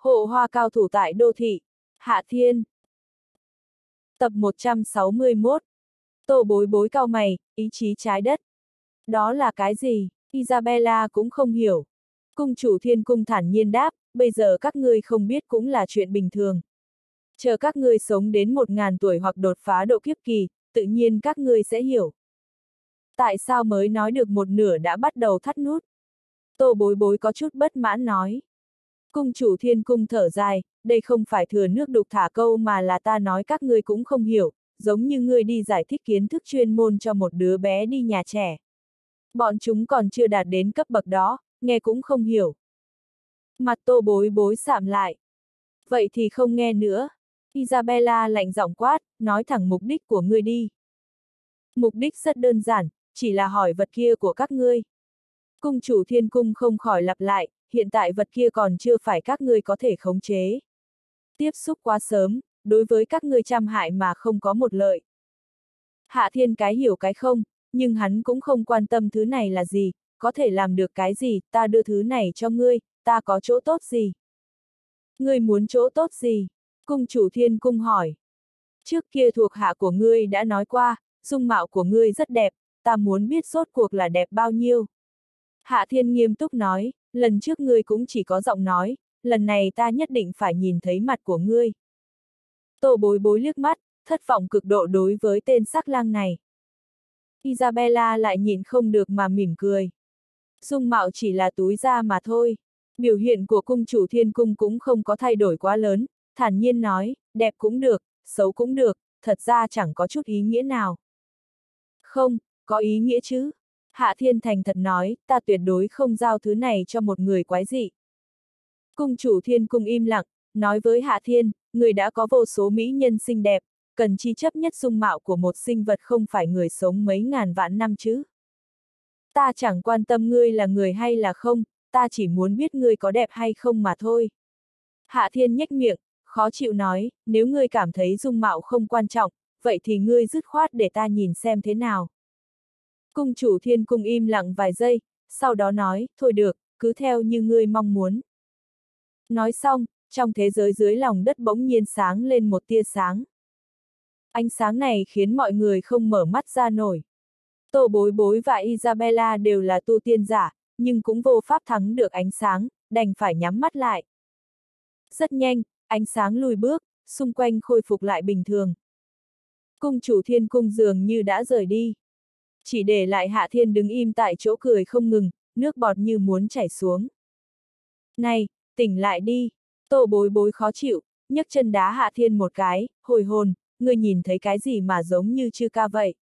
Hộ hoa cao thủ tại đô thị. Hạ Thiên. Tập 161. Tô bối bối cao mày, ý chí trái đất. Đó là cái gì? Isabella cũng không hiểu. Cung chủ thiên cung thản nhiên đáp, bây giờ các ngươi không biết cũng là chuyện bình thường. Chờ các ngươi sống đến một ngàn tuổi hoặc đột phá độ kiếp kỳ, tự nhiên các ngươi sẽ hiểu. Tại sao mới nói được một nửa đã bắt đầu thắt nút? Tô bối bối có chút bất mãn nói. Cung chủ thiên cung thở dài, đây không phải thừa nước đục thả câu mà là ta nói các ngươi cũng không hiểu, giống như ngươi đi giải thích kiến thức chuyên môn cho một đứa bé đi nhà trẻ. Bọn chúng còn chưa đạt đến cấp bậc đó, nghe cũng không hiểu. Mặt tô bối bối sạm lại. Vậy thì không nghe nữa. Isabella lạnh giọng quát, nói thẳng mục đích của ngươi đi. Mục đích rất đơn giản, chỉ là hỏi vật kia của các ngươi. Cung chủ thiên cung không khỏi lặp lại, hiện tại vật kia còn chưa phải các ngươi có thể khống chế. Tiếp xúc quá sớm, đối với các ngươi trăm hại mà không có một lợi. Hạ thiên cái hiểu cái không, nhưng hắn cũng không quan tâm thứ này là gì, có thể làm được cái gì, ta đưa thứ này cho ngươi, ta có chỗ tốt gì? Ngươi muốn chỗ tốt gì? Cung chủ thiên cung hỏi. Trước kia thuộc hạ của ngươi đã nói qua, dung mạo của ngươi rất đẹp, ta muốn biết rốt cuộc là đẹp bao nhiêu. Hạ thiên nghiêm túc nói, lần trước ngươi cũng chỉ có giọng nói, lần này ta nhất định phải nhìn thấy mặt của ngươi. Tô bối bối liếc mắt, thất vọng cực độ đối với tên sắc lang này. Isabella lại nhìn không được mà mỉm cười. Dung mạo chỉ là túi da mà thôi. Biểu hiện của cung chủ thiên cung cũng không có thay đổi quá lớn, thản nhiên nói, đẹp cũng được, xấu cũng được, thật ra chẳng có chút ý nghĩa nào. Không, có ý nghĩa chứ. Hạ Thiên Thành thật nói, ta tuyệt đối không giao thứ này cho một người quái dị. Cung chủ thiên cung im lặng, nói với Hạ Thiên, người đã có vô số mỹ nhân xinh đẹp, cần chi chấp nhất dung mạo của một sinh vật không phải người sống mấy ngàn vạn năm chứ. Ta chẳng quan tâm ngươi là người hay là không, ta chỉ muốn biết ngươi có đẹp hay không mà thôi. Hạ Thiên nhếch miệng, khó chịu nói, nếu ngươi cảm thấy dung mạo không quan trọng, vậy thì ngươi dứt khoát để ta nhìn xem thế nào. Cung chủ thiên cung im lặng vài giây, sau đó nói, thôi được, cứ theo như ngươi mong muốn. Nói xong, trong thế giới dưới lòng đất bỗng nhiên sáng lên một tia sáng. Ánh sáng này khiến mọi người không mở mắt ra nổi. Tô bối bối và Isabella đều là tu tiên giả, nhưng cũng vô pháp thắng được ánh sáng, đành phải nhắm mắt lại. Rất nhanh, ánh sáng lùi bước, xung quanh khôi phục lại bình thường. Cung chủ thiên cung dường như đã rời đi. Chỉ để lại hạ thiên đứng im tại chỗ cười không ngừng, nước bọt như muốn chảy xuống. Này, tỉnh lại đi. Tô bối bối khó chịu, nhấc chân đá hạ thiên một cái, hồi hồn, người nhìn thấy cái gì mà giống như chư ca vậy.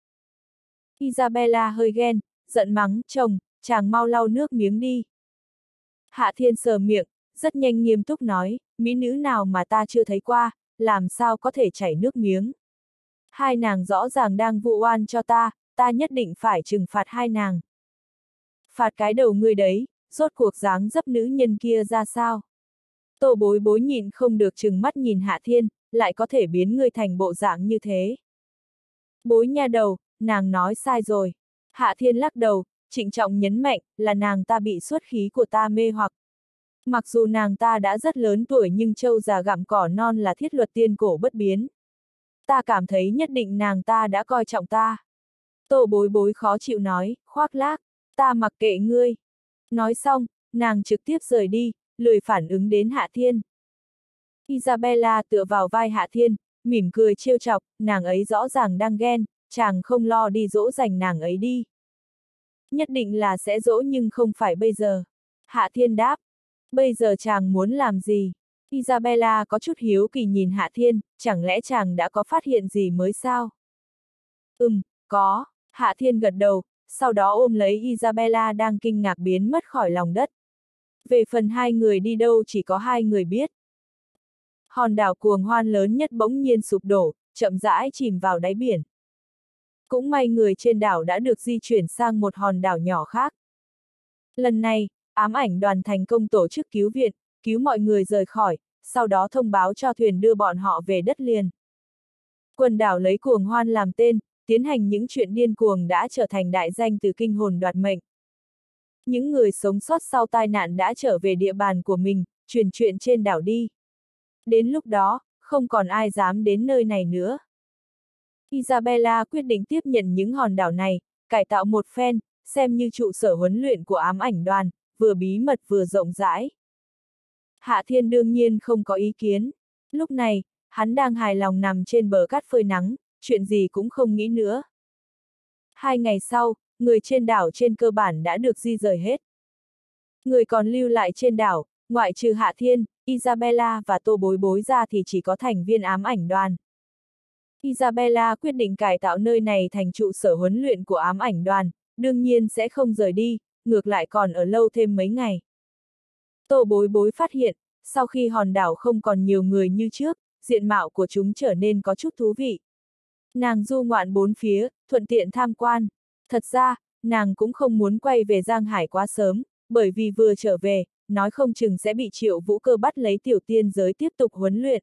Isabella hơi ghen, giận mắng, chồng, chàng mau lau nước miếng đi. Hạ thiên sờ miệng, rất nhanh nghiêm túc nói, mỹ nữ nào mà ta chưa thấy qua, làm sao có thể chảy nước miếng. Hai nàng rõ ràng đang vụ oan cho ta, ta nhất định phải trừng phạt hai nàng. Phạt cái đầu ngươi đấy, rốt cuộc dáng dấp nữ nhân kia ra sao? Tô bối bối nhìn không được chừng mắt nhìn Hạ Thiên, lại có thể biến ngươi thành bộ dạng như thế. Bối nha đầu, nàng nói sai rồi. Hạ Thiên lắc đầu, trịnh trọng nhấn mạnh, là nàng ta bị xuất khí của ta mê hoặc. Mặc dù nàng ta đã rất lớn tuổi nhưng châu già gặm cỏ non là thiết luật tiên cổ bất biến. Ta cảm thấy nhất định nàng ta đã coi trọng ta. Tô bối bối khó chịu nói, khoác lác, ta mặc kệ ngươi. Nói xong, nàng trực tiếp rời đi, lười phản ứng đến Hạ Thiên. Isabella tựa vào vai Hạ Thiên, mỉm cười trêu chọc, nàng ấy rõ ràng đang ghen, chàng không lo đi dỗ dành nàng ấy đi. Nhất định là sẽ dỗ nhưng không phải bây giờ. Hạ Thiên đáp, bây giờ chàng muốn làm gì? Isabella có chút hiếu kỳ nhìn Hạ Thiên, chẳng lẽ chàng đã có phát hiện gì mới sao? Ừm, có, Hạ Thiên gật đầu, sau đó ôm lấy Isabella đang kinh ngạc biến mất khỏi lòng đất. Về phần hai người đi đâu chỉ có hai người biết. Hòn đảo cuồng hoan lớn nhất bỗng nhiên sụp đổ, chậm rãi chìm vào đáy biển. Cũng may người trên đảo đã được di chuyển sang một hòn đảo nhỏ khác. Lần này, ám ảnh đoàn thành công tổ chức cứu viện, cứu mọi người rời khỏi, sau đó thông báo cho thuyền đưa bọn họ về đất liền. Quần đảo lấy cuồng hoan làm tên, tiến hành những chuyện điên cuồng đã trở thành đại danh từ kinh hồn đoạt mệnh. Những người sống sót sau tai nạn đã trở về địa bàn của mình, truyền chuyện trên đảo đi. Đến lúc đó, không còn ai dám đến nơi này nữa. Isabella quyết định tiếp nhận những hòn đảo này, cải tạo một phen, xem như trụ sở huấn luyện của ám ảnh đoàn, vừa bí mật vừa rộng rãi. Hạ Thiên đương nhiên không có ý kiến. Lúc này, hắn đang hài lòng nằm trên bờ cát phơi nắng, chuyện gì cũng không nghĩ nữa. Hai ngày sau, người trên đảo trên cơ bản đã được di rời hết. Người còn lưu lại trên đảo, ngoại trừ Hạ Thiên, Isabella và Tô Bối Bối ra thì chỉ có thành viên ám ảnh đoàn. Isabella quyết định cải tạo nơi này thành trụ sở huấn luyện của ám ảnh đoàn, đương nhiên sẽ không rời đi, ngược lại còn ở lâu thêm mấy ngày. Tô bối bối phát hiện, sau khi hòn đảo không còn nhiều người như trước, diện mạo của chúng trở nên có chút thú vị. Nàng du ngoạn bốn phía, thuận tiện tham quan. Thật ra, nàng cũng không muốn quay về Giang Hải quá sớm, bởi vì vừa trở về, nói không chừng sẽ bị triệu vũ cơ bắt lấy tiểu tiên giới tiếp tục huấn luyện.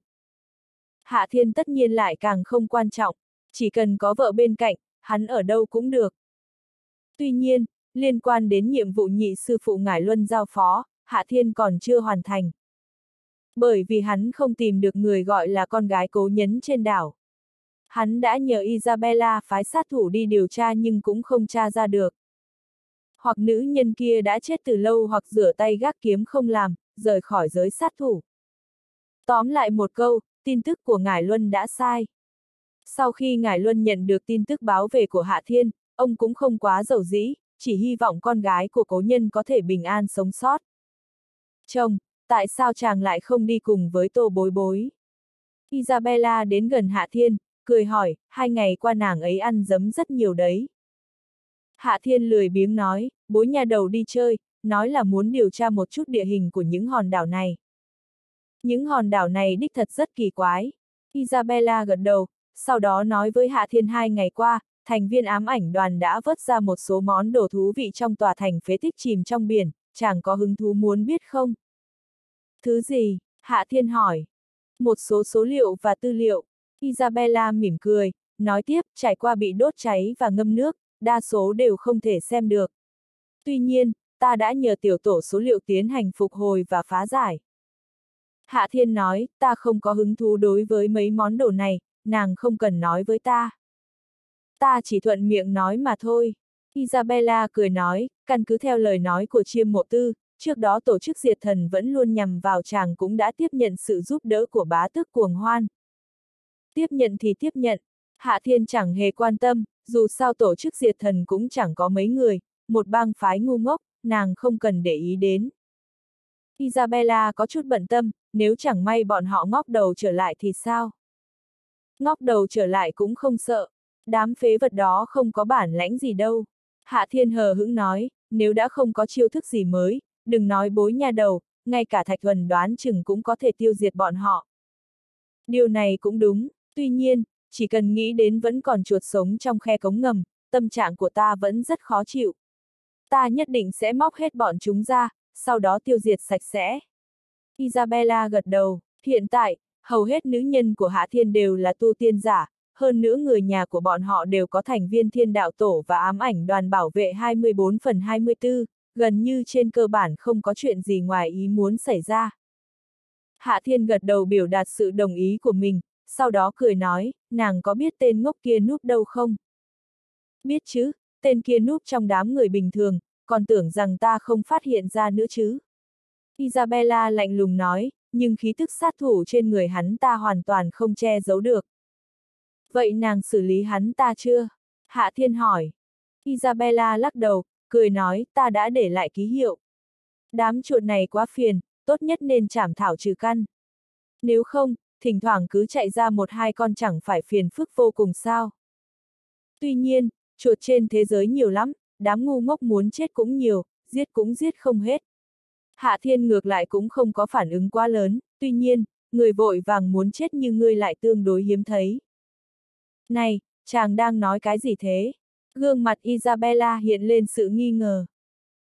Hạ thiên tất nhiên lại càng không quan trọng, chỉ cần có vợ bên cạnh, hắn ở đâu cũng được. Tuy nhiên, liên quan đến nhiệm vụ nhị sư phụ Ngải Luân giao phó, Hạ Thiên còn chưa hoàn thành. Bởi vì hắn không tìm được người gọi là con gái cố nhấn trên đảo. Hắn đã nhờ Isabella phái sát thủ đi điều tra nhưng cũng không tra ra được. Hoặc nữ nhân kia đã chết từ lâu hoặc rửa tay gác kiếm không làm, rời khỏi giới sát thủ. Tóm lại một câu, tin tức của Ngải Luân đã sai. Sau khi Ngải Luân nhận được tin tức báo về của Hạ Thiên, ông cũng không quá giàu dĩ, chỉ hy vọng con gái của cố nhân có thể bình an sống sót. Chồng, tại sao chàng lại không đi cùng với tô bối bối? Isabella đến gần Hạ Thiên, cười hỏi, hai ngày qua nàng ấy ăn dấm rất nhiều đấy. Hạ Thiên lười biếng nói, bối nhà đầu đi chơi, nói là muốn điều tra một chút địa hình của những hòn đảo này. Những hòn đảo này đích thật rất kỳ quái. Isabella gật đầu, sau đó nói với Hạ Thiên hai ngày qua, thành viên ám ảnh đoàn đã vớt ra một số món đồ thú vị trong tòa thành phế tích chìm trong biển, chàng có hứng thú muốn biết không? Thứ gì? Hạ Thiên hỏi. Một số số liệu và tư liệu. Isabella mỉm cười, nói tiếp, trải qua bị đốt cháy và ngâm nước, đa số đều không thể xem được. Tuy nhiên, ta đã nhờ tiểu tổ số liệu tiến hành phục hồi và phá giải. Hạ Thiên nói, ta không có hứng thú đối với mấy món đồ này, nàng không cần nói với ta. Ta chỉ thuận miệng nói mà thôi. Isabella cười nói, căn cứ theo lời nói của chiêm mộ tư, trước đó tổ chức diệt thần vẫn luôn nhằm vào chàng cũng đã tiếp nhận sự giúp đỡ của bá tước cuồng hoan. Tiếp nhận thì tiếp nhận, Hạ Thiên chẳng hề quan tâm, dù sao tổ chức diệt thần cũng chẳng có mấy người, một bang phái ngu ngốc, nàng không cần để ý đến. Isabella có chút bận tâm, nếu chẳng may bọn họ ngóc đầu trở lại thì sao? Ngóc đầu trở lại cũng không sợ, đám phế vật đó không có bản lãnh gì đâu. Hạ Thiên hờ hững nói, nếu đã không có chiêu thức gì mới, đừng nói bối nha đầu, ngay cả Thạch Thuần đoán chừng cũng có thể tiêu diệt bọn họ. Điều này cũng đúng, tuy nhiên, chỉ cần nghĩ đến vẫn còn chuột sống trong khe cống ngầm, tâm trạng của ta vẫn rất khó chịu. Ta nhất định sẽ móc hết bọn chúng ra, sau đó tiêu diệt sạch sẽ. Isabella gật đầu, hiện tại, hầu hết nữ nhân của Hạ Thiên đều là tu tiên giả, hơn nữa người nhà của bọn họ đều có thành viên thiên đạo tổ và ám ảnh đoàn bảo vệ 24 phần 24, gần như trên cơ bản không có chuyện gì ngoài ý muốn xảy ra. Hạ Thiên gật đầu biểu đạt sự đồng ý của mình, sau đó cười nói, nàng có biết tên ngốc kia núp đâu không? Biết chứ, tên kia núp trong đám người bình thường, còn tưởng rằng ta không phát hiện ra nữa chứ. Isabella lạnh lùng nói, nhưng khí tức sát thủ trên người hắn ta hoàn toàn không che giấu được. Vậy nàng xử lý hắn ta chưa? Hạ Thiên hỏi. Isabella lắc đầu, cười nói, ta đã để lại ký hiệu. Đám chuột này quá phiền, tốt nhất nên chảm thảo trừ căn. Nếu không, thỉnh thoảng cứ chạy ra một hai con chẳng phải phiền phức vô cùng sao. Tuy nhiên, chuột trên thế giới nhiều lắm, đám ngu ngốc muốn chết cũng nhiều, giết cũng giết không hết. Hạ thiên ngược lại cũng không có phản ứng quá lớn, tuy nhiên, người vội vàng muốn chết như ngươi lại tương đối hiếm thấy. Này, chàng đang nói cái gì thế? Gương mặt Isabella hiện lên sự nghi ngờ.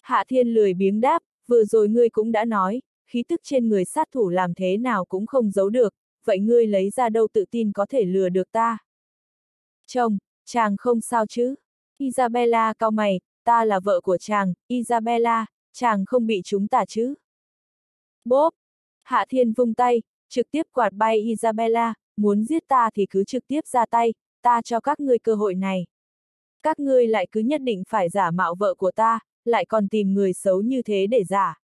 Hạ thiên lười biếng đáp, vừa rồi ngươi cũng đã nói, khí tức trên người sát thủ làm thế nào cũng không giấu được, vậy ngươi lấy ra đâu tự tin có thể lừa được ta? Chồng, chàng không sao chứ? Isabella cao mày, ta là vợ của chàng, Isabella, chàng không bị chúng ta chứ? Bốp, Hạ Thiên vung tay, trực tiếp quạt bay Isabella, muốn giết ta thì cứ trực tiếp ra tay, ta cho các ngươi cơ hội này. Các ngươi lại cứ nhất định phải giả mạo vợ của ta, lại còn tìm người xấu như thế để giả.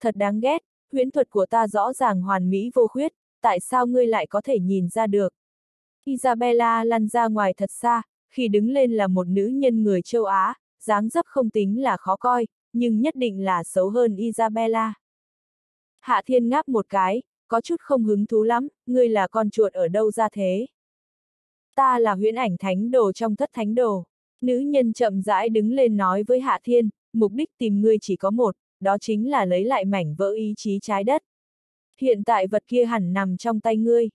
Thật đáng ghét, huyễn thuật của ta rõ ràng hoàn mỹ vô khuyết, tại sao ngươi lại có thể nhìn ra được? Isabella lăn ra ngoài thật xa, khi đứng lên là một nữ nhân người châu Á, dáng dấp không tính là khó coi, nhưng nhất định là xấu hơn Isabella. Hạ Thiên ngáp một cái, có chút không hứng thú lắm, ngươi là con chuột ở đâu ra thế? Ta là huyễn ảnh thánh đồ trong thất thánh đồ. Nữ nhân chậm rãi đứng lên nói với Hạ Thiên, mục đích tìm ngươi chỉ có một, đó chính là lấy lại mảnh vỡ ý chí trái đất. Hiện tại vật kia hẳn nằm trong tay ngươi.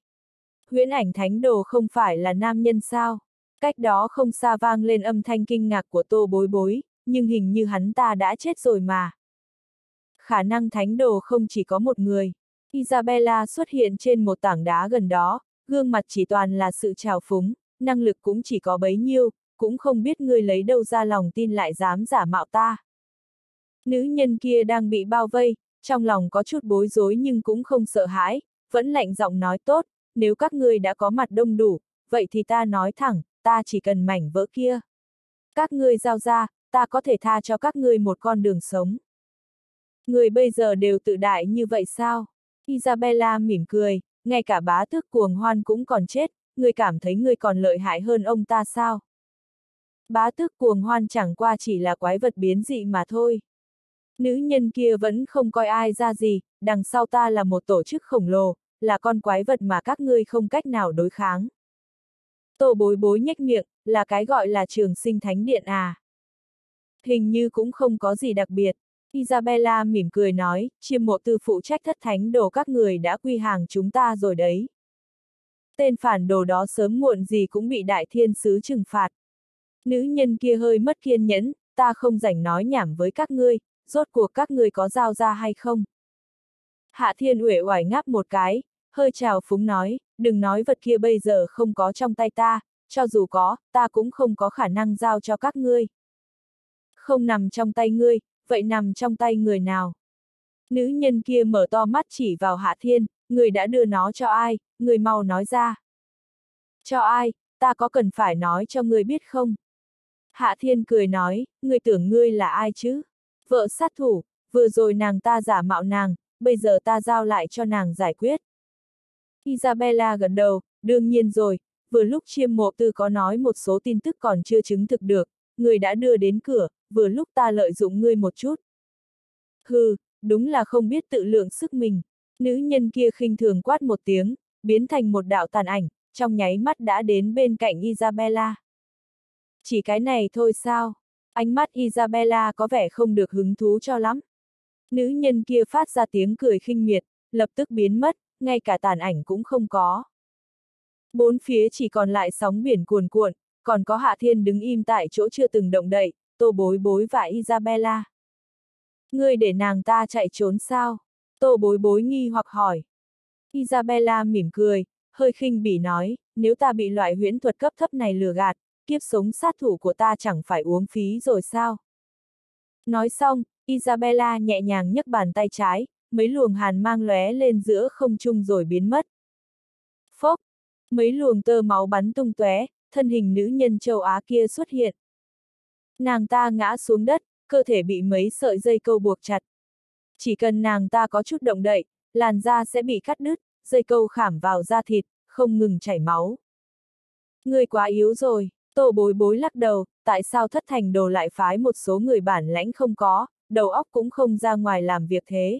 Huyễn ảnh thánh đồ không phải là nam nhân sao? Cách đó không xa vang lên âm thanh kinh ngạc của tô bối bối, nhưng hình như hắn ta đã chết rồi mà. Khả năng thánh đồ không chỉ có một người. Isabella xuất hiện trên một tảng đá gần đó, gương mặt chỉ toàn là sự trào phúng, năng lực cũng chỉ có bấy nhiêu, cũng không biết ngươi lấy đâu ra lòng tin lại dám giả mạo ta. Nữ nhân kia đang bị bao vây, trong lòng có chút bối rối nhưng cũng không sợ hãi, vẫn lạnh giọng nói tốt, nếu các ngươi đã có mặt đông đủ, vậy thì ta nói thẳng, ta chỉ cần mảnh vỡ kia. Các ngươi giao ra, ta có thể tha cho các ngươi một con đường sống. Người bây giờ đều tự đại như vậy sao? Isabella mỉm cười, ngay cả bá tước cuồng hoan cũng còn chết, người cảm thấy người còn lợi hại hơn ông ta sao? Bá tước cuồng hoan chẳng qua chỉ là quái vật biến dị mà thôi. Nữ nhân kia vẫn không coi ai ra gì, đằng sau ta là một tổ chức khổng lồ, là con quái vật mà các ngươi không cách nào đối kháng. Tô bối bối nhếch miệng, là cái gọi là trường sinh thánh điện à. Hình như cũng không có gì đặc biệt. Isabella mỉm cười nói, chiêm mộ tư phụ trách thất thánh đồ các người đã quy hàng chúng ta rồi đấy. Tên phản đồ đó sớm muộn gì cũng bị đại thiên sứ trừng phạt. Nữ nhân kia hơi mất kiên nhẫn, ta không rảnh nói nhảm với các ngươi, rốt cuộc các người có giao ra hay không. Hạ thiên uể oải ngáp một cái, hơi trào phúng nói, đừng nói vật kia bây giờ không có trong tay ta, cho dù có, ta cũng không có khả năng giao cho các ngươi. Không nằm trong tay ngươi, vậy nằm trong tay người nào? Nữ nhân kia mở to mắt chỉ vào Hạ Thiên, người đã đưa nó cho ai, người mau nói ra. Cho ai, ta có cần phải nói cho người biết không? Hạ Thiên cười nói, người tưởng ngươi là ai chứ? Vợ sát thủ, vừa rồi nàng ta giả mạo nàng, bây giờ ta giao lại cho nàng giải quyết. Isabella gật đầu, đương nhiên rồi, vừa lúc chiêm mộ tư có nói một số tin tức còn chưa chứng thực được, người đã đưa đến cửa, vừa lúc ta lợi dụng ngươi một chút. Hừ, đúng là không biết tự lượng sức mình. Nữ nhân kia khinh thường quát một tiếng, biến thành một đạo tàn ảnh, trong nháy mắt đã đến bên cạnh Isabella. Chỉ cái này thôi sao? Ánh mắt Isabella có vẻ không được hứng thú cho lắm. Nữ nhân kia phát ra tiếng cười khinh miệt, lập tức biến mất, ngay cả tàn ảnh cũng không có. Bốn phía chỉ còn lại sóng biển cuồn cuộn, còn có Hạ Thiên đứng im tại chỗ chưa từng động đậy, Tô Bối Bối và Isabella. Ngươi để nàng ta chạy trốn sao? Tô Bối Bối nghi hoặc hỏi. Isabella mỉm cười, hơi khinh bỉ nói, nếu ta bị loại huyễn thuật cấp thấp này lừa gạt, kiếp sống sát thủ của ta chẳng phải uống phí rồi sao? Nói xong, Isabella nhẹ nhàng nhấc bàn tay trái, mấy luồng hàn mang lóe lên giữa không trung rồi biến mất. Phốc! Mấy luồng tơ máu bắn tung tóe, thân hình nữ nhân châu Á kia xuất hiện. Nàng ta ngã xuống đất, cơ thể bị mấy sợi dây câu buộc chặt. Chỉ cần nàng ta có chút động đậy, làn da sẽ bị cắt đứt, dây câu khảm vào da thịt, không ngừng chảy máu. Người quá yếu rồi, tô bối bối lắc đầu, tại sao thất thành đồ lại phái một số người bản lãnh không có, đầu óc cũng không ra ngoài làm việc thế.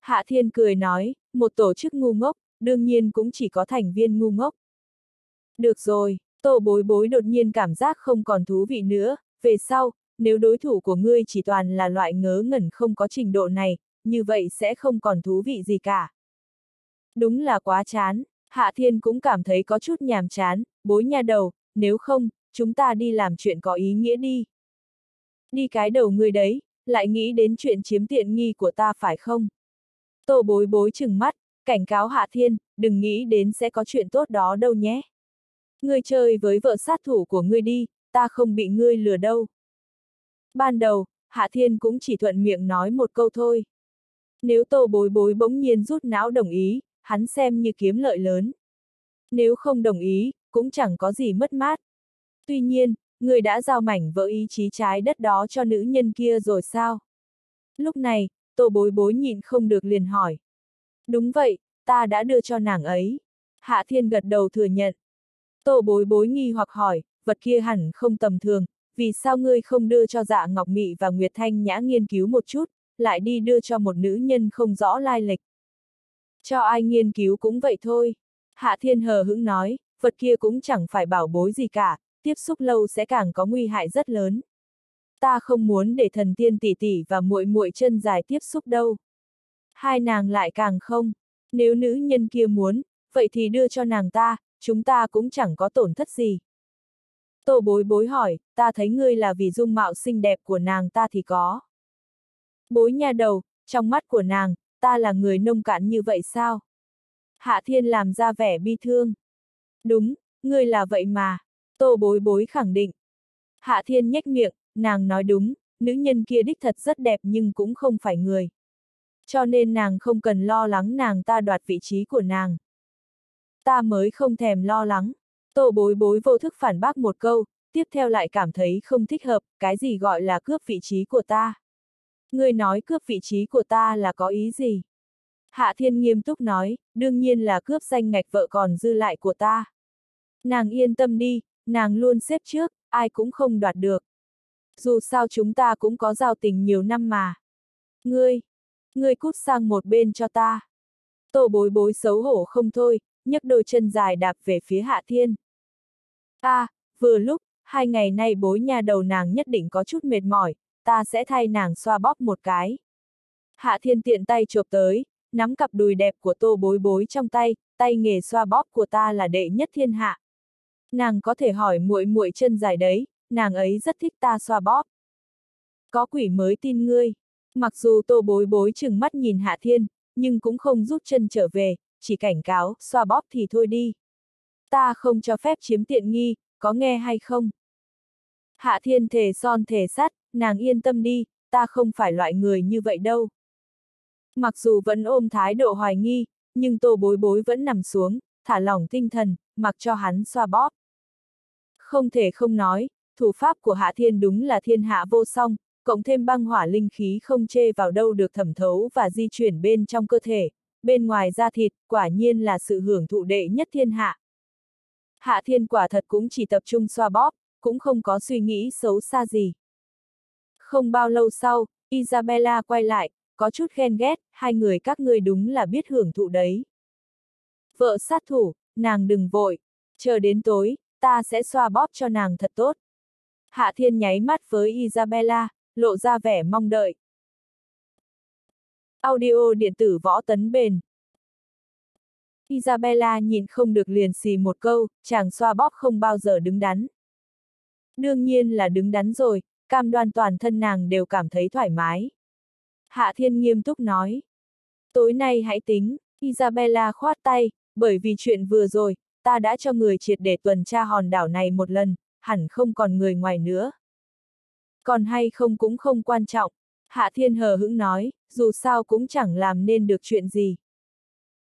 Hạ Thiên cười nói, một tổ chức ngu ngốc, đương nhiên cũng chỉ có thành viên ngu ngốc. Được rồi, Tô bối bối đột nhiên cảm giác không còn thú vị nữa, về sau, nếu đối thủ của ngươi chỉ toàn là loại ngớ ngẩn không có trình độ này, như vậy sẽ không còn thú vị gì cả. Đúng là quá chán, Hạ Thiên cũng cảm thấy có chút nhàm chán, bối nhà đầu, nếu không, chúng ta đi làm chuyện có ý nghĩa đi. Đi cái đầu ngươi đấy, lại nghĩ đến chuyện chiếm tiện nghi của ta phải không? Tô bối bối chừng mắt, cảnh cáo Hạ Thiên, đừng nghĩ đến sẽ có chuyện tốt đó đâu nhé. Ngươi chơi với vợ sát thủ của ngươi đi, ta không bị ngươi lừa đâu. Ban đầu, Hạ Thiên cũng chỉ thuận miệng nói một câu thôi. Nếu tô bối bối bỗng nhiên rút não đồng ý, hắn xem như kiếm lợi lớn. Nếu không đồng ý, cũng chẳng có gì mất mát. Tuy nhiên, người đã giao mảnh vỡ ý chí trái đất đó cho nữ nhân kia rồi sao? Lúc này, tô bối bối nhịn không được liền hỏi. Đúng vậy, ta đã đưa cho nàng ấy. Hạ thiên gật đầu thừa nhận. Tô bối bối nghi hoặc hỏi, vật kia hẳn không tầm thường, vì sao ngươi không đưa cho dạ Ngọc Mị và Nguyệt Thanh Nhã nghiên cứu một chút, lại đi đưa cho một nữ nhân không rõ lai lịch. Cho ai nghiên cứu cũng vậy thôi. Hạ Thiên hờ hững nói, vật kia cũng chẳng phải bảo bối gì cả, tiếp xúc lâu sẽ càng có nguy hại rất lớn. Ta không muốn để thần tiên tỷ tỷ và muội muội chân dài tiếp xúc đâu. Hai nàng lại càng không. Nếu nữ nhân kia muốn, vậy thì đưa cho nàng ta, chúng ta cũng chẳng có tổn thất gì. Tô bối bối hỏi, ta thấy ngươi là vì dung mạo xinh đẹp của nàng ta thì có. Bối nhà đầu, trong mắt của nàng, ta là người nông cạn như vậy sao? Hạ thiên làm ra vẻ bi thương. Đúng, ngươi là vậy mà. Tô bối bối khẳng định. Hạ thiên nhếch miệng, nàng nói đúng, nữ nhân kia đích thật rất đẹp nhưng cũng không phải người. Cho nên nàng không cần lo lắng nàng ta đoạt vị trí của nàng. Ta mới không thèm lo lắng. Tô bối bối vô thức phản bác một câu, tiếp theo lại cảm thấy không thích hợp, cái gì gọi là cướp vị trí của ta. ngươi nói cướp vị trí của ta là có ý gì? Hạ thiên nghiêm túc nói, đương nhiên là cướp danh ngạch vợ còn dư lại của ta. Nàng yên tâm đi, nàng luôn xếp trước, ai cũng không đoạt được. Dù sao chúng ta cũng có giao tình nhiều năm mà. Ngươi, ngươi cút sang một bên cho ta. Tô bối bối xấu hổ không thôi, nhấc đôi chân dài đạp về phía hạ thiên. a, à, vừa lúc, hai ngày nay bối nhà đầu nàng nhất định có chút mệt mỏi, ta sẽ thay nàng xoa bóp một cái. Hạ thiên tiện tay chộp tới, nắm cặp đùi đẹp của tô bối bối trong tay, tay nghề xoa bóp của ta là đệ nhất thiên hạ. Nàng có thể hỏi muội muội chân dài đấy, nàng ấy rất thích ta xoa bóp. Có quỷ mới tin ngươi. Mặc dù tô bối bối chừng mắt nhìn hạ thiên, nhưng cũng không rút chân trở về, chỉ cảnh cáo, xoa bóp thì thôi đi. Ta không cho phép chiếm tiện nghi, có nghe hay không? Hạ thiên thề son thề sắt, nàng yên tâm đi, ta không phải loại người như vậy đâu. Mặc dù vẫn ôm thái độ hoài nghi, nhưng tô bối bối vẫn nằm xuống, thả lỏng tinh thần, mặc cho hắn xoa bóp. Không thể không nói, thủ pháp của Hạ Thiên đúng là thiên hạ vô song, cộng thêm băng hỏa linh khí không chê vào đâu được thẩm thấu và di chuyển bên trong cơ thể, bên ngoài da thịt, quả nhiên là sự hưởng thụ đệ nhất thiên hạ. Hạ Thiên quả thật cũng chỉ tập trung xoa bóp, cũng không có suy nghĩ xấu xa gì. Không bao lâu sau, Isabella quay lại, có chút khen ghét, hai người các ngươi đúng là biết hưởng thụ đấy. Vợ sát thủ, nàng đừng vội, chờ đến tối, ta sẽ xoa bóp cho nàng thật tốt. Hạ Thiên nháy mắt với Isabella, lộ ra vẻ mong đợi. Audio điện tử võ tấn bền. Isabella nhìn không được liền xì một câu, chàng xoa bóp không bao giờ đứng đắn. Đương nhiên là đứng đắn rồi, cam đoan toàn thân nàng đều cảm thấy thoải mái. Hạ Thiên nghiêm túc nói. Tối nay hãy tính, Isabella khoát tay, bởi vì chuyện vừa rồi, ta đã cho người triệt để tuần tra hòn đảo này một lần, hẳn không còn người ngoài nữa. Còn hay không cũng không quan trọng, Hạ Thiên hờ hững nói, dù sao cũng chẳng làm nên được chuyện gì.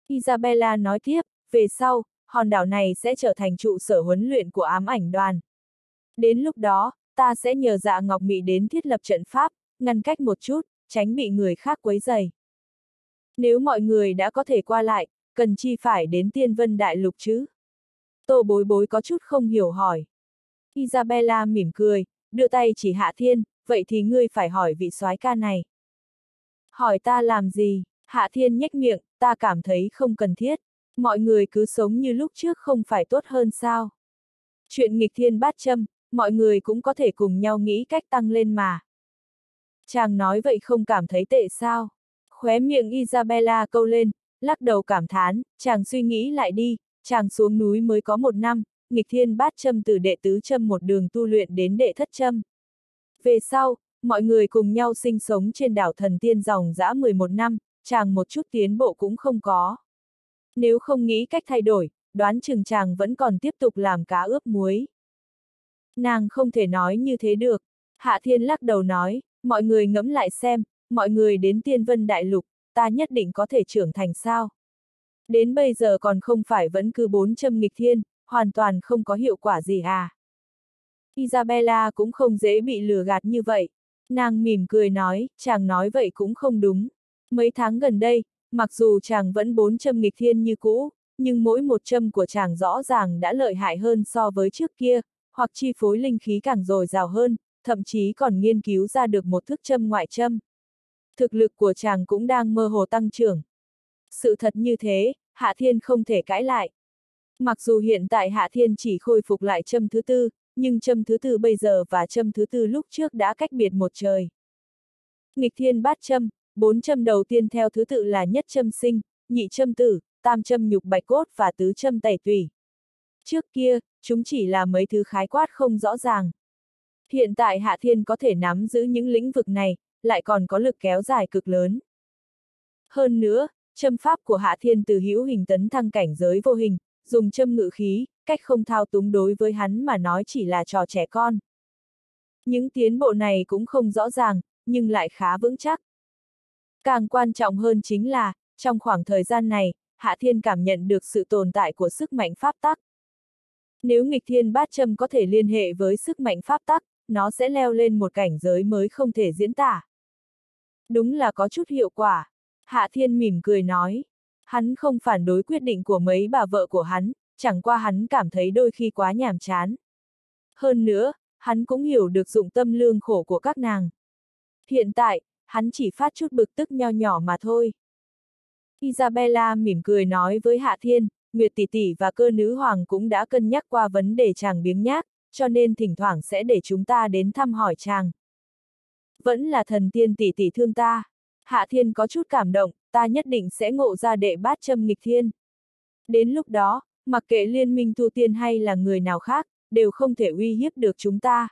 Isabella nói tiếp, về sau, hòn đảo này sẽ trở thành trụ sở huấn luyện của ám ảnh đoàn. Đến lúc đó, ta sẽ nhờ dạ Ngọc mỹ đến thiết lập trận pháp, ngăn cách một chút, tránh bị người khác quấy dày. Nếu mọi người đã có thể qua lại, cần chi phải đến tiên vân đại lục chứ? Tô bối bối có chút không hiểu hỏi. Isabella mỉm cười, đưa tay chỉ hạ thiên, vậy thì ngươi phải hỏi vị soái ca này. Hỏi ta làm gì? Hạ thiên nhếch miệng, ta cảm thấy không cần thiết. Mọi người cứ sống như lúc trước không phải tốt hơn sao? Chuyện nghịch thiên bát châm, mọi người cũng có thể cùng nhau nghĩ cách tăng lên mà. Chàng nói vậy không cảm thấy tệ sao? Khóe miệng Isabella câu lên, lắc đầu cảm thán, chàng suy nghĩ lại đi, chàng xuống núi mới có một năm, nghịch thiên bát châm từ đệ tứ châm một đường tu luyện đến đệ thất châm. Về sau, mọi người cùng nhau sinh sống trên đảo thần tiên dòng dã 11 năm, chàng một chút tiến bộ cũng không có. Nếu không nghĩ cách thay đổi, đoán chừng chàng vẫn còn tiếp tục làm cá ướp muối. Nàng không thể nói như thế được. Hạ Thiên lắc đầu nói, mọi người ngẫm lại xem, mọi người đến tiên vân đại lục, ta nhất định có thể trưởng thành sao? Đến bây giờ còn không phải vẫn cứ bốn châm nghịch thiên, hoàn toàn không có hiệu quả gì à? Isabella cũng không dễ bị lừa gạt như vậy. Nàng mỉm cười nói, chàng nói vậy cũng không đúng. Mấy tháng gần đây, mặc dù chàng vẫn bốn châm nghịch thiên như cũ, nhưng mỗi một châm của chàng rõ ràng đã lợi hại hơn so với trước kia, hoặc chi phối linh khí càng dồi dào hơn, thậm chí còn nghiên cứu ra được một thức châm ngoại châm. Thực lực của chàng cũng đang mơ hồ tăng trưởng. Sự thật như thế, Hạ Thiên không thể cãi lại. Mặc dù hiện tại Hạ Thiên chỉ khôi phục lại châm thứ tư, nhưng châm thứ tư bây giờ và châm thứ tư lúc trước đã cách biệt một trời. Nghịch thiên bát châm, bốn châm đầu tiên theo thứ tự là nhất châm sinh, nhị châm tử, tam châm nhục bạch cốt và tứ châm tẩy tủy. Trước kia, chúng chỉ là mấy thứ khái quát không rõ ràng. Hiện tại Hạ Thiên có thể nắm giữ những lĩnh vực này, lại còn có lực kéo dài cực lớn. Hơn nữa, châm pháp của Hạ Thiên từ hữu hình tấn thăng cảnh giới vô hình, dùng châm ngự khí, cách không thao túng đối với hắn mà nói chỉ là trò trẻ con. Những tiến bộ này cũng không rõ ràng, nhưng lại khá vững chắc. Càng quan trọng hơn chính là, trong khoảng thời gian này, Hạ Thiên cảm nhận được sự tồn tại của sức mạnh pháp tắc. Nếu nghịch thiên bát châm có thể liên hệ với sức mạnh pháp tắc, nó sẽ leo lên một cảnh giới mới không thể diễn tả. Đúng là có chút hiệu quả. Hạ Thiên mỉm cười nói. Hắn không phản đối quyết định của mấy bà vợ của hắn, chẳng qua hắn cảm thấy đôi khi quá nhàm chán. Hơn nữa, hắn cũng hiểu được dụng tâm lương khổ của các nàng. Hiện tại, hắn chỉ phát chút bực tức nho nhỏ mà thôi. Isabella mỉm cười nói với Hạ Thiên, Nguyệt tỷ tỷ và cơ nữ hoàng cũng đã cân nhắc qua vấn đề chàng biếng nhác, cho nên thỉnh thoảng sẽ để chúng ta đến thăm hỏi chàng. Vẫn là thần tiên tỷ tỷ thương ta. Hạ Thiên có chút cảm động, ta nhất định sẽ ngộ ra đệ bát châm nghịch thiên. Đến lúc đó, mặc kệ liên minh tu tiên hay là người nào khác, đều không thể uy hiếp được chúng ta.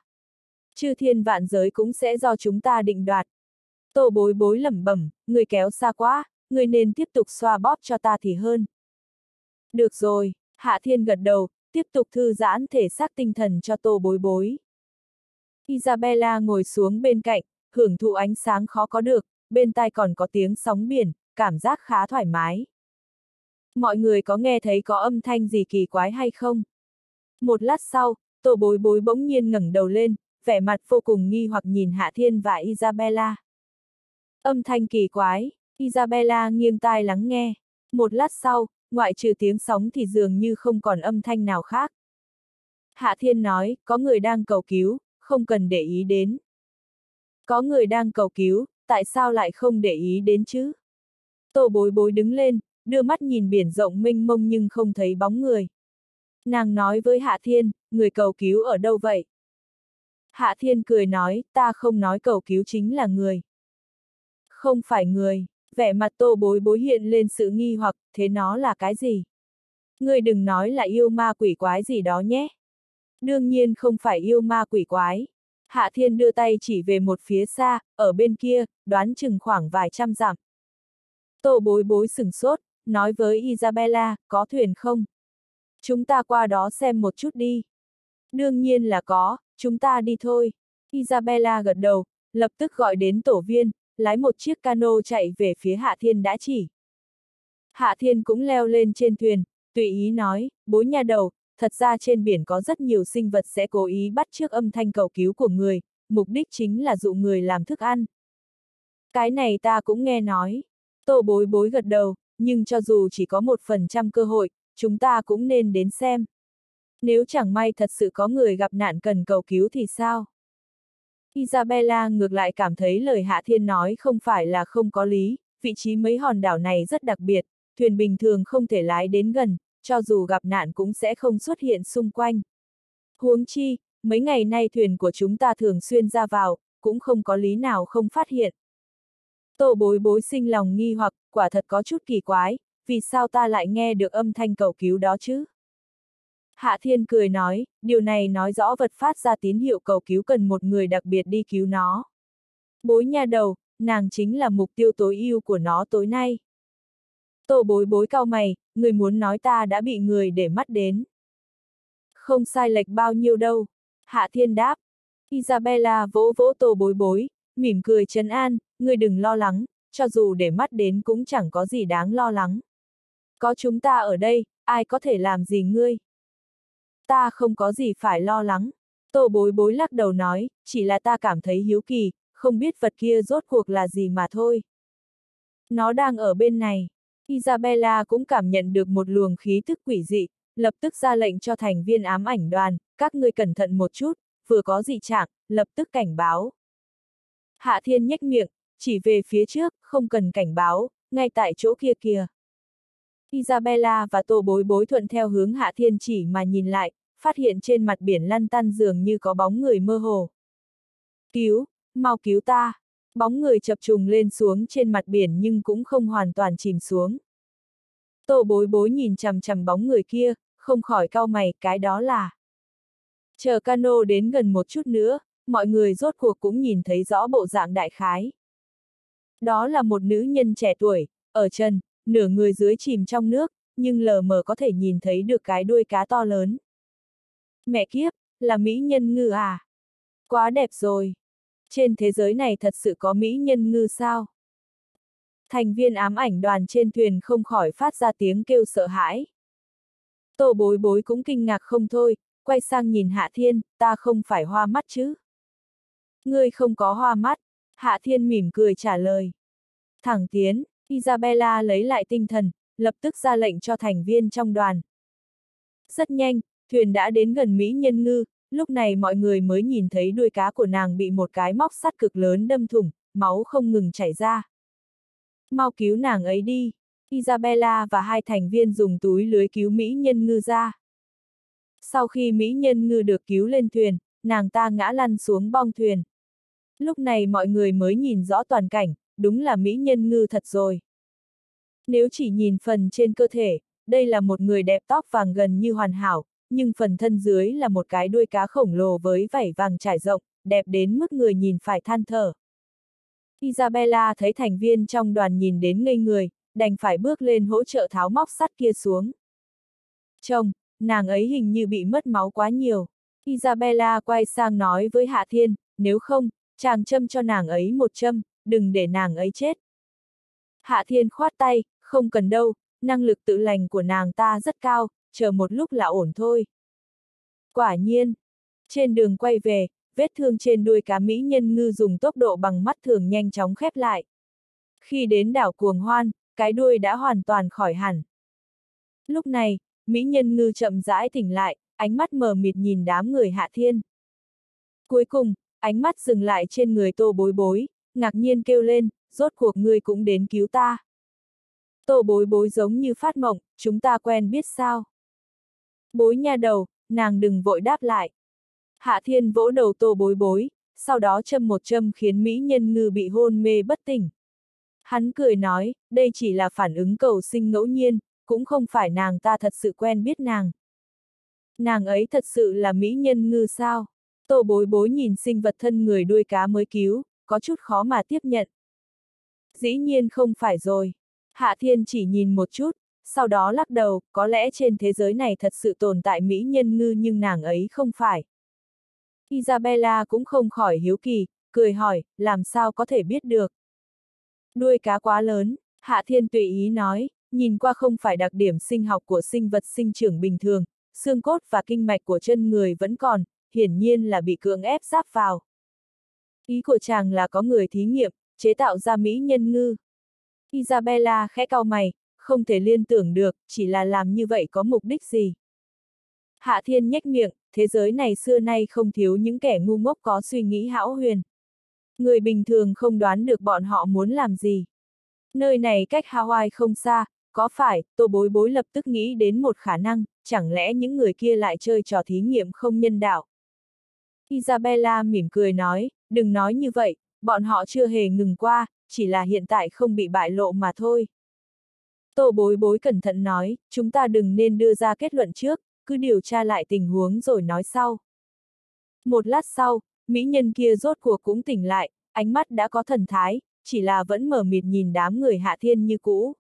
Chư thiên vạn giới cũng sẽ do chúng ta định đoạt. Tô bối bối lẩm bẩm, người kéo xa quá, người nên tiếp tục xoa bóp cho ta thì hơn. Được rồi, Hạ Thiên gật đầu, tiếp tục thư giãn thể xác tinh thần cho tô bối bối. Isabella ngồi xuống bên cạnh, hưởng thụ ánh sáng khó có được, bên tai còn có tiếng sóng biển, cảm giác khá thoải mái. Mọi người có nghe thấy có âm thanh gì kỳ quái hay không? Một lát sau, tổ bối bối bỗng nhiên ngẩng đầu lên, vẻ mặt vô cùng nghi hoặc nhìn Hạ Thiên và Isabella. Âm thanh kỳ quái, Isabella nghiêng tai lắng nghe. Một lát sau, ngoại trừ tiếng sóng thì dường như không còn âm thanh nào khác. Hạ Thiên nói, có người đang cầu cứu, không cần để ý đến. Có người đang cầu cứu, tại sao lại không để ý đến chứ? Tô bối bối đứng lên, đưa mắt nhìn biển rộng mênh mông nhưng không thấy bóng người. Nàng nói với Hạ Thiên, người cầu cứu ở đâu vậy? Hạ Thiên cười nói, ta không nói cầu cứu chính là người. Không phải người, vẻ mặt tô bối bối hiện lên sự nghi hoặc, thế nó là cái gì? Người đừng nói là yêu ma quỷ quái gì đó nhé. Đương nhiên không phải yêu ma quỷ quái. Hạ Thiên đưa tay chỉ về một phía xa, ở bên kia, đoán chừng khoảng vài trăm dặm. Tô bối bối sừng sốt, nói với Isabella, có thuyền không? Chúng ta qua đó xem một chút đi. Đương nhiên là có, chúng ta đi thôi. Isabella gật đầu, lập tức gọi đến tổ viên, lái một chiếc cano chạy về phía Hạ Thiên đã chỉ. Hạ Thiên cũng leo lên trên thuyền, tùy ý nói, bối nhà đầu, thật ra trên biển có rất nhiều sinh vật sẽ cố ý bắt trước âm thanh cầu cứu của người, mục đích chính là dụ người làm thức ăn. Cái này ta cũng nghe nói. Tô bối bối gật đầu, nhưng cho dù chỉ có một phần trăm cơ hội, chúng ta cũng nên đến xem. Nếu chẳng may thật sự có người gặp nạn cần cầu cứu thì sao? Isabella ngược lại cảm thấy lời Hạ Thiên nói không phải là không có lý, vị trí mấy hòn đảo này rất đặc biệt, thuyền bình thường không thể lái đến gần, cho dù gặp nạn cũng sẽ không xuất hiện xung quanh. Huống chi, mấy ngày nay thuyền của chúng ta thường xuyên ra vào, cũng không có lý nào không phát hiện. Tô bối bối sinh lòng nghi hoặc, quả thật có chút kỳ quái, vì sao ta lại nghe được âm thanh cầu cứu đó chứ? Hạ Thiên cười nói, điều này nói rõ vật phát ra tín hiệu cầu cứu cần một người đặc biệt đi cứu nó. Bối nha đầu, nàng chính là mục tiêu tối ưu của nó tối nay. Tô bối bối cao mày, người muốn nói ta đã bị người để mắt đến. Không sai lệch bao nhiêu đâu. Hạ Thiên đáp. Isabella vỗ vỗ tô bối bối, mỉm cười trấn an, người đừng lo lắng, cho dù để mắt đến cũng chẳng có gì đáng lo lắng. Có chúng ta ở đây, ai có thể làm gì ngươi? Ta không có gì phải lo lắng. Tô bối bối lắc đầu nói, chỉ là ta cảm thấy hiếu kỳ, không biết vật kia rốt cuộc là gì mà thôi. Nó đang ở bên này. Isabella cũng cảm nhận được một luồng khí thức quỷ dị, lập tức ra lệnh cho thành viên ám ảnh đoàn, các ngươi cẩn thận một chút, vừa có dị trạng, lập tức cảnh báo. Hạ thiên nhếch miệng, chỉ về phía trước, không cần cảnh báo, ngay tại chỗ kia kìa. Isabella và Tô Bối Bối thuận theo hướng Hạ Thiên chỉ mà nhìn lại, phát hiện trên mặt biển lăn tăn dường như có bóng người mơ hồ. Cứu, mau cứu ta! Bóng người chập trùng lên xuống trên mặt biển nhưng cũng không hoàn toàn chìm xuống. Tô bối bối nhìn chằm chằm bóng người kia, không khỏi cau mày, cái đó là. Chờ cano đến gần một chút nữa, mọi người rốt cuộc cũng nhìn thấy rõ bộ dạng đại khái. Đó là một nữ nhân trẻ tuổi, ở chân, nửa người dưới chìm trong nước, nhưng lờ mờ có thể nhìn thấy được cái đuôi cá to lớn. Mẹ kiếp, là mỹ nhân ngư à? Quá đẹp rồi. Trên thế giới này thật sự có mỹ nhân ngư sao? Thành viên ám ảnh đoàn trên thuyền không khỏi phát ra tiếng kêu sợ hãi. Tô bối bối cũng kinh ngạc không thôi, quay sang nhìn Hạ Thiên, ta không phải hoa mắt chứ? Ngươi không có hoa mắt, Hạ Thiên mỉm cười trả lời. Thẳng tiến, Isabella lấy lại tinh thần, lập tức ra lệnh cho thành viên trong đoàn. Rất nhanh, thuyền đã đến gần Mỹ Nhân Ngư, lúc này mọi người mới nhìn thấy đuôi cá của nàng bị một cái móc sắt cực lớn đâm thủng, máu không ngừng chảy ra. Mau cứu nàng ấy đi. Isabella và hai thành viên dùng túi lưới cứu Mỹ Nhân Ngư ra. Sau khi Mỹ Nhân Ngư được cứu lên thuyền, nàng ta ngã lăn xuống bong thuyền. Lúc này mọi người mới nhìn rõ toàn cảnh, đúng là Mỹ Nhân Ngư thật rồi. Nếu chỉ nhìn phần trên cơ thể, đây là một người đẹp tóc vàng gần như hoàn hảo, nhưng phần thân dưới là một cái đuôi cá khổng lồ với vảy vàng trải rộng, đẹp đến mức người nhìn phải than thở. Isabella thấy thành viên trong đoàn nhìn đến ngây người, đành phải bước lên hỗ trợ tháo móc sắt kia xuống. Chồng, nàng ấy hình như bị mất máu quá nhiều. Isabella quay sang nói với Hạ Thiên, nếu không, chàng châm cho nàng ấy một châm, đừng để nàng ấy chết. Hạ Thiên khoát tay, không cần đâu, năng lực tự lành của nàng ta rất cao, chờ một lúc là ổn thôi. Quả nhiên, trên đường quay về, vết thương trên đuôi cá mỹ nhân ngư dùng tốc độ bằng mắt thường nhanh chóng khép lại. Khi đến đảo Cuồng Hoan, cái đuôi đã hoàn toàn khỏi hẳn. Lúc này, mỹ nhân ngư chậm rãi tỉnh lại, ánh mắt mờ mịt nhìn đám người hạ thiên. Cuối cùng, ánh mắt dừng lại trên người tô bối bối, ngạc nhiên kêu lên, rốt cuộc ngươi cũng đến cứu ta. Tô bối bối giống như phát mộng, chúng ta quen biết sao. Bối nha đầu, nàng đừng vội đáp lại. Hạ thiên vỗ đầu tô bối bối, sau đó châm một châm khiến Mỹ nhân ngư bị hôn mê bất tỉnh. Hắn cười nói, đây chỉ là phản ứng cầu sinh ngẫu nhiên, cũng không phải nàng ta thật sự quen biết nàng. Nàng ấy thật sự là Mỹ nhân ngư sao? Tô bối bối nhìn sinh vật thân người đuôi cá mới cứu, có chút khó mà tiếp nhận. Dĩ nhiên không phải rồi. Hạ thiên chỉ nhìn một chút, sau đó lắc đầu, có lẽ trên thế giới này thật sự tồn tại mỹ nhân ngư nhưng nàng ấy không phải. Isabella cũng không khỏi hiếu kỳ, cười hỏi, làm sao có thể biết được. Đuôi cá quá lớn, Hạ Thiên tùy ý nói, nhìn qua không phải đặc điểm sinh học của sinh vật sinh trưởng bình thường, xương cốt và kinh mạch của chân người vẫn còn, hiển nhiên là bị cưỡng ép giáp vào. Ý của chàng là có người thí nghiệm, chế tạo ra mỹ nhân ngư. Isabella khẽ cau mày, không thể liên tưởng được, chỉ là làm như vậy có mục đích gì. Hạ thiên nhếch miệng, thế giới này xưa nay không thiếu những kẻ ngu ngốc có suy nghĩ hão huyền. Người bình thường không đoán được bọn họ muốn làm gì. Nơi này cách Hawaii không xa, có phải, tô bối bối lập tức nghĩ đến một khả năng, chẳng lẽ những người kia lại chơi trò thí nghiệm không nhân đạo. Isabella mỉm cười nói, đừng nói như vậy, bọn họ chưa hề ngừng qua, chỉ là hiện tại không bị bại lộ mà thôi. Tô bối bối cẩn thận nói, chúng ta đừng nên đưa ra kết luận trước, cứ điều tra lại tình huống rồi nói sau. Một lát sau, mỹ nhân kia rốt cuộc cũng tỉnh lại, ánh mắt đã có thần thái, chỉ là vẫn mở mịt nhìn đám người hạ thiên như cũ.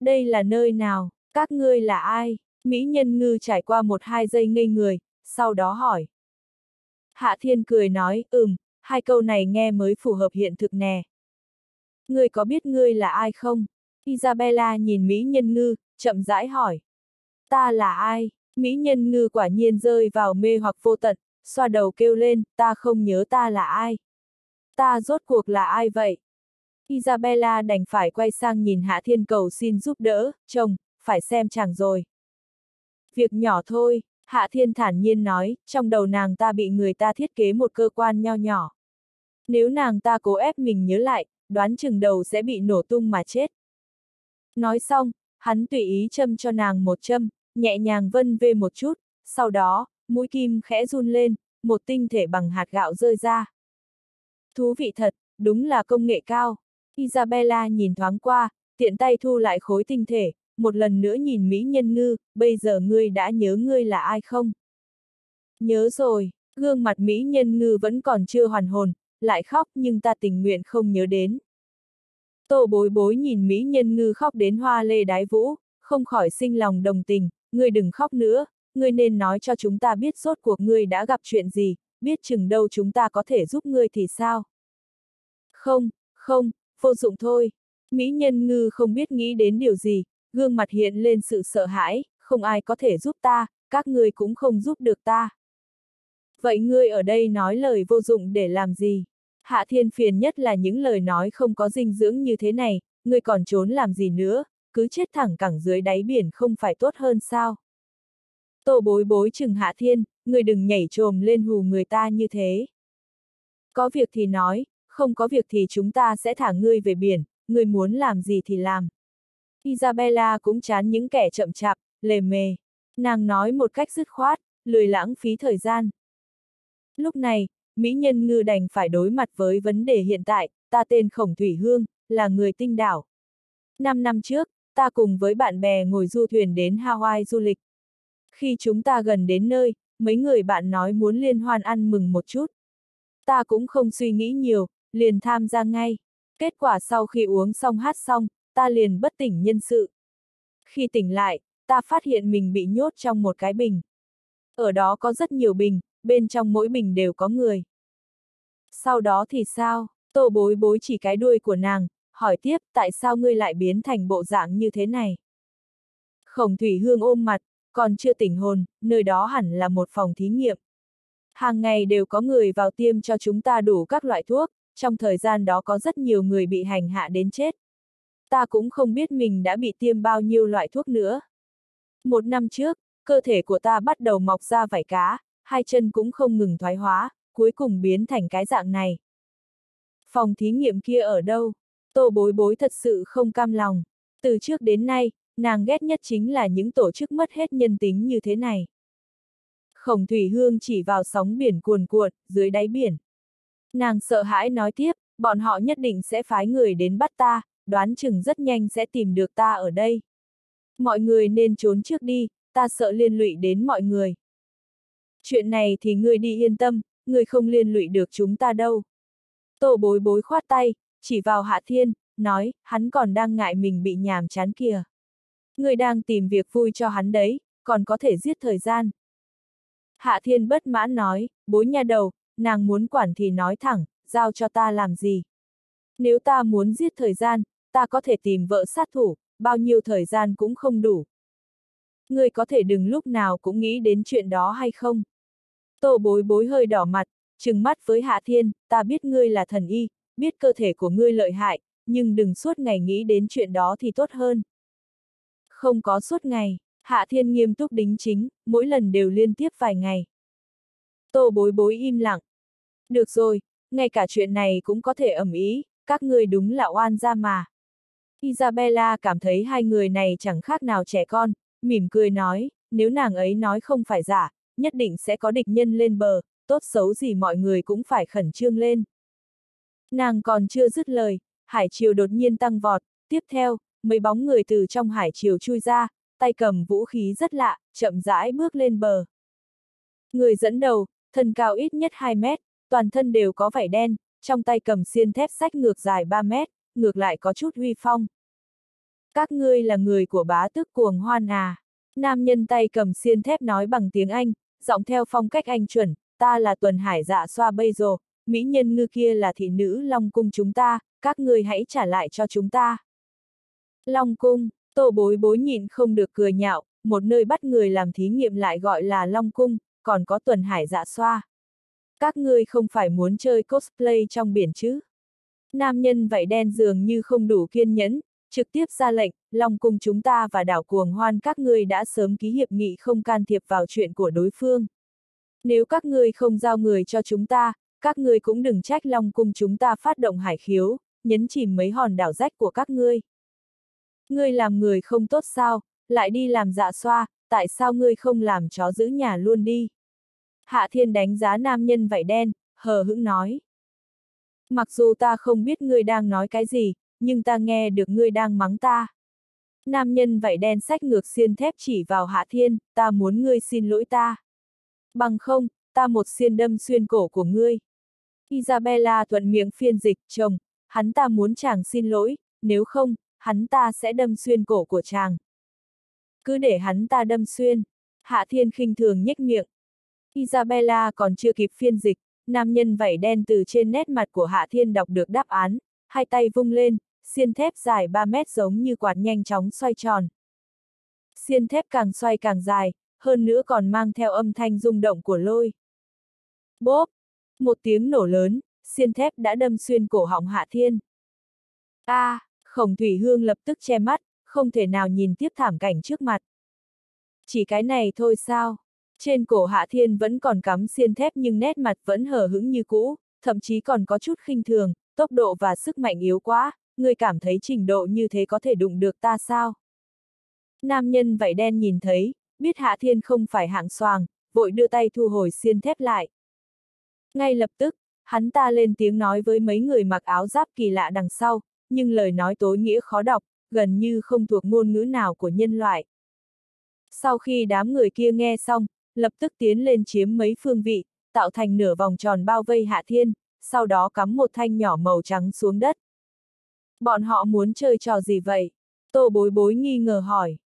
Đây là nơi nào, các ngươi là ai? Mỹ nhân ngư trải qua một hai giây ngây người, sau đó hỏi. Hạ thiên cười nói, ừm, hai câu này nghe mới phù hợp hiện thực nè. Ngươi có biết ngươi là ai không? Isabella nhìn Mỹ Nhân Ngư, chậm rãi hỏi. Ta là ai? Mỹ Nhân Ngư quả nhiên rơi vào mê hoặc vô tận, xoa đầu kêu lên, ta không nhớ ta là ai. Ta rốt cuộc là ai vậy? Isabella đành phải quay sang nhìn Hạ Thiên cầu xin giúp đỡ, chồng, phải xem chàng rồi. Việc nhỏ thôi, Hạ Thiên thản nhiên nói, trong đầu nàng ta bị người ta thiết kế một cơ quan nho nhỏ. Nếu nàng ta cố ép mình nhớ lại, đoán chừng đầu sẽ bị nổ tung mà chết. Nói xong, hắn tùy ý châm cho nàng một châm, nhẹ nhàng vân về một chút, sau đó, mũi kim khẽ run lên, một tinh thể bằng hạt gạo rơi ra. Thú vị thật, đúng là công nghệ cao. Isabella nhìn thoáng qua, tiện tay thu lại khối tinh thể, một lần nữa nhìn Mỹ nhân ngư, bây giờ ngươi đã nhớ ngươi là ai không? Nhớ rồi, gương mặt Mỹ nhân ngư vẫn còn chưa hoàn hồn, lại khóc nhưng ta tình nguyện không nhớ đến. Tô bối bối nhìn Mỹ nhân ngư khóc đến hoa lê đái vũ, không khỏi sinh lòng đồng tình, ngươi đừng khóc nữa, ngươi nên nói cho chúng ta biết rốt cuộc ngươi đã gặp chuyện gì, biết chừng đâu chúng ta có thể giúp ngươi thì sao. Không, không, vô dụng thôi. Mỹ nhân ngư không biết nghĩ đến điều gì, gương mặt hiện lên sự sợ hãi, không ai có thể giúp ta, các ngươi cũng không giúp được ta. Vậy ngươi ở đây nói lời vô dụng để làm gì? Hạ thiên phiền nhất là những lời nói không có dinh dưỡng như thế này, ngươi còn trốn làm gì nữa, cứ chết thẳng cẳng dưới đáy biển không phải tốt hơn sao? Tô bối bối chừng hạ thiên, ngươi đừng nhảy trồm lên hù người ta như thế. Có việc thì nói, không có việc thì chúng ta sẽ thả ngươi về biển, ngươi muốn làm gì thì làm. Isabella cũng chán những kẻ chậm chạp, lề mề. Nàng nói một cách dứt khoát, lười lãng phí thời gian. Lúc này, Mỹ Nhân Ngư đành phải đối mặt với vấn đề hiện tại, ta tên Khổng Thủy Hương, là người tinh đảo. Năm năm trước, ta cùng với bạn bè ngồi du thuyền đến Hawaii du lịch. Khi chúng ta gần đến nơi, mấy người bạn nói muốn liên hoan ăn mừng một chút. Ta cũng không suy nghĩ nhiều, liền tham gia ngay. Kết quả sau khi uống xong hát xong, ta liền bất tỉnh nhân sự. Khi tỉnh lại, ta phát hiện mình bị nhốt trong một cái bình. Ở đó có rất nhiều bình, bên trong mỗi bình đều có người. Sau đó thì sao? Tô bối bối chỉ cái đuôi của nàng, hỏi tiếp tại sao ngươi lại biến thành bộ dạng như thế này? Khổng Thủy Hương ôm mặt, còn chưa tỉnh hồn, nơi đó hẳn là một phòng thí nghiệm. Hàng ngày đều có người vào tiêm cho chúng ta đủ các loại thuốc, trong thời gian đó có rất nhiều người bị hành hạ đến chết. Ta cũng không biết mình đã bị tiêm bao nhiêu loại thuốc nữa. Một năm trước, cơ thể của ta bắt đầu mọc ra vảy cá, hai chân cũng không ngừng thoái hóa, cuối cùng biến thành cái dạng này. Phòng thí nghiệm kia ở đâu? Tô bối bối thật sự không cam lòng. Từ trước đến nay, nàng ghét nhất chính là những tổ chức mất hết nhân tính như thế này. Khổng Thủy Hương chỉ vào sóng biển cuồn cuộn, dưới đáy biển. Nàng sợ hãi nói tiếp, bọn họ nhất định sẽ phái người đến bắt ta, đoán chừng rất nhanh sẽ tìm được ta ở đây. Mọi người nên trốn trước đi, ta sợ liên lụy đến mọi người. Chuyện này thì ngươi đi yên tâm, ngươi không liên lụy được chúng ta đâu. Tô bối bối khoát tay, chỉ vào Hạ Thiên, nói, hắn còn đang ngại mình bị nhàm chán kìa. Ngươi đang tìm việc vui cho hắn đấy, còn có thể giết thời gian. Hạ Thiên bất mãn nói, bối nhà đầu, nàng muốn quản thì nói thẳng, giao cho ta làm gì. Nếu ta muốn giết thời gian, ta có thể tìm vợ sát thủ, bao nhiêu thời gian cũng không đủ. Ngươi có thể đừng lúc nào cũng nghĩ đến chuyện đó hay không? Tô bối bối hơi đỏ mặt, trừng mắt với Hạ Thiên, ta biết ngươi là thần y, biết cơ thể của ngươi lợi hại, nhưng đừng suốt ngày nghĩ đến chuyện đó thì tốt hơn. Không có suốt ngày, Hạ Thiên nghiêm túc đính chính, mỗi lần đều liên tiếp vài ngày. Tô bối bối im lặng. Được rồi, ngay cả chuyện này cũng có thể ẩm ý, các ngươi đúng là oan gia mà. Isabella cảm thấy hai người này chẳng khác nào trẻ con, mỉm cười nói, nếu nàng ấy nói không phải giả, nhất định sẽ có địch nhân lên bờ, tốt xấu gì mọi người cũng phải khẩn trương lên. Nàng còn chưa dứt lời, hải triều đột nhiên tăng vọt, tiếp theo, mấy bóng người từ trong hải triều chui ra, tay cầm vũ khí rất lạ, chậm rãi bước lên bờ. Người dẫn đầu, thân cao ít nhất 2 mét, toàn thân đều có vảy đen, trong tay cầm xiên thép sách ngược dài 3 mét, ngược lại có chút huy phong. Các ngươi là người của bá tước cuồng hoan à. Nam nhân tay cầm xiên thép nói bằng tiếng Anh, giọng theo phong cách Anh chuẩn, ta là tuần hải dạ xoa bây giờ, mỹ nhân ngư kia là thị nữ long cung chúng ta, các ngươi hãy trả lại cho chúng ta. Long cung, tô bối bối nhịn không được cười nhạo, một nơi bắt người làm thí nghiệm lại gọi là Long cung, còn có tuần hải dạ xoa. Các ngươi không phải muốn chơi cosplay trong biển chứ? Nam nhân vậy đen dường như không đủ kiên nhẫn, trực tiếp ra lệnh, Long cung chúng ta và đảo cuồng hoan các ngươi đã sớm ký hiệp nghị không can thiệp vào chuyện của đối phương. Nếu các ngươi không giao người cho chúng ta, các ngươi cũng đừng trách Long cung chúng ta phát động hải khiếu, nhấn chìm mấy hòn đảo rách của các ngươi. Ngươi làm người không tốt sao, lại đi làm dạ xoa, tại sao ngươi không làm chó giữ nhà luôn đi? Hạ thiên đánh giá nam nhân vảy đen, hờ hững nói. Mặc dù ta không biết ngươi đang nói cái gì, nhưng ta nghe được ngươi đang mắng ta. Nam nhân vảy đen sách ngược xiên thép chỉ vào hạ thiên, ta muốn ngươi xin lỗi ta. Bằng không, ta một xiên đâm xuyên cổ của ngươi. Isabella thuận miệng phiên dịch, chồng, hắn ta muốn chàng xin lỗi, nếu không, hắn ta sẽ đâm xuyên cổ của chàng. Cứ để hắn ta đâm xuyên. Hạ thiên khinh thường nhếch miệng. Isabella còn chưa kịp phiên dịch, nam nhân vảy đen từ trên nét mặt của Hạ Thiên đọc được đáp án, hai tay vung lên, xiên thép dài 3 mét giống như quạt nhanh chóng xoay tròn. Xiên thép càng xoay càng dài, hơn nữa còn mang theo âm thanh rung động của lôi. Bốp! Một tiếng nổ lớn, xiên thép đã đâm xuyên cổ họng Hạ Thiên. A, à, Khổng Thủy Hương lập tức che mắt, không thể nào nhìn tiếp thảm cảnh trước mặt. Chỉ cái này thôi sao? Trên cổ Hạ Thiên vẫn còn cắm xiên thép nhưng nét mặt vẫn hờ hững như cũ, thậm chí còn có chút khinh thường, tốc độ và sức mạnh yếu quá, Ngươi cảm thấy trình độ như thế có thể đụng được ta sao? Nam nhân vảy đen nhìn thấy, biết Hạ Thiên không phải hạng soàng, vội đưa tay thu hồi xiên thép lại. Ngay lập tức, hắn ta lên tiếng nói với mấy người mặc áo giáp kỳ lạ đằng sau, nhưng lời nói tối nghĩa khó đọc, gần như không thuộc ngôn ngữ nào của nhân loại. Sau khi đám người kia nghe xong, lập tức tiến lên chiếm mấy phương vị, tạo thành nửa vòng tròn bao vây Hạ Thiên, sau đó cắm một thanh nhỏ màu trắng xuống đất. Bọn họ muốn chơi trò gì vậy? Tô bối bối nghi ngờ hỏi.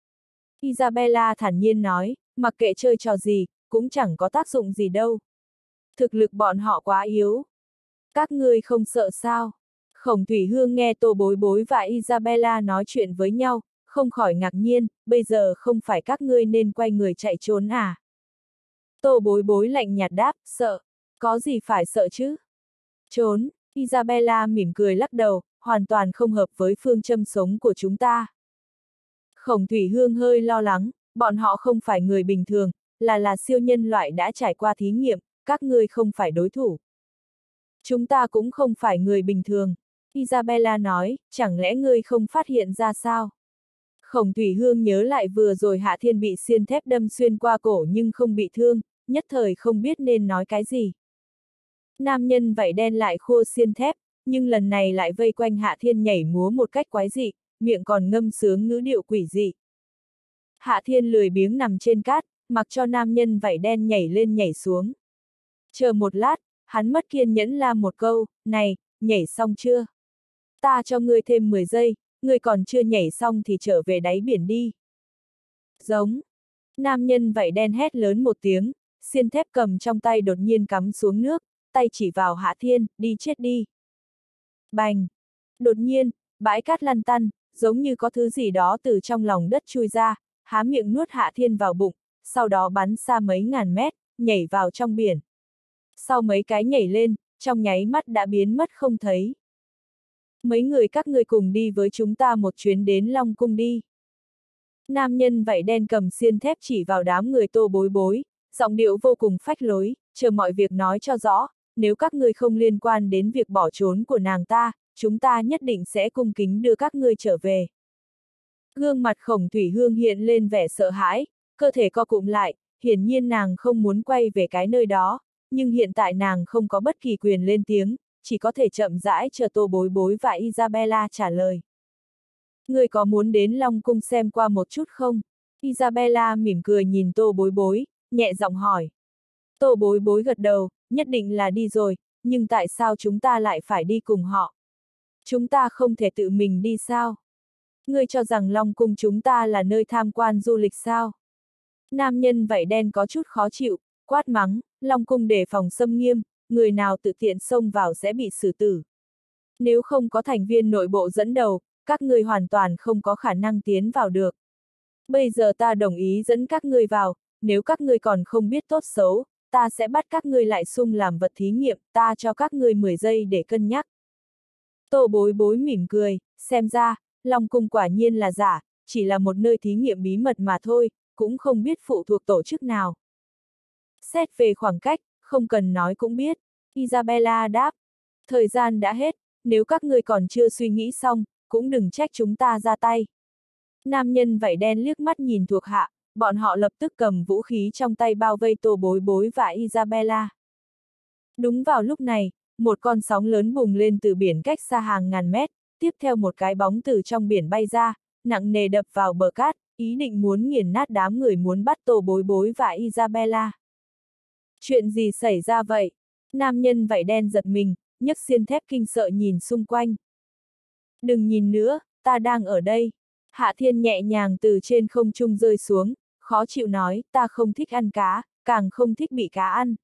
Isabella thản nhiên nói, mặc kệ chơi trò gì, cũng chẳng có tác dụng gì đâu. Thực lực bọn họ quá yếu. Các ngươi không sợ sao? Khổng Thủy Hương nghe Tô Bối Bối và Isabella nói chuyện với nhau, không khỏi ngạc nhiên, bây giờ không phải các ngươi nên quay người chạy trốn à? Tô Bối Bối lạnh nhạt đáp, sợ. Có gì phải sợ chứ? Trốn, Isabella mỉm cười lắc đầu, hoàn toàn không hợp với phương châm sống của chúng ta. Khổng Thủy Hương hơi lo lắng, bọn họ không phải người bình thường, là là siêu nhân loại đã trải qua thí nghiệm, các ngươi không phải đối thủ. Chúng ta cũng không phải người bình thường. Isabella nói, chẳng lẽ ngươi không phát hiện ra sao? Khổng Thủy Hương nhớ lại vừa rồi Hạ Thiên bị xiên thép đâm xuyên qua cổ nhưng không bị thương, nhất thời không biết nên nói cái gì. Nam nhân vảy đen lại khô xiên thép, nhưng lần này lại vây quanh Hạ Thiên nhảy múa một cách quái dị, miệng còn ngâm sướng ngữ điệu quỷ dị. Hạ Thiên lười biếng nằm trên cát, mặc cho nam nhân vảy đen nhảy lên nhảy xuống. Chờ một lát, hắn mất kiên nhẫn la một câu, này, nhảy xong chưa? Ta cho ngươi thêm 10 giây, ngươi còn chưa nhảy xong thì trở về đáy biển đi. Giống. Nam nhân vảy đen hét lớn một tiếng, xiên thép cầm trong tay đột nhiên cắm xuống nước, tay chỉ vào Hạ Thiên, đi chết đi. Bành! Đột nhiên, bãi cát lăn tăn, giống như có thứ gì đó từ trong lòng đất chui ra, há miệng nuốt Hạ Thiên vào bụng, sau đó bắn xa mấy ngàn mét, nhảy vào trong biển. Sau mấy cái nhảy lên, trong nháy mắt đã biến mất không thấy. Mấy người các người cùng đi với chúng ta một chuyến đến Long Cung đi. Nam nhân vảy đen cầm xiên thép chỉ vào đám người tô bối bối, giọng điệu vô cùng phách lối, chờ mọi việc nói cho rõ, nếu các ngươi không liên quan đến việc bỏ trốn của nàng ta, chúng ta nhất định sẽ cung kính đưa các ngươi trở về. Gương mặt khổng thủy hương hiện lên vẻ sợ hãi, cơ thể co cụm lại, hiển nhiên nàng không muốn quay về cái nơi đó, nhưng hiện tại nàng không có bất kỳ quyền lên tiếng, chỉ có thể chậm rãi chờ tô bối bối và Isabella trả lời. Người có muốn đến Long Cung xem qua một chút không? Isabella mỉm cười nhìn tô bối bối, nhẹ giọng hỏi. Tô bối bối gật đầu, nhất định là đi rồi, nhưng tại sao chúng ta lại phải đi cùng họ? Chúng ta không thể tự mình đi sao? Ngươi cho rằng Long Cung chúng ta là nơi tham quan du lịch sao? Nam nhân vảy đen có chút khó chịu, quát mắng, Long Cung để phòng xâm nghiêm, người nào tự tiện xông vào sẽ bị xử tử. Nếu không có thành viên nội bộ dẫn đầu, các ngươi hoàn toàn không có khả năng tiến vào được. Bây giờ ta đồng ý dẫn các ngươi vào, nếu các ngươi còn không biết tốt xấu, ta sẽ bắt các ngươi lại sung làm vật thí nghiệm, ta cho các ngươi 10 giây để cân nhắc. Tô bối bối mỉm cười, xem ra, Long Cung quả nhiên là giả, chỉ là một nơi thí nghiệm bí mật mà thôi, cũng không biết phụ thuộc tổ chức nào. Xét về khoảng cách, không cần nói cũng biết. Isabella đáp. Thời gian đã hết, nếu các ngươi còn chưa suy nghĩ xong, cũng đừng trách chúng ta ra tay. Nam nhân vảy đen liếc mắt nhìn thuộc hạ, bọn họ lập tức cầm vũ khí trong tay bao vây tô bối bối và Isabella. Đúng vào lúc này, một con sóng lớn bùng lên từ biển cách xa hàng ngàn mét, tiếp theo một cái bóng từ trong biển bay ra, nặng nề đập vào bờ cát, ý định muốn nghiền nát đám người muốn bắt tô bối bối và Isabella. Chuyện gì xảy ra vậy? Nam nhân vảy đen giật mình, nhấc xiên thép kinh sợ nhìn xung quanh. Đừng nhìn nữa, ta đang ở đây. Hạ thiên nhẹ nhàng từ trên không trung rơi xuống, khó chịu nói, ta không thích ăn cá, càng không thích bị cá ăn.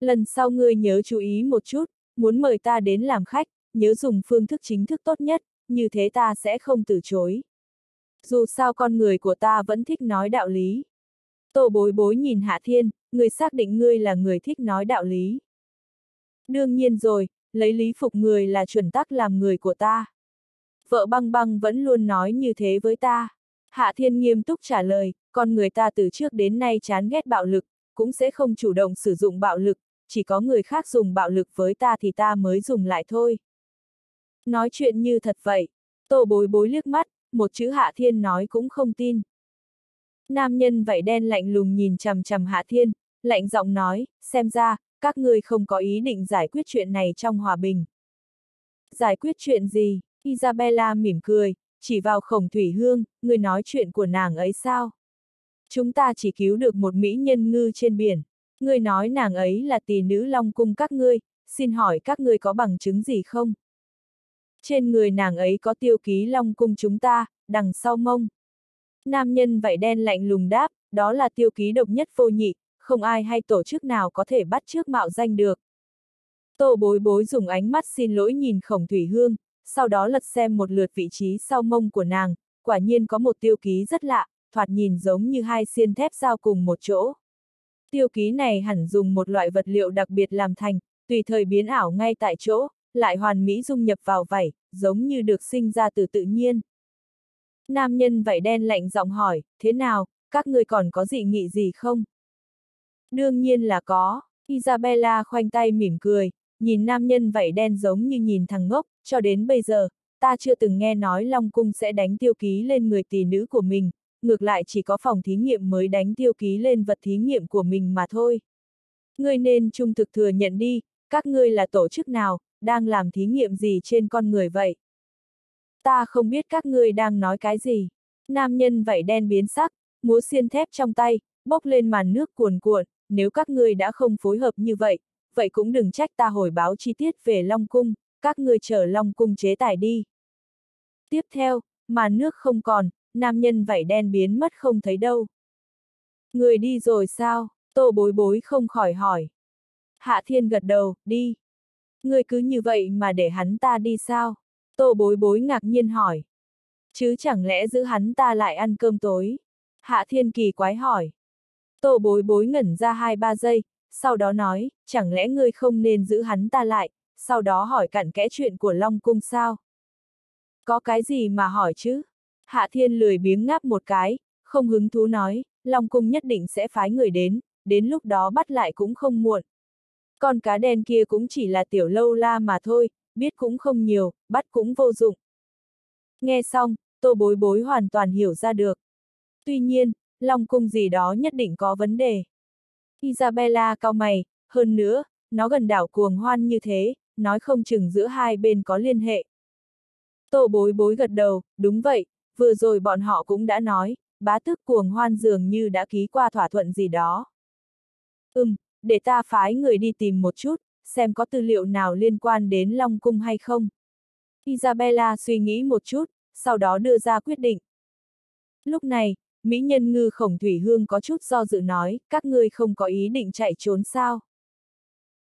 Lần sau ngươi nhớ chú ý một chút, muốn mời ta đến làm khách, nhớ dùng phương thức chính thức tốt nhất, như thế ta sẽ không từ chối. Dù sao con người của ta vẫn thích nói đạo lý. Tô bối bối nhìn Hạ Thiên, người xác định ngươi là người thích nói đạo lý. Đương nhiên rồi, lấy lý phục người là chuẩn tắc làm người của ta. Vợ băng băng vẫn luôn nói như thế với ta. Hạ Thiên nghiêm túc trả lời, con người ta từ trước đến nay chán ghét bạo lực, cũng sẽ không chủ động sử dụng bạo lực, chỉ có người khác dùng bạo lực với ta thì ta mới dùng lại thôi. Nói chuyện như thật vậy, tô bối bối liếc mắt, một chữ Hạ Thiên nói cũng không tin. Nam nhân vảy đen lạnh lùng nhìn chằm chằm Hạ Thiên, lạnh giọng nói, xem ra, các ngươi không có ý định giải quyết chuyện này trong hòa bình. Giải quyết chuyện gì? Isabella mỉm cười, chỉ vào khổng thủy hương, người nói chuyện của nàng ấy sao? Chúng ta chỉ cứu được một mỹ nhân ngư trên biển. Ngươi nói nàng ấy là tỷ nữ long cung các ngươi, xin hỏi các ngươi có bằng chứng gì không? Trên người nàng ấy có tiêu ký long cung chúng ta, đằng sau mông. Nam nhân vậy đen lạnh lùng đáp, đó là tiêu ký độc nhất vô nhị, không ai hay tổ chức nào có thể bắt trước mạo danh được. Tô bối bối dùng ánh mắt xin lỗi nhìn khổng thủy hương, sau đó lật xem một lượt vị trí sau mông của nàng, quả nhiên có một tiêu ký rất lạ, thoạt nhìn giống như hai xiên thép giao cùng một chỗ. Tiêu ký này hẳn dùng một loại vật liệu đặc biệt làm thành, tùy thời biến ảo ngay tại chỗ, lại hoàn mỹ dung nhập vào vảy, giống như được sinh ra từ tự nhiên. Nam nhân vảy đen lạnh giọng hỏi, thế nào, các người còn có dị nghị gì không? Đương nhiên là có, Isabella khoanh tay mỉm cười, nhìn nam nhân vảy đen giống như nhìn thằng ngốc, cho đến bây giờ, ta chưa từng nghe nói Long Cung sẽ đánh tiêu ký lên người tỷ nữ của mình, ngược lại chỉ có phòng thí nghiệm mới đánh tiêu ký lên vật thí nghiệm của mình mà thôi. Ngươi nên trung thực thừa nhận đi, các ngươi là tổ chức nào, đang làm thí nghiệm gì trên con người vậy? Ta không biết các ngươi đang nói cái gì. Nam nhân vảy đen biến sắc, múa xiên thép trong tay, bốc lên màn nước cuồn cuộn, nếu các ngươi đã không phối hợp như vậy, vậy cũng đừng trách ta hồi báo chi tiết về Long Cung, các ngươi chờ Long Cung chế tài đi. Tiếp theo, màn nước không còn, nam nhân vảy đen biến mất không thấy đâu. Người đi rồi sao? Tô bối bối không khỏi hỏi. Hạ thiên gật đầu, đi. Người cứ như vậy mà để hắn ta đi sao? Tô bối bối ngạc nhiên hỏi. Chứ chẳng lẽ giữ hắn ta lại ăn cơm tối? Hạ thiên kỳ quái hỏi. Tô bối bối ngẩn ra hai ba giây, sau đó nói, chẳng lẽ ngươi không nên giữ hắn ta lại, sau đó hỏi cặn kẽ chuyện của Long Cung sao? Có cái gì mà hỏi chứ? Hạ Thiên lười biếng ngáp một cái, không hứng thú nói, Long Cung nhất định sẽ phái người đến, đến lúc đó bắt lại cũng không muộn. Con cá đen kia cũng chỉ là tiểu lâu la mà thôi, biết cũng không nhiều, bắt cũng vô dụng. Nghe xong, tô bối bối hoàn toàn hiểu ra được. Tuy nhiên, Long Cung gì đó nhất định có vấn đề. Isabella cao mày, hơn nữa, nó gần đảo cuồng hoan như thế, nói không chừng giữa hai bên có liên hệ. Tô bối bối gật đầu, đúng vậy, vừa rồi bọn họ cũng đã nói, bá tước cuồng hoan dường như đã ký qua thỏa thuận gì đó. Ừm, để ta phái người đi tìm một chút, xem có tư liệu nào liên quan đến Long Cung hay không. Isabella suy nghĩ một chút, sau đó đưa ra quyết định. Lúc này, Mỹ nhân ngư khổng thủy hương có chút do dự nói, các ngươi không có ý định chạy trốn sao?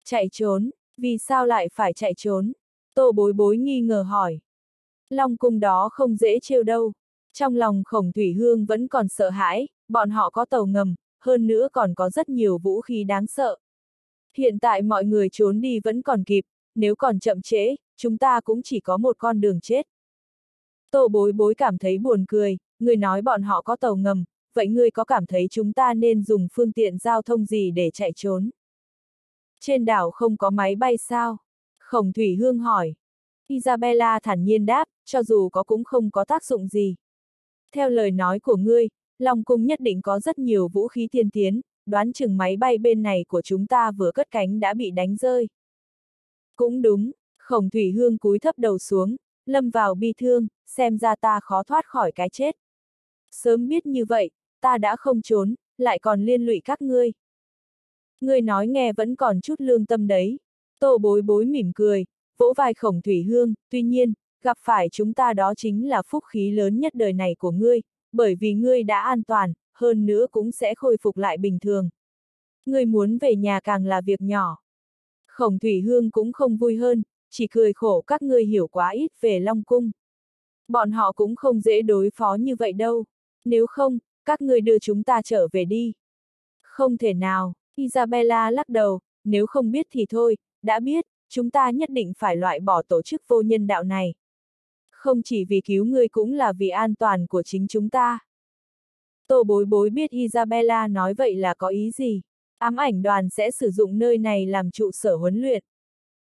Chạy trốn, vì sao lại phải chạy trốn? Tô bối bối nghi ngờ hỏi. Long cung đó không dễ trêu đâu. Trong lòng khổng thủy hương vẫn còn sợ hãi, bọn họ có tàu ngầm, hơn nữa còn có rất nhiều vũ khí đáng sợ. Hiện tại mọi người trốn đi vẫn còn kịp, nếu còn chậm trễ, chúng ta cũng chỉ có một con đường chết. Tô bối bối cảm thấy buồn cười, người nói bọn họ có tàu ngầm, vậy ngươi có cảm thấy chúng ta nên dùng phương tiện giao thông gì để chạy trốn? Trên đảo không có máy bay sao? Khổng Thủy Hương hỏi. Isabella thản nhiên đáp, cho dù có cũng không có tác dụng gì. Theo lời nói của ngươi, Long Cung nhất định có rất nhiều vũ khí tiên tiến, đoán chừng máy bay bên này của chúng ta vừa cất cánh đã bị đánh rơi. Cũng đúng, Khổng Thủy Hương cúi thấp đầu xuống, lâm vào bi thương, xem ra ta khó thoát khỏi cái chết. Sớm biết như vậy, ta đã không trốn, lại còn liên lụy các ngươi. Ngươi nói nghe vẫn còn chút lương tâm đấy. Tô bối bối mỉm cười, vỗ vai khổng thủy hương, tuy nhiên, gặp phải chúng ta đó chính là phúc khí lớn nhất đời này của ngươi, bởi vì ngươi đã an toàn, hơn nữa cũng sẽ khôi phục lại bình thường. Ngươi muốn về nhà càng là việc nhỏ. Khổng thủy hương cũng không vui hơn, chỉ cười khổ các ngươi hiểu quá ít về Long Cung. Bọn họ cũng không dễ đối phó như vậy đâu. Nếu không, các ngươi đưa chúng ta trở về đi. Không thể nào, Isabella lắc đầu, nếu không biết thì thôi, đã biết, chúng ta nhất định phải loại bỏ tổ chức vô nhân đạo này. Không chỉ vì cứu ngươi cũng là vì an toàn của chính chúng ta. Tô bối bối biết Isabella nói vậy là có ý gì. Ám ảnh đoàn sẽ sử dụng nơi này làm trụ sở huấn luyện.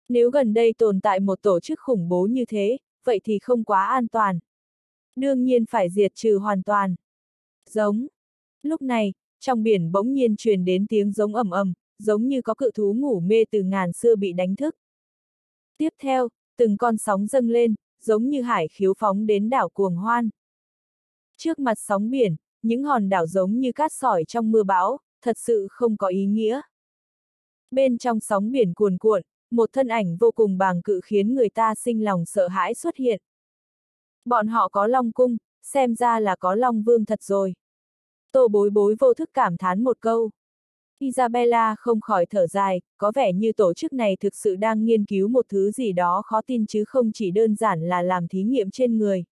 Nếu gần đây tồn tại một tổ chức khủng bố như thế, vậy thì không quá an toàn. Đương nhiên phải diệt trừ hoàn toàn. Giống. Lúc này, trong biển bỗng nhiên truyền đến tiếng giống ầm ầm, giống như có cự thú ngủ mê từ ngàn xưa bị đánh thức. Tiếp theo, từng con sóng dâng lên, giống như hải khiếu phóng đến đảo cuồng hoan. Trước mặt sóng biển, những hòn đảo giống như cát sỏi trong mưa bão, thật sự không có ý nghĩa. Bên trong sóng biển cuồn cuộn, một thân ảnh vô cùng bàng cự khiến người ta sinh lòng sợ hãi xuất hiện. Bọn họ có long cung, xem ra là có long vương thật rồi. Tô bối bối vô thức cảm thán một câu. Isabella không khỏi thở dài, có vẻ như tổ chức này thực sự đang nghiên cứu một thứ gì đó khó tin chứ không chỉ đơn giản là làm thí nghiệm trên người.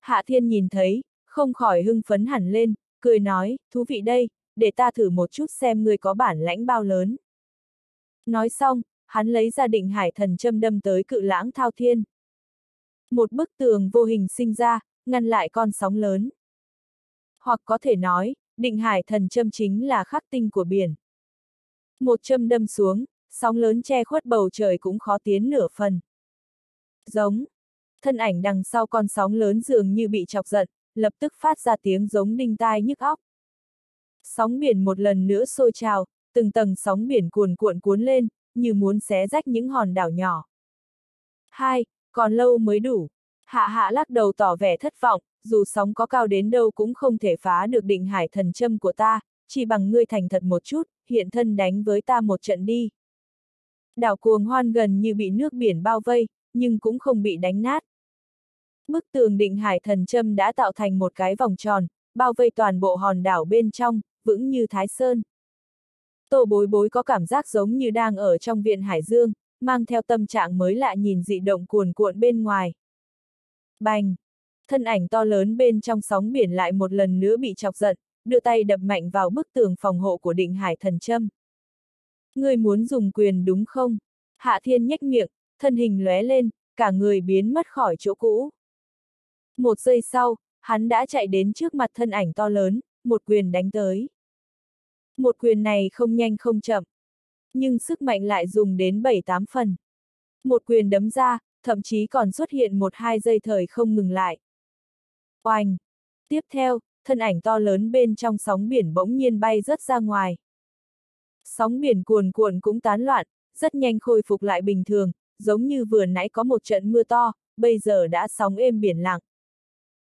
Hạ Thiên nhìn thấy, không khỏi hưng phấn hẳn lên, cười nói, thú vị đây, để ta thử một chút xem người có bản lãnh bao lớn. Nói xong, hắn lấy ra định hải thần châm đâm tới cự lãng thao thiên. Một bức tường vô hình sinh ra, ngăn lại con sóng lớn. Hoặc có thể nói, định hải thần châm chính là khắc tinh của biển. Một châm đâm xuống, sóng lớn che khuất bầu trời cũng khó tiến nửa phần. Giống. Thân ảnh đằng sau con sóng lớn dường như bị chọc giận, lập tức phát ra tiếng giống đinh tai nhức óc. Sóng biển một lần nữa sôi trào, từng tầng sóng biển cuồn cuộn cuốn lên, như muốn xé rách những hòn đảo nhỏ. Hai, còn lâu mới đủ. Hạ hạ lắc đầu tỏ vẻ thất vọng, dù sóng có cao đến đâu cũng không thể phá được định hải thần châm của ta, chỉ bằng ngươi thành thật một chút, hiện thân đánh với ta một trận đi. Đảo cuồng hoan gần như bị nước biển bao vây, nhưng cũng không bị đánh nát. Bức tường định hải thần châm đã tạo thành một cái vòng tròn, bao vây toàn bộ hòn đảo bên trong, vững như thái sơn. Tô bối bối có cảm giác giống như đang ở trong viện Hải Dương, mang theo tâm trạng mới lạ nhìn dị động cuồn cuộn bên ngoài. Bành! Thân ảnh to lớn bên trong sóng biển lại một lần nữa bị chọc giận, đưa tay đập mạnh vào bức tường phòng hộ của định hải thần châm. Người muốn dùng quyền đúng không? Hạ thiên nhếch miệng, thân hình lóe lên, cả người biến mất khỏi chỗ cũ. Một giây sau, hắn đã chạy đến trước mặt thân ảnh to lớn, một quyền đánh tới. Một quyền này không nhanh không chậm, nhưng sức mạnh lại dùng đến 7-8 phần. Một quyền đấm ra, thậm chí còn xuất hiện một hai giây thời không ngừng lại. Oanh! Tiếp theo, thân ảnh to lớn bên trong sóng biển bỗng nhiên bay rớt ra ngoài. Sóng biển cuồn cuộn cũng tán loạn, rất nhanh khôi phục lại bình thường, giống như vừa nãy có một trận mưa to, bây giờ đã sóng êm biển lặng.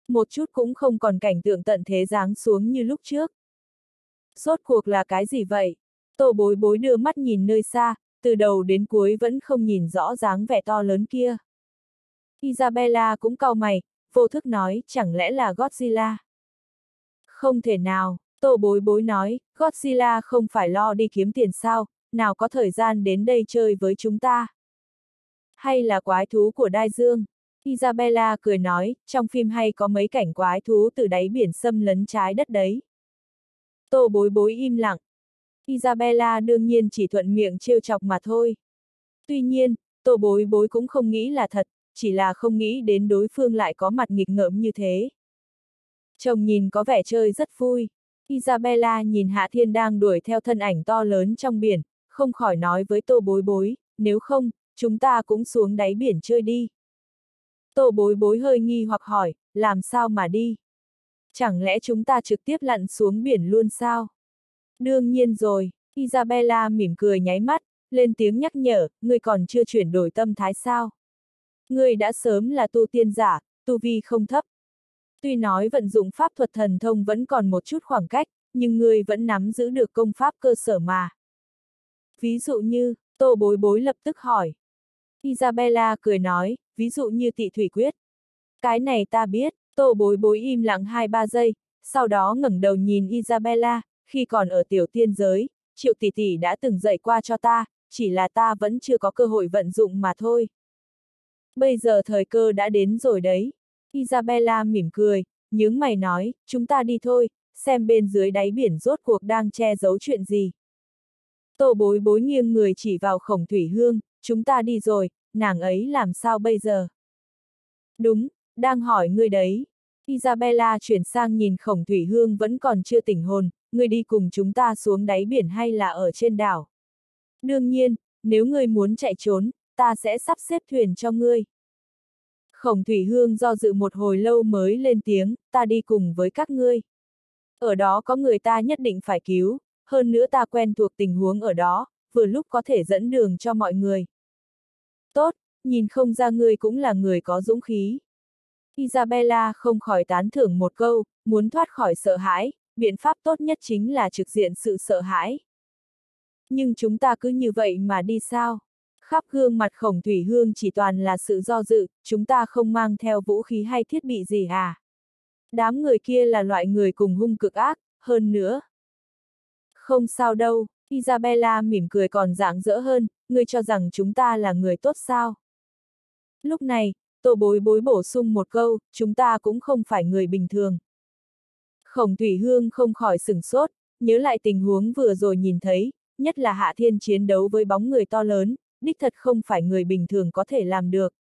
Một chút cũng không còn cảnh tượng tận thế giáng xuống như lúc trước. Rốt cuộc là cái gì vậy? Tô bối bối đưa mắt nhìn nơi xa, từ đầu đến cuối vẫn không nhìn rõ dáng vẻ to lớn kia. Isabella cũng cau mày, vô thức nói, chẳng lẽ là Godzilla? Không thể nào, tô bối bối nói, Godzilla không phải lo đi kiếm tiền sao, nào có thời gian đến đây chơi với chúng ta. Hay là quái thú của Đai Dương? Isabella cười nói, trong phim hay có mấy cảnh quái thú từ đáy biển xâm lấn trái đất đấy. Tô bối bối im lặng. Isabella đương nhiên chỉ thuận miệng trêu chọc mà thôi. Tuy nhiên, tô bối bối cũng không nghĩ là thật, chỉ là không nghĩ đến đối phương lại có mặt nghịch ngợm như thế. Chồng nhìn có vẻ chơi rất vui. Isabella nhìn Hạ Thiên đang đuổi theo thân ảnh to lớn trong biển, không khỏi nói với tô bối bối, nếu không, chúng ta cũng xuống đáy biển chơi đi. Tô bối bối hơi nghi hoặc hỏi, làm sao mà đi? Chẳng lẽ chúng ta trực tiếp lặn xuống biển luôn sao? Đương nhiên rồi, Isabella mỉm cười nháy mắt, lên tiếng nhắc nhở, người còn chưa chuyển đổi tâm thái sao? Người đã sớm là tu tiên giả, tu vi không thấp. Tuy nói vận dụng pháp thuật thần thông vẫn còn một chút khoảng cách, nhưng người vẫn nắm giữ được công pháp cơ sở mà. Ví dụ như, tô bối bối lập tức hỏi. Isabella cười nói, ví dụ như tị thủy quyết. Cái này ta biết, tô bối bối im lặng 2-3 giây, sau đó ngẩng đầu nhìn Isabella, khi còn ở tiểu tiên giới, triệu tỷ tỷ đã từng dạy qua cho ta, chỉ là ta vẫn chưa có cơ hội vận dụng mà thôi. Bây giờ thời cơ đã đến rồi đấy. Isabella mỉm cười, nhướng mày nói, chúng ta đi thôi, xem bên dưới đáy biển rốt cuộc đang che giấu chuyện gì. Tô bối bối nghiêng người chỉ vào khổng thủy hương, chúng ta đi rồi, nàng ấy làm sao bây giờ? Đúng, đang hỏi ngươi đấy. Isabella chuyển sang nhìn khổng thủy hương vẫn còn chưa tỉnh hồn, ngươi đi cùng chúng ta xuống đáy biển hay là ở trên đảo? Đương nhiên, nếu ngươi muốn chạy trốn, ta sẽ sắp xếp thuyền cho ngươi. Khổng thủy hương do dự một hồi lâu mới lên tiếng, ta đi cùng với các ngươi. Ở đó có người ta nhất định phải cứu, hơn nữa ta quen thuộc tình huống ở đó, vừa lúc có thể dẫn đường cho mọi người. Tốt, nhìn không ra ngươi cũng là người có dũng khí. Isabella không khỏi tán thưởng một câu, muốn thoát khỏi sợ hãi, biện pháp tốt nhất chính là trực diện sự sợ hãi. Nhưng chúng ta cứ như vậy mà đi sao? Khắp gương mặt khổng thủy hương chỉ toàn là sự do dự, chúng ta không mang theo vũ khí hay thiết bị gì à? Đám người kia là loại người cùng hung cực ác, hơn nữa. Không sao đâu, Isabella mỉm cười còn dạng dỡ hơn, ngươi cho rằng chúng ta là người tốt sao? Lúc này, Tô bối bối bổ sung một câu, chúng ta cũng không phải người bình thường. Khổng Thủy Hương không khỏi sửng sốt, nhớ lại tình huống vừa rồi nhìn thấy, nhất là Hạ Thiên chiến đấu với bóng người to lớn, đích thật không phải người bình thường có thể làm được.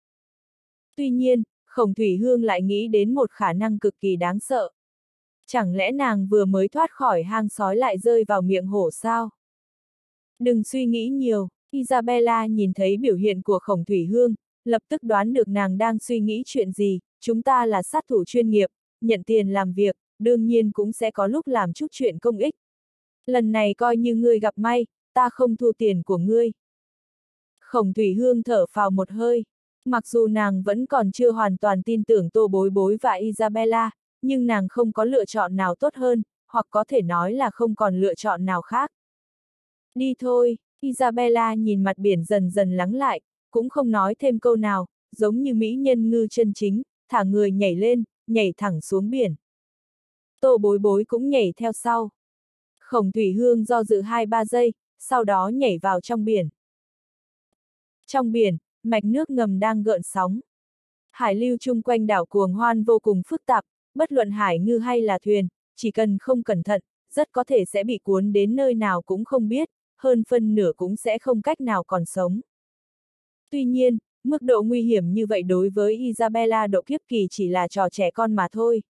Tuy nhiên, Khổng Thủy Hương lại nghĩ đến một khả năng cực kỳ đáng sợ. Chẳng lẽ nàng vừa mới thoát khỏi hang sói lại rơi vào miệng hổ sao? Đừng suy nghĩ nhiều, Isabella nhìn thấy biểu hiện của Khổng Thủy Hương, lập tức đoán được nàng đang suy nghĩ chuyện gì, chúng ta là sát thủ chuyên nghiệp, nhận tiền làm việc, đương nhiên cũng sẽ có lúc làm chút chuyện công ích. Lần này coi như ngươi gặp may, ta không thu tiền của ngươi. Khổng Thủy Hương thở phào một hơi. Mặc dù nàng vẫn còn chưa hoàn toàn tin tưởng Tô Bối Bối và Isabella, nhưng nàng không có lựa chọn nào tốt hơn, hoặc có thể nói là không còn lựa chọn nào khác. Đi thôi, Isabella nhìn mặt biển dần dần lắng lại, cũng không nói thêm câu nào, giống như mỹ nhân ngư chân chính, thả người nhảy lên, nhảy thẳng xuống biển. Tô bối bối cũng nhảy theo sau. Khổng thủy hương do dự hai ba giây, sau đó nhảy vào trong biển. Trong biển, mạch nước ngầm đang gợn sóng. Hải lưu chung quanh đảo cuồng hoan vô cùng phức tạp, bất luận hải ngư hay là thuyền, chỉ cần không cẩn thận, rất có thể sẽ bị cuốn đến nơi nào cũng không biết, hơn phân nửa cũng sẽ không cách nào còn sống. Tuy nhiên, mức độ nguy hiểm như vậy đối với Isabella độ kiếp kỳ chỉ là trò trẻ con mà thôi.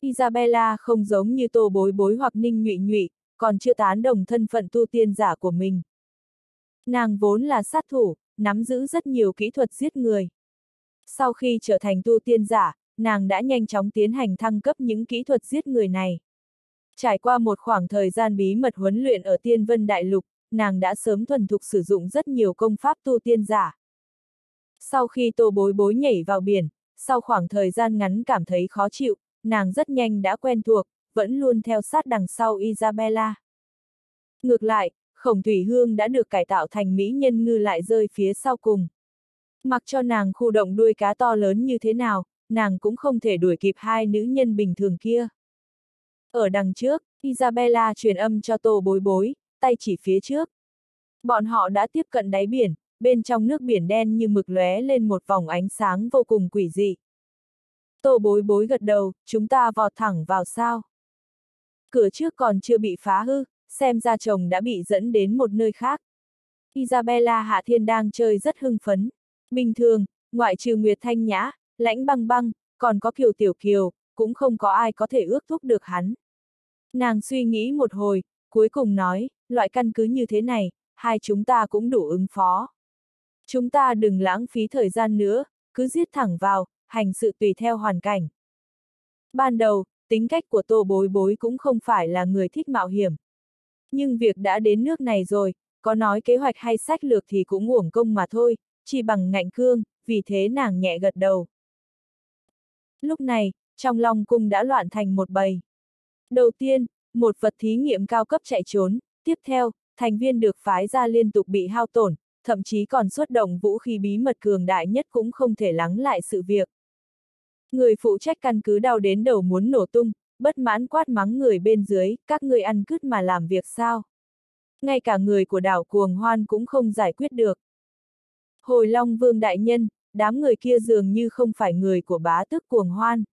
Isabella không giống như tô bối bối hoặc ninh nhụy nhụy, còn chưa tán đồng thân phận tu tiên giả của mình. Nàng vốn là sát thủ, nắm giữ rất nhiều kỹ thuật giết người. Sau khi trở thành tu tiên giả, nàng đã nhanh chóng tiến hành thăng cấp những kỹ thuật giết người này. Trải qua một khoảng thời gian bí mật huấn luyện ở Tiên Vân Đại Lục, nàng đã sớm thuần thục sử dụng rất nhiều công pháp tu tiên giả. Sau khi tô bối bối nhảy vào biển, sau khoảng thời gian ngắn cảm thấy khó chịu, nàng rất nhanh đã quen thuộc, vẫn luôn theo sát đằng sau Isabella. Ngược lại, khổng thủy hương đã được cải tạo thành mỹ nhân ngư lại rơi phía sau cùng. Mặc cho nàng khu động đuôi cá to lớn như thế nào, nàng cũng không thể đuổi kịp hai nữ nhân bình thường kia. Ở đằng trước, Isabella truyền âm cho tô bối bối, tay chỉ phía trước. Bọn họ đã tiếp cận đáy biển, bên trong nước biển đen như mực lóe lên một vòng ánh sáng vô cùng quỷ dị. Tô bối bối gật đầu, chúng ta vọt thẳng vào sao. Cửa trước còn chưa bị phá hư, xem ra chồng đã bị dẫn đến một nơi khác. Isabella Hạ Thiên đang chơi rất hưng phấn. Bình thường, ngoại trừ Nguyệt Thanh Nhã, lãnh băng băng, còn có Kiều Tiểu Kiều, cũng không có ai có thể ước thúc được hắn. Nàng suy nghĩ một hồi, cuối cùng nói, loại căn cứ như thế này, hai chúng ta cũng đủ ứng phó. Chúng ta đừng lãng phí thời gian nữa, cứ giết thẳng vào, hành sự tùy theo hoàn cảnh. Ban đầu, tính cách của tô bối bối cũng không phải là người thích mạo hiểm. Nhưng việc đã đến nước này rồi, có nói kế hoạch hay sách lược thì cũng uổng công mà thôi, chỉ bằng ngạnh cương, vì thế nàng nhẹ gật đầu. Lúc này, trong lòng cung đã loạn thành một bầy. Đầu tiên, một vật thí nghiệm cao cấp chạy trốn, tiếp theo, thành viên được phái ra liên tục bị hao tổn, thậm chí còn xuất động vũ khí bí mật cường đại nhất cũng không thể lắng lại sự việc. Người phụ trách căn cứ đau đến đầu muốn nổ tung, bất mãn quát mắng người bên dưới, các người ăn cứt mà làm việc sao? Ngay cả người của đảo cuồng hoan cũng không giải quyết được. Hồi Long Vương Đại Nhân, đám người kia dường như không phải người của bá tức cuồng hoan.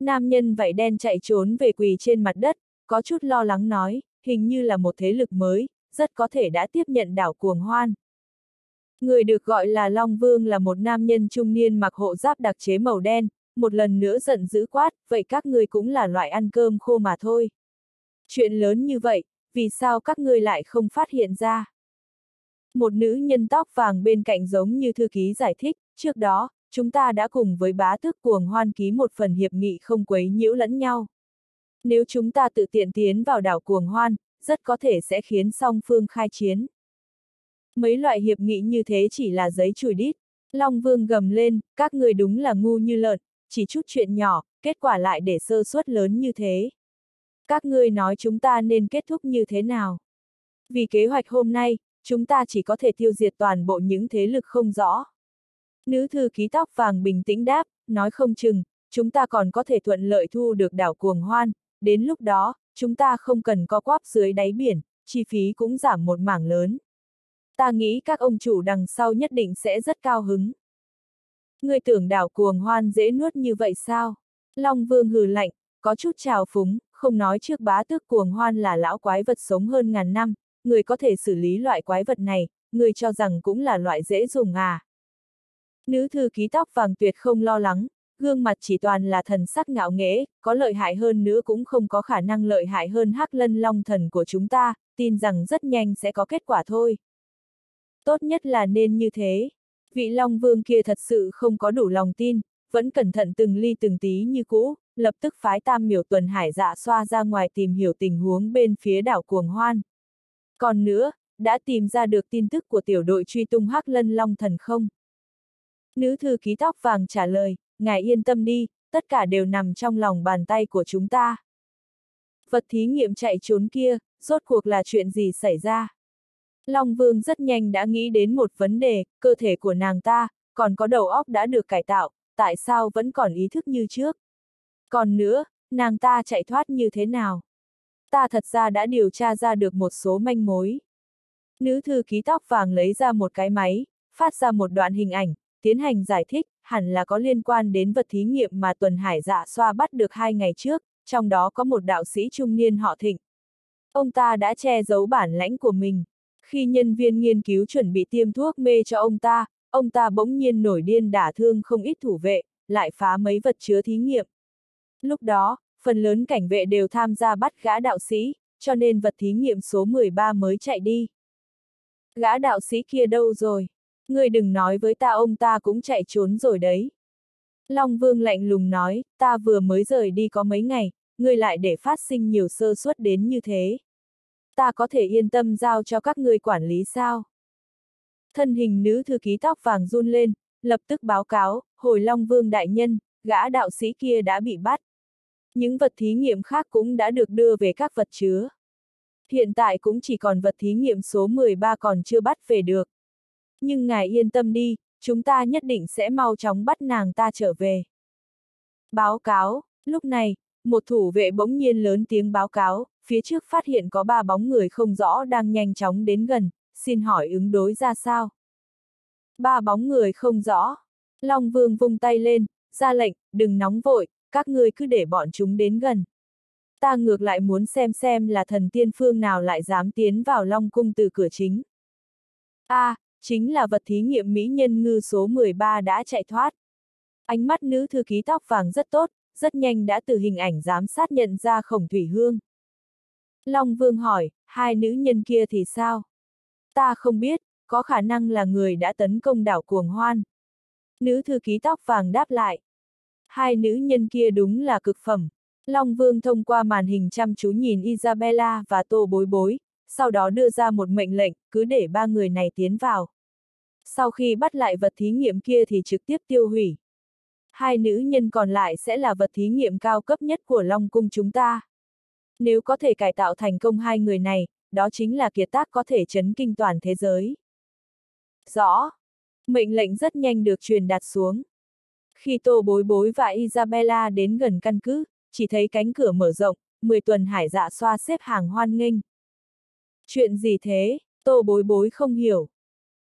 Nam nhân vảy đen chạy trốn về quỳ trên mặt đất, có chút lo lắng nói, hình như là một thế lực mới, rất có thể đã tiếp nhận đảo cuồng hoan. Người được gọi là Long Vương là một nam nhân trung niên mặc hộ giáp đặc chế màu đen, một lần nữa giận dữ quát, vậy các ngươi cũng là loại ăn cơm khô mà thôi. Chuyện lớn như vậy, vì sao các ngươi lại không phát hiện ra? Một nữ nhân tóc vàng bên cạnh giống như thư ký giải thích, trước đó, chúng ta đã cùng với bá tước cuồng hoan ký một phần hiệp nghị không quấy nhiễu lẫn nhau. Nếu chúng ta tự tiện tiến vào đảo cuồng hoan, rất có thể sẽ khiến song phương khai chiến. Mấy loại hiệp nghị như thế chỉ là giấy chùi đít. Long Vương gầm lên, các người đúng là ngu như lợn, chỉ chút chuyện nhỏ, kết quả lại để sơ suất lớn như thế. Các ngươi nói chúng ta nên kết thúc như thế nào? Vì kế hoạch hôm nay, chúng ta chỉ có thể tiêu diệt toàn bộ những thế lực không rõ. Nữ thư ký tóc vàng bình tĩnh đáp, nói không chừng, chúng ta còn có thể thuận lợi thu được đảo cuồng hoan, đến lúc đó, chúng ta không cần co quắp dưới đáy biển, chi phí cũng giảm một mảng lớn. Ta nghĩ các ông chủ đằng sau nhất định sẽ rất cao hứng. Người tưởng đảo cuồng hoan dễ nuốt như vậy sao? Long Vương hừ lạnh, có chút trào phúng, không nói trước bá tước cuồng hoan là lão quái vật sống hơn ngàn năm, người có thể xử lý loại quái vật này, người cho rằng cũng là loại dễ dùng à. Nữ thư ký tóc vàng tuyệt không lo lắng, gương mặt chỉ toàn là thần sắc ngạo nghễ, có lợi hại hơn nữa cũng không có khả năng lợi hại hơn hắc lân long thần của chúng ta, tin rằng rất nhanh sẽ có kết quả thôi. Tốt nhất là nên như thế. Vị long vương kia thật sự không có đủ lòng tin, vẫn cẩn thận từng ly từng tí như cũ, lập tức phái tam miểu tuần hải dạ xoa ra ngoài tìm hiểu tình huống bên phía đảo Cuồng Hoan. Còn nữa, đã tìm ra được tin tức của tiểu đội truy tung hắc lân long thần không? Nữ thư ký tóc vàng trả lời, ngài yên tâm đi, tất cả đều nằm trong lòng bàn tay của chúng ta. Vật thí nghiệm chạy trốn kia, rốt cuộc là chuyện gì xảy ra? Long Vương rất nhanh đã nghĩ đến một vấn đề, cơ thể của nàng ta, còn có đầu óc đã được cải tạo, tại sao vẫn còn ý thức như trước? Còn nữa, nàng ta chạy thoát như thế nào? Ta thật ra đã điều tra ra được một số manh mối. Nữ thư ký tóc vàng lấy ra một cái máy, phát ra một đoạn hình ảnh, tiến hành giải thích, hẳn là có liên quan đến vật thí nghiệm mà tuần hải dạ xoa bắt được hai ngày trước, trong đó có một đạo sĩ trung niên họ thịnh. Ông ta đã che giấu bản lãnh của mình. Khi nhân viên nghiên cứu chuẩn bị tiêm thuốc mê cho ông ta, ông ta bỗng nhiên nổi điên đả thương không ít thủ vệ, lại phá mấy vật chứa thí nghiệm. Lúc đó, phần lớn cảnh vệ đều tham gia bắt gã đạo sĩ, cho nên vật thí nghiệm số 13 mới chạy đi. Gã đạo sĩ kia đâu rồi? Ngươi đừng nói với ta ông ta cũng chạy trốn rồi đấy. Long Vương lạnh lùng nói, ta vừa mới rời đi có mấy ngày, ngươi lại để phát sinh nhiều sơ suất đến như thế. Ta có thể yên tâm giao cho các ngươi quản lý sao? Thân hình nữ thư ký tóc vàng run lên, lập tức báo cáo, hồi Long Vương đại nhân, gã đạo sĩ kia đã bị bắt. Những vật thí nghiệm khác cũng đã được đưa về các vật chứa. Hiện tại cũng chỉ còn vật thí nghiệm số 13 còn chưa bắt về được. Nhưng ngài yên tâm đi, chúng ta nhất định sẽ mau chóng bắt nàng ta trở về. Báo cáo, lúc này, một thủ vệ bỗng nhiên lớn tiếng báo cáo, phía trước phát hiện có ba bóng người không rõ đang nhanh chóng đến gần, xin hỏi ứng đối ra sao. Ba bóng người không rõ. Long Vương vung tay lên, ra lệnh, đừng nóng vội, các ngươi cứ để bọn chúng đến gần. Ta ngược lại muốn xem xem là thần tiên phương nào lại dám tiến vào Long Cung từ cửa chính. A, à, chính là vật thí nghiệm mỹ nhân ngư số 13 đã chạy thoát. Ánh mắt nữ thư ký tóc vàng rất tốt, rất nhanh đã từ hình ảnh giám sát nhận ra khổng thủy hương. Long Vương hỏi, hai nữ nhân kia thì sao? Ta không biết, có khả năng là người đã tấn công đảo cuồng hoan. Nữ thư ký tóc vàng đáp lại. Hai nữ nhân kia đúng là cực phẩm. Long Vương thông qua màn hình chăm chú nhìn Isabella và Tô Bối Bối, sau đó đưa ra một mệnh lệnh, cứ để ba người này tiến vào. Sau khi bắt lại vật thí nghiệm kia thì trực tiếp tiêu hủy. Hai nữ nhân còn lại sẽ là vật thí nghiệm cao cấp nhất của Long Cung chúng ta. Nếu có thể cải tạo thành công hai người này, đó chính là kiệt tác có thể chấn kinh toàn thế giới. Rõ. Mệnh lệnh rất nhanh được truyền đạt xuống. Khi Tô Bối Bối và Isabella đến gần căn cứ, chỉ thấy cánh cửa mở rộng, 10 tuần hải dạ xoa xếp hàng hoan nghênh. Chuyện gì thế, Tô Bối Bối không hiểu.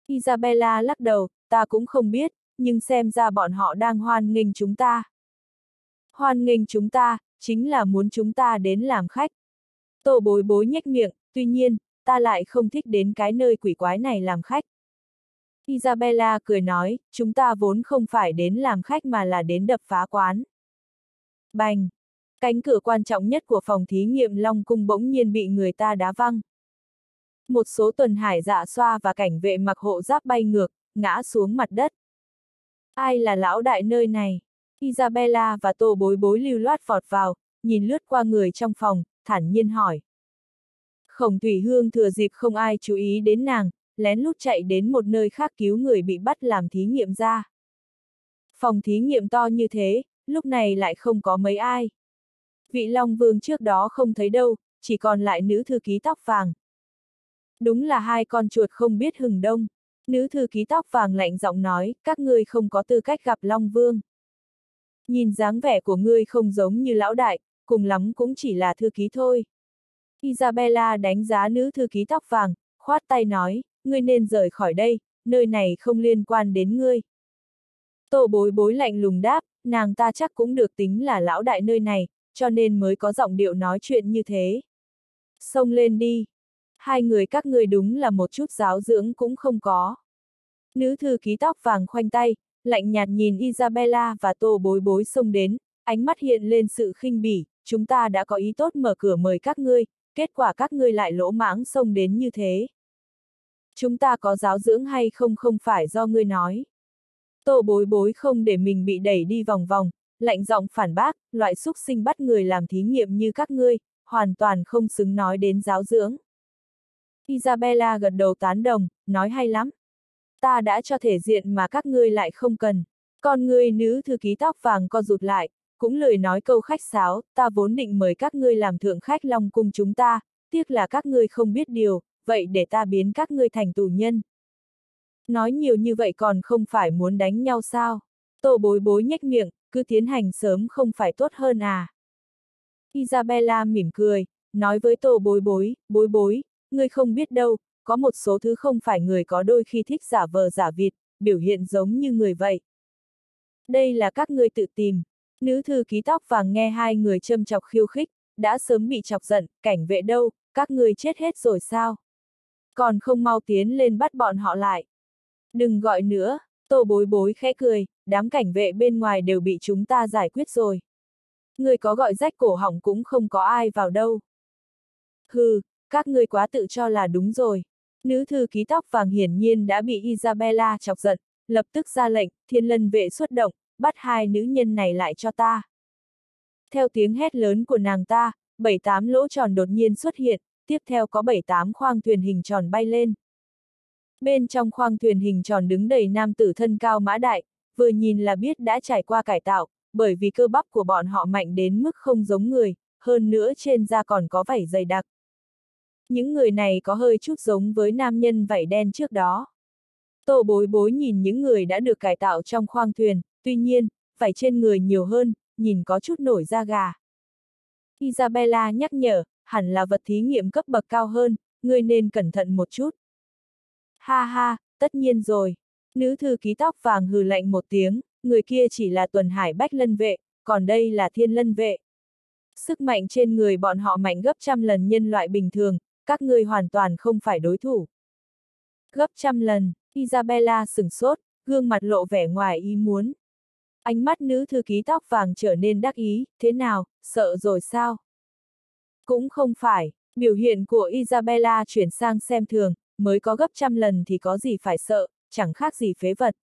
Isabella lắc đầu, ta cũng không biết, nhưng xem ra bọn họ đang hoan nghênh chúng ta. Hoan nghênh chúng ta, chính là muốn chúng ta đến làm khách. Tô bối bối nhếch miệng, tuy nhiên, ta lại không thích đến cái nơi quỷ quái này làm khách. Isabella cười nói, chúng ta vốn không phải đến làm khách mà là đến đập phá quán. Bành! Cánh cửa quan trọng nhất của phòng thí nghiệm Long Cung bỗng nhiên bị người ta đá văng. Một số tuần hải dạ xoa và cảnh vệ mặc hộ giáp bay ngược, ngã xuống mặt đất. Ai là lão đại nơi này? Isabella và tô bối bối lưu loát vọt vào, nhìn lướt qua người trong phòng, thản nhiên hỏi. Khổng Thủy Hương thừa dịp không ai chú ý đến nàng, lén lút chạy đến một nơi khác cứu người bị bắt làm thí nghiệm ra. Phòng thí nghiệm to như thế, lúc này lại không có mấy ai. Vị Long Vương trước đó không thấy đâu, chỉ còn lại nữ thư ký tóc vàng. Đúng là hai con chuột không biết hừng đông. Nữ thư ký tóc vàng lạnh giọng nói, các ngươi không có tư cách gặp Long Vương. Nhìn dáng vẻ của ngươi không giống như lão đại, cùng lắm cũng chỉ là thư ký thôi. Isabella đánh giá nữ thư ký tóc vàng, khoát tay nói, ngươi nên rời khỏi đây, nơi này không liên quan đến ngươi. Tô bối bối lạnh lùng đáp, nàng ta chắc cũng được tính là lão đại nơi này, cho nên mới có giọng điệu nói chuyện như thế. Xông lên đi. Hai người các ngươi đúng là một chút giáo dưỡng cũng không có. Nữ thư ký tóc vàng khoanh tay, lạnh nhạt nhìn Isabella và tô bối bối xông đến, ánh mắt hiện lên sự khinh bỉ, chúng ta đã có ý tốt mở cửa mời các ngươi, kết quả các ngươi lại lỗ mãng xông đến như thế. Chúng ta có giáo dưỡng hay không không phải do ngươi nói. Tô bối bối không để mình bị đẩy đi vòng vòng, lạnh giọng phản bác, loại xúc sinh bắt người làm thí nghiệm như các ngươi, hoàn toàn không xứng nói đến giáo dưỡng. Isabella gật đầu tán đồng, nói hay lắm. Ta đã cho thể diện mà các ngươi lại không cần. còn ngươi nữ thư ký tóc vàng co rụt lại, cũng lời nói câu khách sáo, ta vốn định mời các ngươi làm thượng khách long cung chúng ta, tiếc là các ngươi không biết điều, vậy để ta biến các ngươi thành tù nhân. Nói nhiều như vậy còn không phải muốn đánh nhau sao? Tô bối bối nhếch miệng, cứ tiến hành sớm không phải tốt hơn à? Isabella mỉm cười, nói với tô bối bối, bối bối, ngươi không biết đâu, có một số thứ không phải người có đôi khi thích giả vờ giả vịt, biểu hiện giống như người vậy. Đây là các ngươi tự tìm. Nữ thư ký tóc vàng nghe hai người châm chọc khiêu khích, đã sớm bị chọc giận, cảnh vệ đâu, các ngươi chết hết rồi sao? Còn không mau tiến lên bắt bọn họ lại. Đừng gọi nữa, tô bối bối khẽ cười, đám cảnh vệ bên ngoài đều bị chúng ta giải quyết rồi. Người có gọi rách cổ họng cũng không có ai vào đâu. Hừ, các ngươi quá tự cho là đúng rồi. Nữ thư ký tóc vàng hiển nhiên đã bị Isabella chọc giận, lập tức ra lệnh, thiên lân vệ xuất động, bắt hai nữ nhân này lại cho ta. Theo tiếng hét lớn của nàng ta, bảy tám lỗ tròn đột nhiên xuất hiện, tiếp theo có bảy tám khoang thuyền hình tròn bay lên. Bên trong khoang thuyền hình tròn đứng đầy nam tử thân cao mã đại, vừa nhìn là biết đã trải qua cải tạo, bởi vì cơ bắp của bọn họ mạnh đến mức không giống người, hơn nữa trên da còn có vảy dày đặc. Những người này có hơi chút giống với nam nhân vảy đen trước đó. Tô bối bối nhìn những người đã được cải tạo trong khoang thuyền, tuy nhiên, vảy trên người nhiều hơn, nhìn có chút nổi da gà. Isabella nhắc nhở, hẳn là vật thí nghiệm cấp bậc cao hơn, người nên cẩn thận một chút. Ha ha, tất nhiên rồi. Nữ thư ký tóc vàng hừ lạnh một tiếng, người kia chỉ là tuần hải bách lân vệ, còn đây là thiên lân vệ. Sức mạnh trên người bọn họ mạnh gấp trăm lần nhân loại bình thường, các ngươi hoàn toàn không phải đối thủ. Gấp trăm lần, Isabella sửng sốt, gương mặt lộ vẻ ngoài ý muốn. Ánh mắt nữ thư ký tóc vàng trở nên đắc ý, thế nào, sợ rồi sao? Cũng không phải, biểu hiện của Isabella chuyển sang xem thường, mới có gấp trăm lần thì có gì phải sợ, chẳng khác gì phế vật.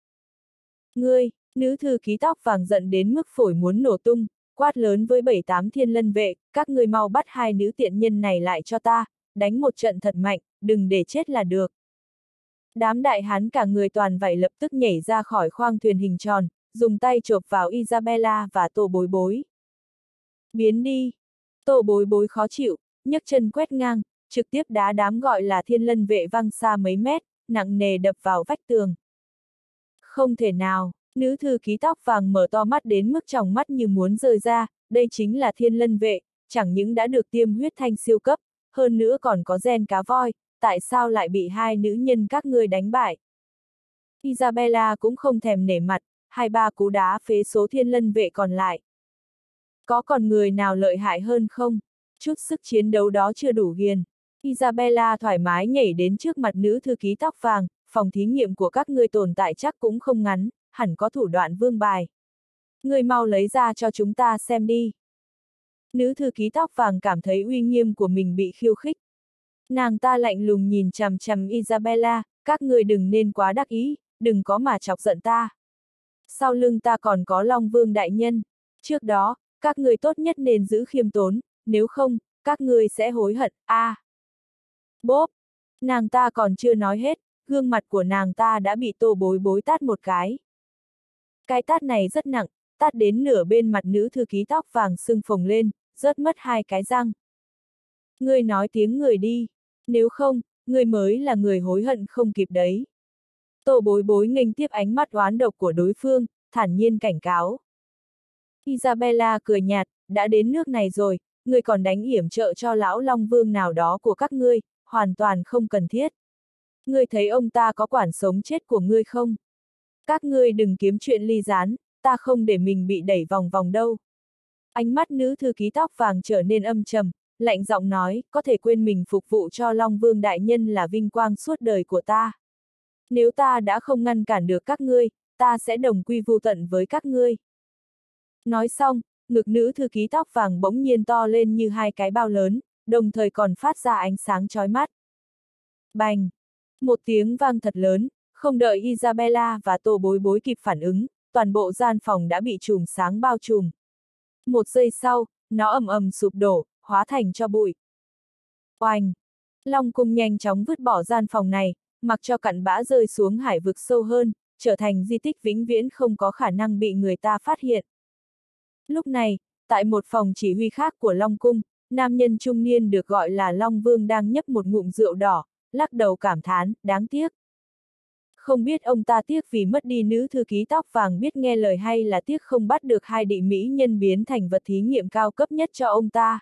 Ngươi, nữ thư ký tóc vàng giận đến mức phổi muốn nổ tung, quát lớn với bảy tám thiên lân vệ, các ngươi mau bắt hai nữ tiện nhân này lại cho ta, đánh một trận thật mạnh, đừng để chết là được. Đám đại hán cả người toàn vậy lập tức nhảy ra khỏi khoang thuyền hình tròn, dùng tay chộp vào Isabella và tổ bối bối. Biến đi! Tổ bối bối khó chịu, nhấc chân quét ngang, trực tiếp đá đám gọi là thiên lân vệ văng xa mấy mét, nặng nề đập vào vách tường. Không thể nào, nữ thư ký tóc vàng mở to mắt đến mức tròng mắt như muốn rơi ra, đây chính là thiên lân vệ, chẳng những đã được tiêm huyết thanh siêu cấp, hơn nữa còn có gen cá voi, tại sao lại bị hai nữ nhân các ngươi đánh bại? Isabella cũng không thèm nể mặt, hai ba cú đá phế số thiên lân vệ còn lại. Có còn người nào lợi hại hơn không? Chút sức chiến đấu đó chưa đủ hiền. Isabella thoải mái nhảy đến trước mặt nữ thư ký tóc vàng, phòng thí nghiệm của các ngươi tồn tại chắc cũng không ngắn, hẳn có thủ đoạn vương bài. Người mau lấy ra cho chúng ta xem đi. Nữ thư ký tóc vàng cảm thấy uy nghiêm của mình bị khiêu khích. Nàng ta lạnh lùng nhìn chằm chằm Isabella, các người đừng nên quá đắc ý, đừng có mà chọc giận ta. Sau lưng ta còn có Long Vương Đại Nhân. Trước đó, các người tốt nhất nên giữ khiêm tốn, nếu không, các người sẽ hối hận, a. À. Bốp! Nàng ta còn chưa nói hết, gương mặt của nàng ta đã bị tô bối bối tát một cái. Cái tát này rất nặng, tát đến nửa bên mặt nữ thư ký tóc vàng sưng phồng lên, rớt mất hai cái răng. Ngươi nói tiếng người đi, nếu không, ngươi mới là người hối hận không kịp đấy. Tô bối bối nghênh tiếp ánh mắt oán độc của đối phương, thản nhiên cảnh cáo. Isabella cười nhạt, đã đến nước này rồi, ngươi còn đánh yểm trợ cho lão Long Vương nào đó của các ngươi, hoàn toàn không cần thiết. Ngươi thấy ông ta có quản sống chết của ngươi không? Các ngươi đừng kiếm chuyện ly gián, ta không để mình bị đẩy vòng vòng đâu. Ánh mắt nữ thư ký tóc vàng trở nên âm trầm, lạnh giọng nói, có thể quên mình phục vụ cho Long Vương Đại Nhân là vinh quang suốt đời của ta. Nếu ta đã không ngăn cản được các ngươi, ta sẽ đồng quy vô tận với các ngươi. Nói xong, ngực nữ thư ký tóc vàng bỗng nhiên to lên như hai cái bao lớn, đồng thời còn phát ra ánh sáng chói mắt. Bành! Một tiếng vang thật lớn, không đợi Isabella và tổ bối bối kịp phản ứng, toàn bộ gian phòng đã bị chùm sáng bao trùm. Một giây sau, nó ầm ầm sụp đổ, hóa thành cho bụi. Oanh! Long cung nhanh chóng vứt bỏ gian phòng này, mặc cho cặn bã rơi xuống hải vực sâu hơn, trở thành di tích vĩnh viễn không có khả năng bị người ta phát hiện. Lúc này, tại một phòng chỉ huy khác của Long Cung, nam nhân trung niên được gọi là Long Vương đang nhấp một ngụm rượu đỏ, lắc đầu cảm thán, đáng tiếc. Không biết ông ta tiếc vì mất đi nữ thư ký tóc vàng biết nghe lời hay là tiếc không bắt được hai địa mỹ nhân biến thành vật thí nghiệm cao cấp nhất cho ông ta.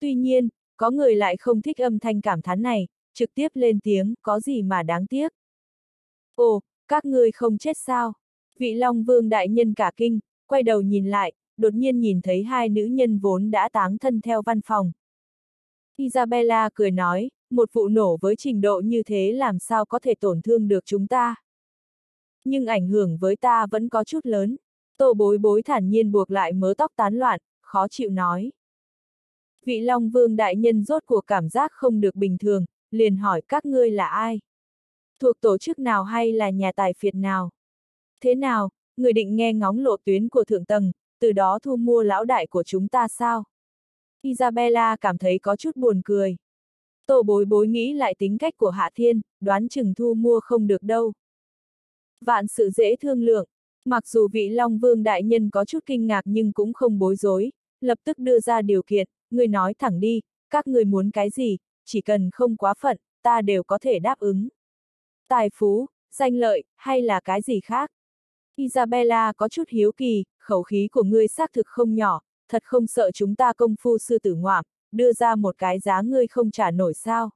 Tuy nhiên, có người lại không thích âm thanh cảm thán này, trực tiếp lên tiếng, có gì mà đáng tiếc. Ồ, các ngươi không chết sao? Vị Long Vương đại nhân cả kinh, quay đầu nhìn lại, đột nhiên nhìn thấy hai nữ nhân vốn đã táng thân theo văn phòng. Isabella cười nói, một vụ nổ với trình độ như thế làm sao có thể tổn thương được chúng ta. Nhưng ảnh hưởng với ta vẫn có chút lớn. Tô bối bối thản nhiên buộc lại mớ tóc tán loạn, khó chịu nói. Vị Long Vương đại nhân rốt cuộc cảm giác không được bình thường, liền hỏi các ngươi là ai? Thuộc tổ chức nào hay là nhà tài phiệt nào? Thế nào, người định nghe ngóng lộ tuyến của thượng tầng, từ đó thu mua lão đại của chúng ta sao? Isabella cảm thấy có chút buồn cười. Tổ bối bối nghĩ lại tính cách của Hạ Thiên, đoán chừng thu mua không được đâu. Vạn sự dễ thương lượng, mặc dù vị Long Vương đại nhân có chút kinh ngạc nhưng cũng không bối rối, lập tức đưa ra điều kiện, người nói thẳng đi, các người muốn cái gì, chỉ cần không quá phận, ta đều có thể đáp ứng. Tài phú, danh lợi, hay là cái gì khác? Isabella có chút hiếu kỳ, khẩu khí của ngươi xác thực không nhỏ, thật không sợ chúng ta công phu sư tử ngoạm, đưa ra một cái giá ngươi không trả nổi sao.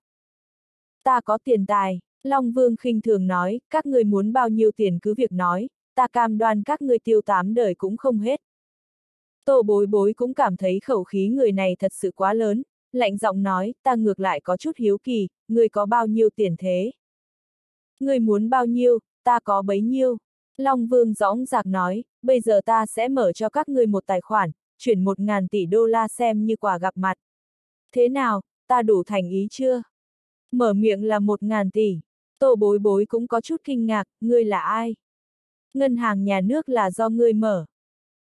Ta có tiền tài, Long Vương khinh thường nói, các ngươi muốn bao nhiêu tiền cứ việc nói, ta cam đoan các ngươi tiêu tám đời cũng không hết. Tô bối bối cũng cảm thấy khẩu khí người này thật sự quá lớn, lạnh giọng nói, ta ngược lại có chút hiếu kỳ, ngươi có bao nhiêu tiền thế? Ngươi muốn bao nhiêu, ta có bấy nhiêu. Long Vương dõng dạc nói, bây giờ ta sẽ mở cho các ngươi một tài khoản, chuyển một ngàn tỷ đô la xem như quà gặp mặt. Thế nào, ta đủ thành ý chưa? Mở miệng là một ngàn tỷ. Tô bối bối cũng có chút kinh ngạc, ngươi là ai? Ngân hàng nhà nước là do ngươi mở.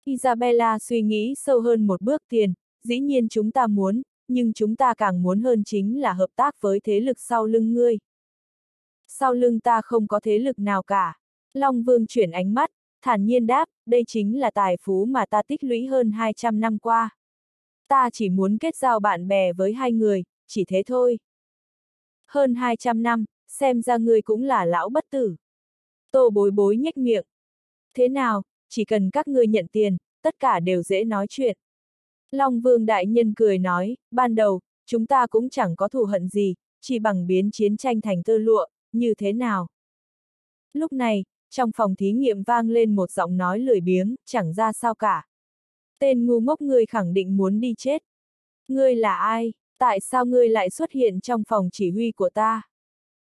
Isabella suy nghĩ sâu hơn một bước tiền, dĩ nhiên chúng ta muốn, nhưng chúng ta càng muốn hơn chính là hợp tác với thế lực sau lưng ngươi. Sau lưng ta không có thế lực nào cả. Long Vương chuyển ánh mắt, thản nhiên đáp, đây chính là tài phú mà ta tích lũy hơn 200 năm qua. Ta chỉ muốn kết giao bạn bè với hai người, chỉ thế thôi. Hơn 200 năm, xem ra ngươi cũng là lão bất tử. Tô bối bối nhếch miệng. Thế nào, chỉ cần các ngươi nhận tiền, tất cả đều dễ nói chuyện. Long Vương Đại Nhân cười nói, ban đầu, chúng ta cũng chẳng có thù hận gì, chỉ bằng biến chiến tranh thành tơ lụa, như thế nào? Lúc này, trong phòng thí nghiệm vang lên một giọng nói lười biếng, chẳng ra sao cả. Tên ngu ngốc ngươi khẳng định muốn đi chết. Ngươi là ai? Tại sao ngươi lại xuất hiện trong phòng chỉ huy của ta?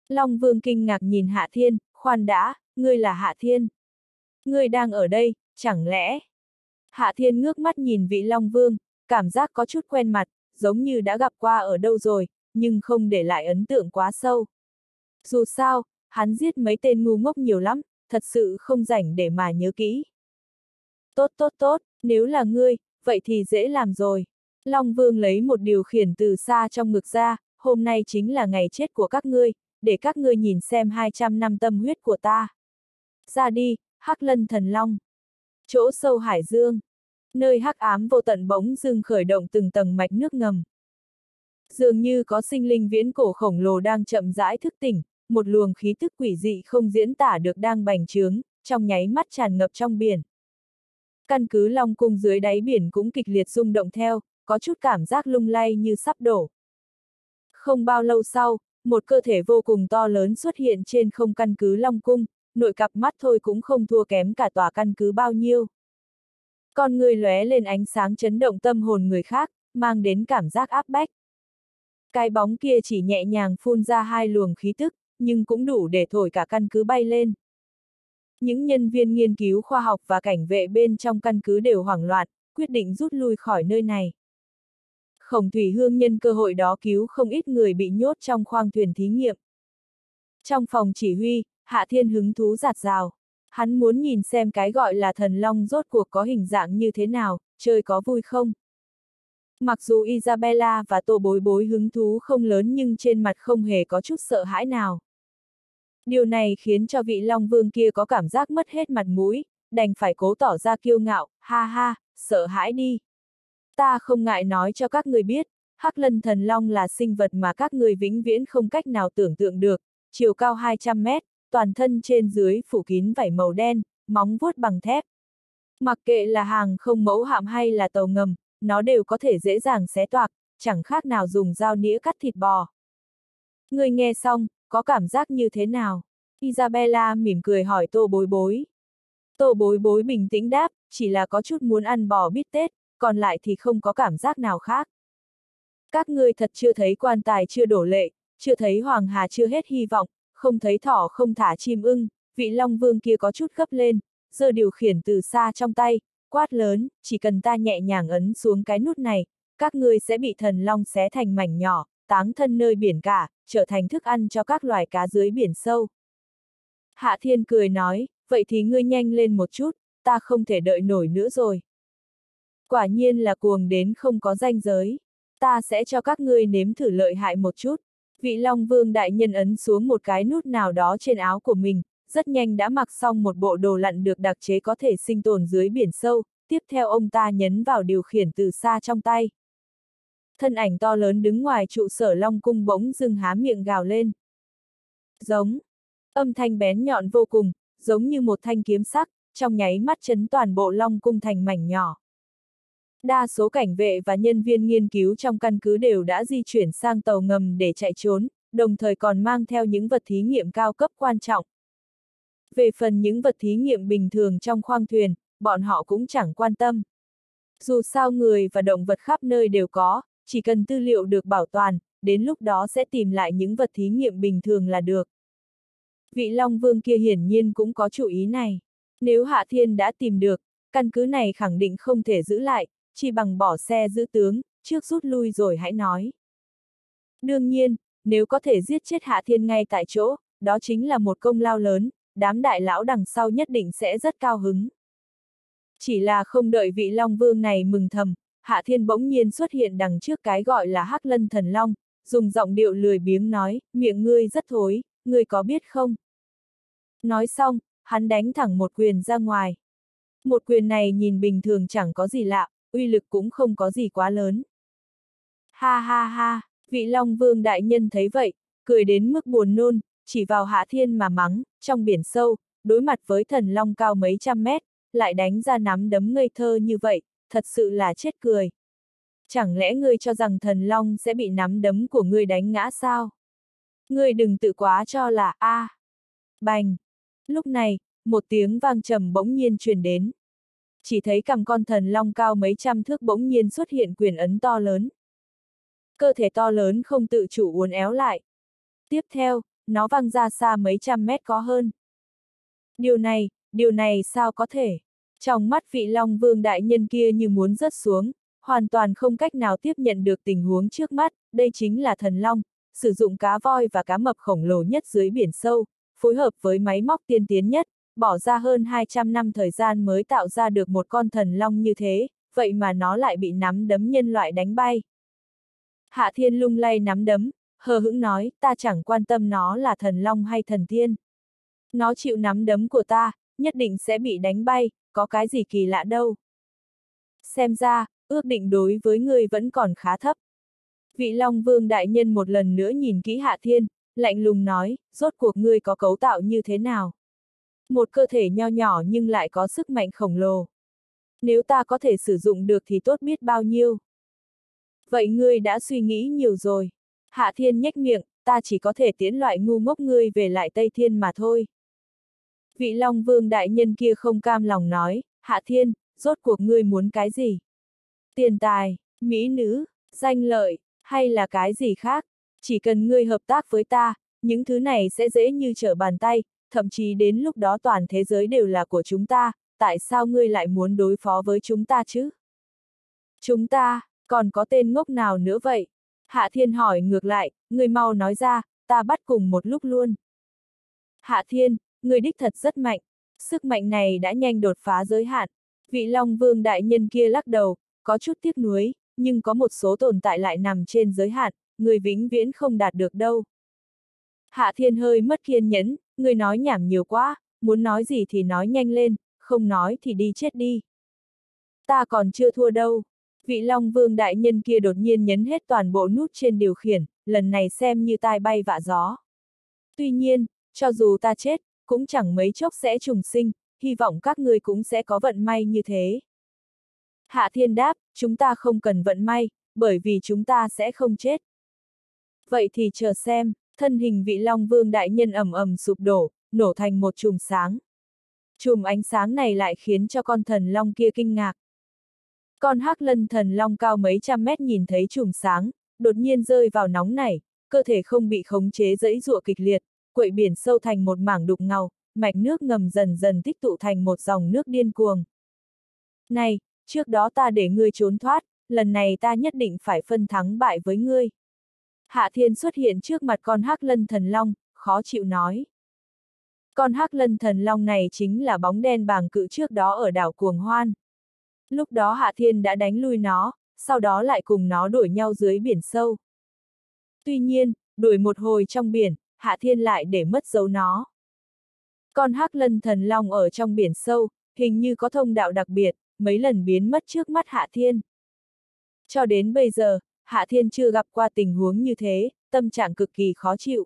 Long Vương kinh ngạc nhìn Hạ Thiên, khoan đã, ngươi là Hạ Thiên. Ngươi đang ở đây, chẳng lẽ? Hạ Thiên ngước mắt nhìn vị Long Vương, cảm giác có chút quen mặt, giống như đã gặp qua ở đâu rồi, nhưng không để lại ấn tượng quá sâu. Dù sao, hắn giết mấy tên ngu ngốc nhiều lắm, thật sự không rảnh để mà nhớ kỹ. Tốt tốt tốt, nếu là ngươi, vậy thì dễ làm rồi. Long Vương lấy một điều khiển từ xa trong ngực ra, hôm nay chính là ngày chết của các ngươi, để các ngươi nhìn xem 200 năm tâm huyết của ta. Ra đi, Hắc Lân Thần Long. Chỗ sâu Hải Dương. Nơi hắc ám vô tận bỗng dưng khởi động từng tầng mạch nước ngầm. Dường như có sinh linh viễn cổ khổng lồ đang chậm rãi thức tỉnh, một luồng khí thức quỷ dị không diễn tả được đang bành trướng, trong nháy mắt tràn ngập trong biển. Căn cứ Long Cung dưới đáy biển cũng kịch liệt rung động theo, có chút cảm giác lung lay như sắp đổ. Không bao lâu sau, một cơ thể vô cùng to lớn xuất hiện trên không căn cứ Long Cung, nội cặp mắt thôi cũng không thua kém cả tòa căn cứ bao nhiêu. Con người lóe lên ánh sáng chấn động tâm hồn người khác, mang đến cảm giác áp bách. Cái bóng kia chỉ nhẹ nhàng phun ra hai luồng khí tức, nhưng cũng đủ để thổi cả căn cứ bay lên. Những nhân viên nghiên cứu khoa học và cảnh vệ bên trong căn cứ đều hoảng loạn, quyết định rút lui khỏi nơi này. Khổng Thủy Hương nhân cơ hội đó cứu không ít người bị nhốt trong khoang thuyền thí nghiệm. Trong phòng chỉ huy, Hạ Thiên hứng thú giạt rào. Hắn muốn nhìn xem cái gọi là thần long rốt cuộc có hình dạng như thế nào, chơi có vui không? Mặc dù Isabella và Tô Bối Bối hứng thú không lớn nhưng trên mặt không hề có chút sợ hãi nào. Điều này khiến cho vị Long Vương kia có cảm giác mất hết mặt mũi, đành phải cố tỏ ra kiêu ngạo, ha ha, sợ hãi đi. Ta không ngại nói cho các người biết, Hắc Lân Thần Long là sinh vật mà các người vĩnh viễn không cách nào tưởng tượng được, chiều cao 200 mét, toàn thân trên dưới phủ kín vảy màu đen, móng vuốt bằng thép. Mặc kệ là hàng không mẫu hạm hay là tàu ngầm, nó đều có thể dễ dàng xé toạc, chẳng khác nào dùng dao nĩa cắt thịt bò. Người nghe xong, có cảm giác như thế nào? Isabella mỉm cười hỏi tô bối bối. Tô bối bối bình tĩnh đáp, chỉ là có chút muốn ăn bò bít tết, còn lại thì không có cảm giác nào khác. Các ngươi thật chưa thấy quan tài chưa đổ lệ, chưa thấy Hoàng Hà chưa hết hy vọng, không thấy thỏ không thả chim ưng, vị Long Vương kia có chút gấp lên, giờ điều khiển từ xa trong tay, quát lớn, chỉ cần ta nhẹ nhàng ấn xuống cái nút này, các ngươi sẽ bị thần long xé thành mảnh nhỏ, táng thân nơi biển cả, trở thành thức ăn cho các loài cá dưới biển sâu. Hạ Thiên cười nói, vậy thì ngươi nhanh lên một chút, ta không thể đợi nổi nữa rồi. Quả nhiên là cuồng đến không có danh giới. Ta sẽ cho các ngươi nếm thử lợi hại một chút. Vị Long Vương đại nhân ấn xuống một cái nút nào đó trên áo của mình, rất nhanh đã mặc xong một bộ đồ lặn được đặc chế có thể sinh tồn dưới biển sâu, tiếp theo ông ta nhấn vào điều khiển từ xa trong tay. Thân ảnh to lớn đứng ngoài trụ sở Long Cung bỗng dưng há miệng gào lên. Giống. Âm thanh bén nhọn vô cùng, giống như một thanh kiếm sắc, trong nháy mắt chấn toàn bộ Long Cung thành mảnh nhỏ. Đa số cảnh vệ và nhân viên nghiên cứu trong căn cứ đều đã di chuyển sang tàu ngầm để chạy trốn, đồng thời còn mang theo những vật thí nghiệm cao cấp quan trọng. Về phần những vật thí nghiệm bình thường trong khoang thuyền, bọn họ cũng chẳng quan tâm. Dù sao người và động vật khắp nơi đều có, chỉ cần tư liệu được bảo toàn, đến lúc đó sẽ tìm lại những vật thí nghiệm bình thường là được. Vị Long Vương kia hiển nhiên cũng có chủ ý này. Nếu Hạ Thiên đã tìm được, căn cứ này khẳng định không thể giữ lại, chỉ bằng bỏ xe giữ tướng, trước rút lui rồi hãy nói. Đương nhiên, nếu có thể giết chết Hạ Thiên ngay tại chỗ, đó chính là một công lao lớn, đám đại lão đằng sau nhất định sẽ rất cao hứng. Chỉ là không đợi vị Long Vương này mừng thầm, Hạ Thiên bỗng nhiên xuất hiện đằng trước cái gọi là Hắc Lân Thần Long, dùng giọng điệu lười biếng nói, miệng ngươi rất thối, ngươi có biết không? Nói xong, hắn đánh thẳng một quyền ra ngoài. Một quyền này nhìn bình thường chẳng có gì lạ, uy lực cũng không có gì quá lớn. Ha ha ha, vị Long Vương đại nhân thấy vậy, cười đến mức buồn nôn, chỉ vào Hạ Thiên mà mắng, trong biển sâu, đối mặt với thần long cao mấy trăm mét, lại đánh ra nắm đấm ngây thơ như vậy, thật sự là chết cười. Chẳng lẽ ngươi cho rằng thần long sẽ bị nắm đấm của ngươi đánh ngã sao? Ngươi đừng tự quá cho là a. À. Bành. Lúc này, một tiếng vang trầm bỗng nhiên truyền đến. Chỉ thấy cầm con thần long cao mấy trăm thước bỗng nhiên xuất hiện quyền ấn to lớn. Cơ thể to lớn không tự chủ uốn éo lại. Tiếp theo, nó văng ra xa mấy trăm mét có hơn. Điều này, điều này sao có thể? Trong mắt vị Long Vương đại nhân kia như muốn rớt xuống, hoàn toàn không cách nào tiếp nhận được tình huống trước mắt, đây chính là thần Long, sử dụng cá voi và cá mập khổng lồ nhất dưới biển sâu, phối hợp với máy móc tiên tiến nhất, bỏ ra hơn 200 năm thời gian mới tạo ra được một con thần Long như thế, vậy mà nó lại bị nắm đấm nhân loại đánh bay. Hạ Thiên lung lay nắm đấm, hờ hững nói, ta chẳng quan tâm nó là thần long hay thần thiên. Nó chịu nắm đấm của ta, nhất định sẽ bị đánh bay, có cái gì kỳ lạ đâu. Xem ra, ước định đối với ngươi vẫn còn khá thấp. Vị Long Vương Đại Nhân một lần nữa nhìn kỹ Hạ Thiên, lạnh lùng nói, rốt cuộc ngươi có cấu tạo như thế nào? Một cơ thể nho nhỏ nhưng lại có sức mạnh khổng lồ. Nếu ta có thể sử dụng được thì tốt biết bao nhiêu. Vậy ngươi đã suy nghĩ nhiều rồi. Hạ Thiên nhếch miệng, ta chỉ có thể tiến loại ngu ngốc ngươi về lại Tây Thiên mà thôi. Vị Long Vương đại nhân kia không cam lòng nói, Hạ Thiên, rốt cuộc ngươi muốn cái gì? Tiền tài, mỹ nữ, danh lợi, hay là cái gì khác? Chỉ cần ngươi hợp tác với ta, những thứ này sẽ dễ như trở bàn tay, thậm chí đến lúc đó toàn thế giới đều là của chúng ta, tại sao ngươi lại muốn đối phó với chúng ta chứ? Chúng ta, còn có tên ngốc nào nữa vậy? Hạ Thiên hỏi ngược lại, người mau nói ra, ta bắt cùng một lúc luôn. Hạ Thiên, người đích thật rất mạnh, sức mạnh này đã nhanh đột phá giới hạn. Vị Long Vương đại nhân kia lắc đầu, có chút tiếc nuối, nhưng có một số tồn tại lại nằm trên giới hạn, người vĩnh viễn không đạt được đâu. Hạ Thiên hơi mất kiên nhẫn, người nói nhảm nhiều quá, muốn nói gì thì nói nhanh lên, không nói thì đi chết đi. Ta còn chưa thua đâu. Vị Long Vương đại nhân kia đột nhiên nhấn hết toàn bộ nút trên điều khiển, lần này xem như tai bay vạ gió. Tuy nhiên, cho dù ta chết, cũng chẳng mấy chốc sẽ trùng sinh, hy vọng các người cũng sẽ có vận may như thế. Hạ Thiên đáp, chúng ta không cần vận may, bởi vì chúng ta sẽ không chết. Vậy thì chờ xem, thân hình vị Long Vương đại nhân ầm ầm sụp đổ, nổ thành một chùm sáng. Chùm ánh sáng này lại khiến cho con thần Long kia kinh ngạc. Con hắc lân thần long cao mấy trăm mét nhìn thấy chùm sáng, đột nhiên rơi vào nóng này, cơ thể không bị khống chế dẫy dụa kịch liệt, quậy biển sâu thành một mảng đục ngầu, mạch nước ngầm dần dần tích tụ thành một dòng nước điên cuồng. Này, trước đó ta để ngươi trốn thoát, lần này ta nhất định phải phân thắng bại với ngươi. Hạ Thiên xuất hiện trước mặt con hắc lân thần long, khó chịu nói. Con hắc lân thần long này chính là bóng đen bàng cự trước đó ở đảo Cuồng Hoan. Lúc đó Hạ Thiên đã đánh lui nó, sau đó lại cùng nó đuổi nhau dưới biển sâu. Tuy nhiên, đuổi một hồi trong biển, Hạ Thiên lại để mất dấu nó. Con hắc lân thần long ở trong biển sâu, hình như có thông đạo đặc biệt, mấy lần biến mất trước mắt Hạ Thiên. Cho đến bây giờ, Hạ Thiên chưa gặp qua tình huống như thế, tâm trạng cực kỳ khó chịu.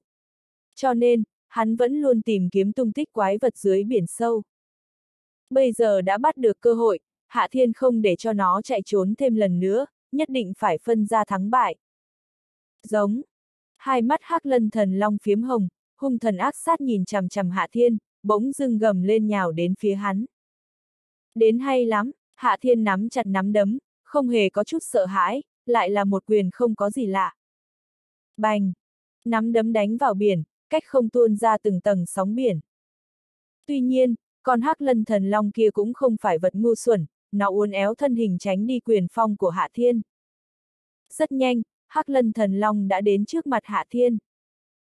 Cho nên, hắn vẫn luôn tìm kiếm tung tích quái vật dưới biển sâu. Bây giờ đã bắt được cơ hội, Hạ Thiên không để cho nó chạy trốn thêm lần nữa, nhất định phải phân ra thắng bại. Giống. Hai mắt hắc lân thần long phiếm hồng, hung thần ác sát nhìn chằm chằm Hạ Thiên, bỗng dưng gầm lên nhào đến phía hắn. Đến hay lắm, Hạ Thiên nắm chặt nắm đấm, không hề có chút sợ hãi, lại là một quyền không có gì lạ. Bành! Nắm đấm đánh vào biển, cách không tuôn ra từng tầng sóng biển. Tuy nhiên, con hắc lân thần long kia cũng không phải vật ngu xuẩn, nó uốn éo thân hình tránh đi quyền phong của Hạ Thiên. Rất nhanh, hắc lân thần long đã đến trước mặt Hạ Thiên.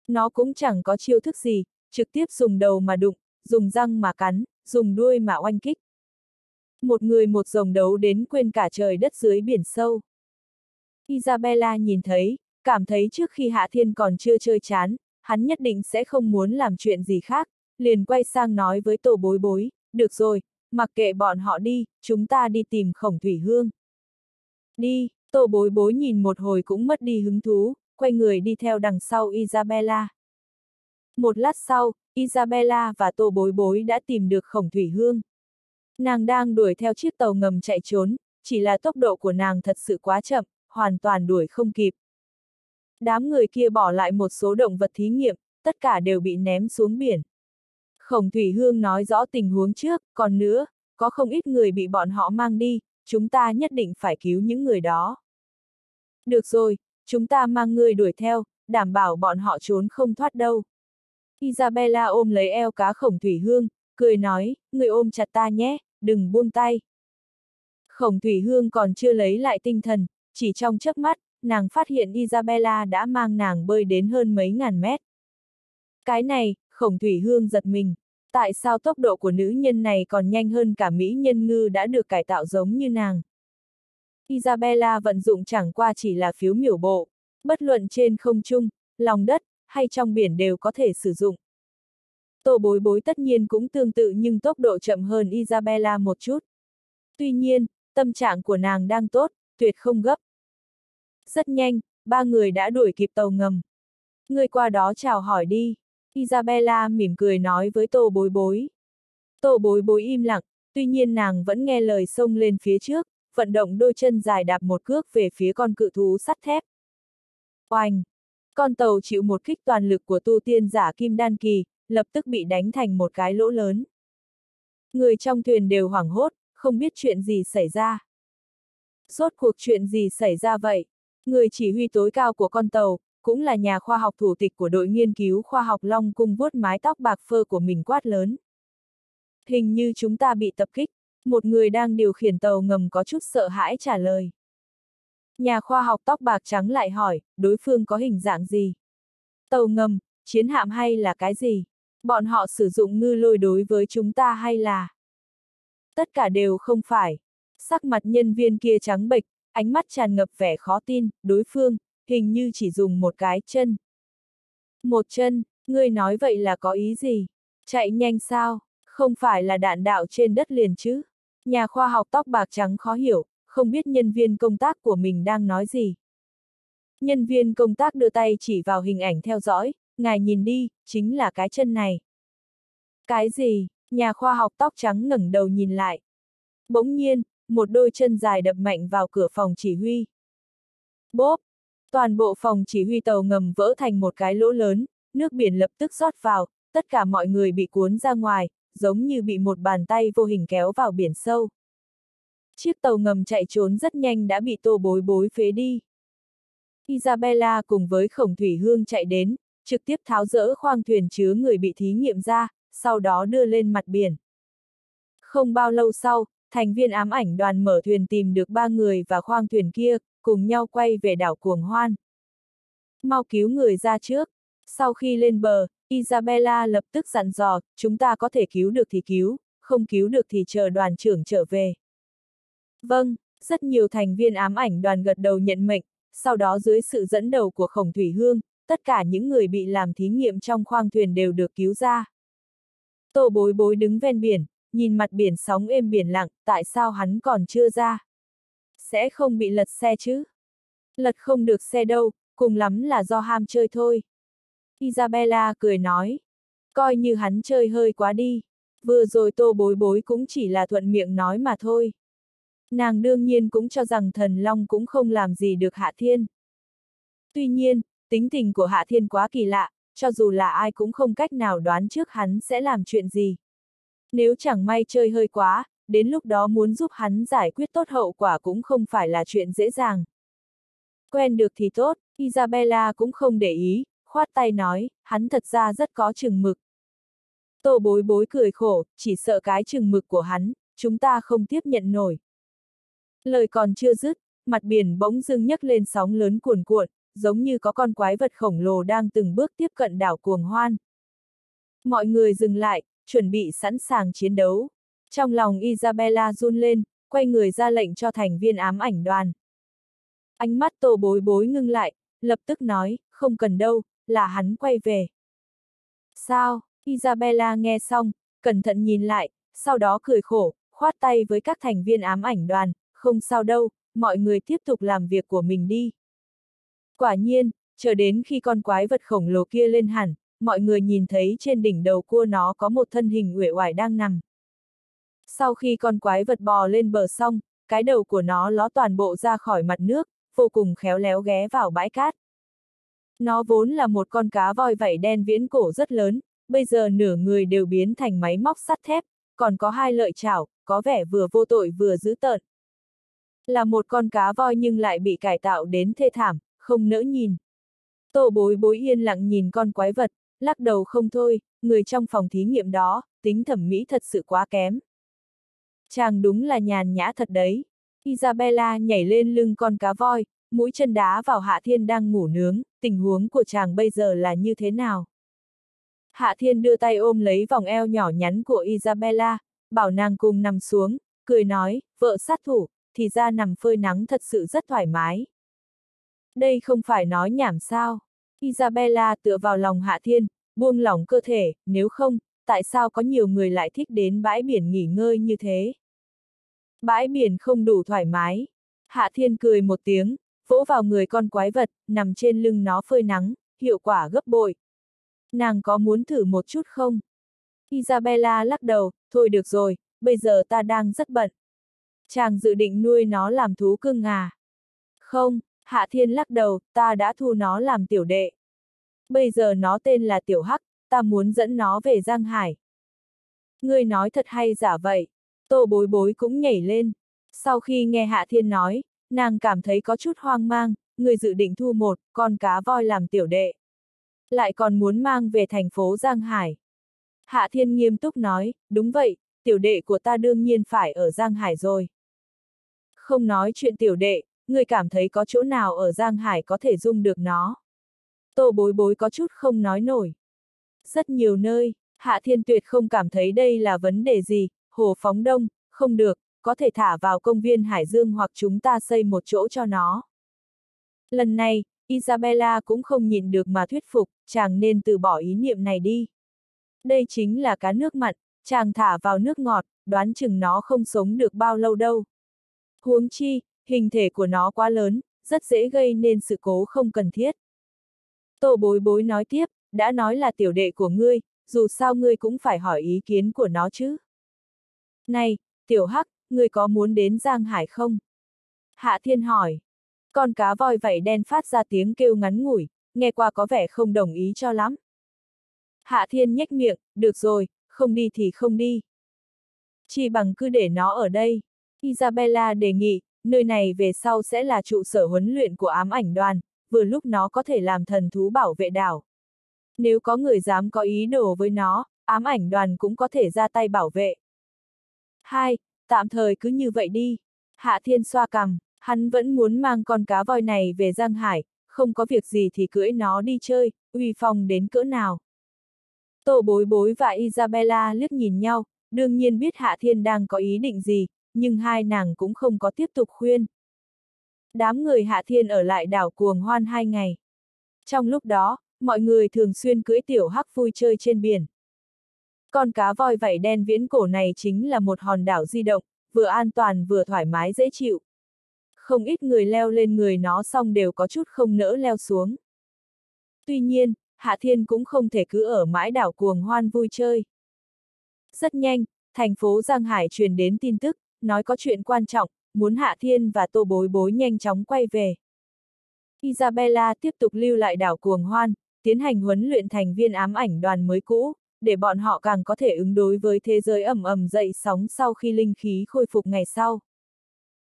Nó cũng chẳng có chiêu thức gì, trực tiếp dùng đầu mà đụng, dùng răng mà cắn, dùng đuôi mà oanh kích. Một người một rồng đấu đến quên cả trời đất dưới biển sâu. Isabella nhìn thấy, cảm thấy trước khi Hạ Thiên còn chưa chơi chán, hắn nhất định sẽ không muốn làm chuyện gì khác, liền quay sang nói với tổ bối bối, được rồi, mặc kệ bọn họ đi, chúng ta đi tìm khổng thủy hương. Đi, tô bối bối nhìn một hồi cũng mất đi hứng thú, quay người đi theo đằng sau Isabella. Một lát sau, Isabella và tô bối bối đã tìm được khổng thủy hương. Nàng đang đuổi theo chiếc tàu ngầm chạy trốn, chỉ là tốc độ của nàng thật sự quá chậm, hoàn toàn đuổi không kịp. Đám người kia bỏ lại một số động vật thí nghiệm, tất cả đều bị ném xuống biển. Khổng Thủy Hương nói rõ tình huống trước, còn nữa, có không ít người bị bọn họ mang đi, chúng ta nhất định phải cứu những người đó. Được rồi, chúng ta mang người đuổi theo, đảm bảo bọn họ trốn không thoát đâu. Isabella ôm lấy eo cá khổng Thủy Hương, cười nói, người ôm chặt ta nhé, đừng buông tay. Khổng Thủy Hương còn chưa lấy lại tinh thần, chỉ trong chớp mắt, nàng phát hiện Isabella đã mang nàng bơi đến hơn mấy ngàn mét. Cái này, khổng thủy hương giật mình. Tại sao tốc độ của nữ nhân này còn nhanh hơn cả mỹ nhân ngư đã được cải tạo giống như nàng? Isabella vận dụng chẳng qua chỉ là phiếu miểu bộ, bất luận trên không trung, lòng đất, hay trong biển đều có thể sử dụng. Tô bối bối tất nhiên cũng tương tự nhưng tốc độ chậm hơn Isabella một chút. Tuy nhiên, tâm trạng của nàng đang tốt, tuyệt không gấp. Rất nhanh, ba người đã đuổi kịp tàu ngầm. Người qua đó chào hỏi đi. Isabella mỉm cười nói với tô bối bối. Tô bối bối im lặng, tuy nhiên nàng vẫn nghe lời xông lên phía trước, vận động đôi chân dài đạp một cước về phía con cự thú sắt thép. Oanh! Con tàu chịu một kích toàn lực của tu tiên giả Kim Đan Kỳ, lập tức bị đánh thành một cái lỗ lớn. Người trong thuyền đều hoảng hốt, không biết chuyện gì xảy ra. Rốt cuộc chuyện gì xảy ra vậy? Người chỉ huy tối cao của con tàu, cũng là nhà khoa học thủ tịch của đội nghiên cứu khoa học Long Cung vuốt mái tóc bạc phơ của mình quát lớn. Hình như chúng ta bị tập kích, một người đang điều khiển tàu ngầm có chút sợ hãi trả lời. Nhà khoa học tóc bạc trắng lại hỏi, đối phương có hình dạng gì? Tàu ngầm, chiến hạm hay là cái gì? Bọn họ sử dụng ngư lôi đối với chúng ta hay là? Tất cả đều không phải. Sắc mặt nhân viên kia trắng bệch, ánh mắt tràn ngập vẻ khó tin, đối phương, hình như chỉ dùng một cái chân. Một chân, ngươi nói vậy là có ý gì? Chạy nhanh sao? Không phải là đạn đạo trên đất liền chứ? Nhà khoa học tóc bạc trắng khó hiểu, không biết nhân viên công tác của mình đang nói gì. Nhân viên công tác đưa tay chỉ vào hình ảnh theo dõi, ngài nhìn đi, chính là cái chân này. Cái gì? Nhà khoa học tóc trắng ngẩng đầu nhìn lại. Bỗng nhiên, một đôi chân dài đập mạnh vào cửa phòng chỉ huy. Bốp! Toàn bộ phòng chỉ huy tàu ngầm vỡ thành một cái lỗ lớn, nước biển lập tức rót vào, tất cả mọi người bị cuốn ra ngoài, giống như bị một bàn tay vô hình kéo vào biển sâu. Chiếc tàu ngầm chạy trốn rất nhanh đã bị tô bối bối phế đi. Isabella cùng với khổng thủy hương chạy đến, trực tiếp tháo rỡ khoang thuyền chứa người bị thí nghiệm ra, sau đó đưa lên mặt biển. Không bao lâu sau, thành viên ám ảnh đoàn mở thuyền tìm được ba người và khoang thuyền kia, cùng nhau quay về đảo Cuồng Hoan. Mau cứu người ra trước. Sau khi lên bờ, Isabella lập tức dặn dò, chúng ta có thể cứu được thì cứu, không cứu được thì chờ đoàn trưởng trở về. Vâng, rất nhiều thành viên ám ảnh đoàn gật đầu nhận mệnh, sau đó dưới sự dẫn đầu của Khổng Thủy Hương, tất cả những người bị làm thí nghiệm trong khoang thuyền đều được cứu ra. Tô bối bối đứng ven biển, nhìn mặt biển sóng êm biển lặng, tại sao hắn còn chưa ra? Sẽ không bị lật xe chứ? Lật không được xe đâu, cùng lắm là do ham chơi thôi. Isabella cười nói. Coi như hắn chơi hơi quá đi. Vừa rồi tô bối bối cũng chỉ là thuận miệng nói mà thôi. Nàng đương nhiên cũng cho rằng thần long cũng không làm gì được hạ thiên. Tuy nhiên, tính tình của Hạ Thiên quá kỳ lạ, cho dù là ai cũng không cách nào đoán trước hắn sẽ làm chuyện gì. Nếu chẳng may chơi hơi quá, đến lúc đó muốn giúp hắn giải quyết tốt hậu quả cũng không phải là chuyện dễ dàng. Quen được thì tốt, Isabella cũng không để ý, khoát tay nói, hắn thật ra rất có chừng mực. Tô bối bối cười khổ, chỉ sợ cái chừng mực của hắn, chúng ta không tiếp nhận nổi. Lời còn chưa dứt, mặt biển bỗng dưng nhấc lên sóng lớn cuồn cuộn, giống như có con quái vật khổng lồ đang từng bước tiếp cận đảo cuồng hoan. Mọi người dừng lại, chuẩn bị sẵn sàng chiến đấu. Trong lòng Isabella run lên, quay người ra lệnh cho thành viên ám ảnh đoàn. Ánh mắt tô bối bối ngưng lại, lập tức nói, không cần đâu, là hắn quay về. Sao, Isabella nghe xong, cẩn thận nhìn lại, sau đó cười khổ, khoát tay với các thành viên ám ảnh đoàn, không sao đâu, mọi người tiếp tục làm việc của mình đi. Quả nhiên, chờ đến khi con quái vật khổng lồ kia lên hẳn, mọi người nhìn thấy trên đỉnh đầu cua nó có một thân hình uể oải đang nằm. Sau khi con quái vật bò lên bờ xong, cái đầu của nó ló toàn bộ ra khỏi mặt nước, vô cùng khéo léo ghé vào bãi cát. Nó vốn là một con cá voi vảy đen viễn cổ rất lớn, bây giờ nửa người đều biến thành máy móc sắt thép, còn có hai lợi chảo, có vẻ vừa vô tội vừa dữ tợn. Là một con cá voi nhưng lại bị cải tạo đến thê thảm, không nỡ nhìn. Tô bối bối yên lặng nhìn con quái vật, lắc đầu không thôi, người trong phòng thí nghiệm đó, tính thẩm mỹ thật sự quá kém. Chàng đúng là nhàn nhã thật đấy. Isabella nhảy lên lưng con cá voi, mũi chân đá vào Hạ Thiên đang ngủ nướng, tình huống của chàng bây giờ là như thế nào? Hạ Thiên đưa tay ôm lấy vòng eo nhỏ nhắn của Isabella, bảo nàng cùng nằm xuống, cười nói, vợ sát thủ, thì ra nằm phơi nắng thật sự rất thoải mái. Đây không phải nói nhảm sao. Isabella tựa vào lòng Hạ Thiên, buông lỏng cơ thể, nếu không, tại sao có nhiều người lại thích đến bãi biển nghỉ ngơi như thế? Bãi biển không đủ thoải mái. Hạ Thiên cười một tiếng, vỗ vào người con quái vật, nằm trên lưng nó phơi nắng, hiệu quả gấp bội. Nàng có muốn thử một chút không? Isabella lắc đầu, thôi được rồi, bây giờ ta đang rất bận. Chàng dự định nuôi nó làm thú cưng à? Không, Hạ Thiên lắc đầu, ta đã thu nó làm tiểu đệ. Bây giờ nó tên là Tiểu Hắc, ta muốn dẫn nó về Giang Hải. Ngươi nói thật hay giả vậy? Tô bối bối cũng nhảy lên. Sau khi nghe Hạ Thiên nói, nàng cảm thấy có chút hoang mang, người dự định thu một con cá voi làm tiểu đệ. Lại còn muốn mang về thành phố Giang Hải. Hạ Thiên nghiêm túc nói, đúng vậy, tiểu đệ của ta đương nhiên phải ở Giang Hải rồi. Không nói chuyện tiểu đệ, người cảm thấy có chỗ nào ở Giang Hải có thể dung được nó. Tô bối bối có chút không nói nổi. Rất nhiều nơi, Hạ Thiên Tuyệt không cảm thấy đây là vấn đề gì, hồ phóng đông, không được, có thể thả vào công viên Hải Dương hoặc chúng ta xây một chỗ cho nó. Lần này, Isabella cũng không nhìn được mà thuyết phục, chàng nên từ bỏ ý niệm này đi. Đây chính là cá nước mặn, chàng thả vào nước ngọt, đoán chừng nó không sống được bao lâu đâu. Huống chi, hình thể của nó quá lớn, rất dễ gây nên sự cố không cần thiết. Tô bối bối nói tiếp, đã nói là tiểu đệ của ngươi, dù sao ngươi cũng phải hỏi ý kiến của nó chứ. Này, tiểu hắc, ngươi có muốn đến Giang Hải không? Hạ Thiên hỏi. Con cá voi vảy đen phát ra tiếng kêu ngắn ngủi, nghe qua có vẻ không đồng ý cho lắm. Hạ Thiên nhếch miệng, được rồi, không đi thì không đi. Chỉ bằng cứ để nó ở đây. Isabella đề nghị, nơi này về sau sẽ là trụ sở huấn luyện của ám ảnh đoàn, vừa lúc nó có thể làm thần thú bảo vệ đảo. Nếu có người dám có ý đồ với nó, ám ảnh đoàn cũng có thể ra tay bảo vệ. 2. Tạm thời cứ như vậy đi. Hạ Thiên xoa cằm, hắn vẫn muốn mang con cá voi này về Giang Hải, không có việc gì thì cưỡi nó đi chơi, uy phong đến cỡ nào. Tô bối bối và Isabella liếc nhìn nhau, đương nhiên biết Hạ Thiên đang có ý định gì, nhưng hai nàng cũng không có tiếp tục khuyên. Đám người Hạ Thiên ở lại đảo Cuồng Hoan hai ngày. Trong lúc đó, mọi người thường xuyên cưỡi tiểu hắc vui chơi trên biển. Con cá voi vảy đen viễn cổ này chính là một hòn đảo di động, vừa an toàn vừa thoải mái dễ chịu. Không ít người leo lên người nó xong đều có chút không nỡ leo xuống. Tuy nhiên, Hạ Thiên cũng không thể cứ ở mãi đảo cuồng hoan vui chơi. Rất nhanh, thành phố Giang Hải truyền đến tin tức, nói có chuyện quan trọng, muốn Hạ Thiên và Tô Bối Bối nhanh chóng quay về. Isabella tiếp tục lưu lại đảo Cuồng Hoan, tiến hành huấn luyện thành viên ám ảnh đoàn mới cũ, để bọn họ càng có thể ứng đối với thế giới ẩm ẩm dậy sóng sau khi linh khí khôi phục ngày sau.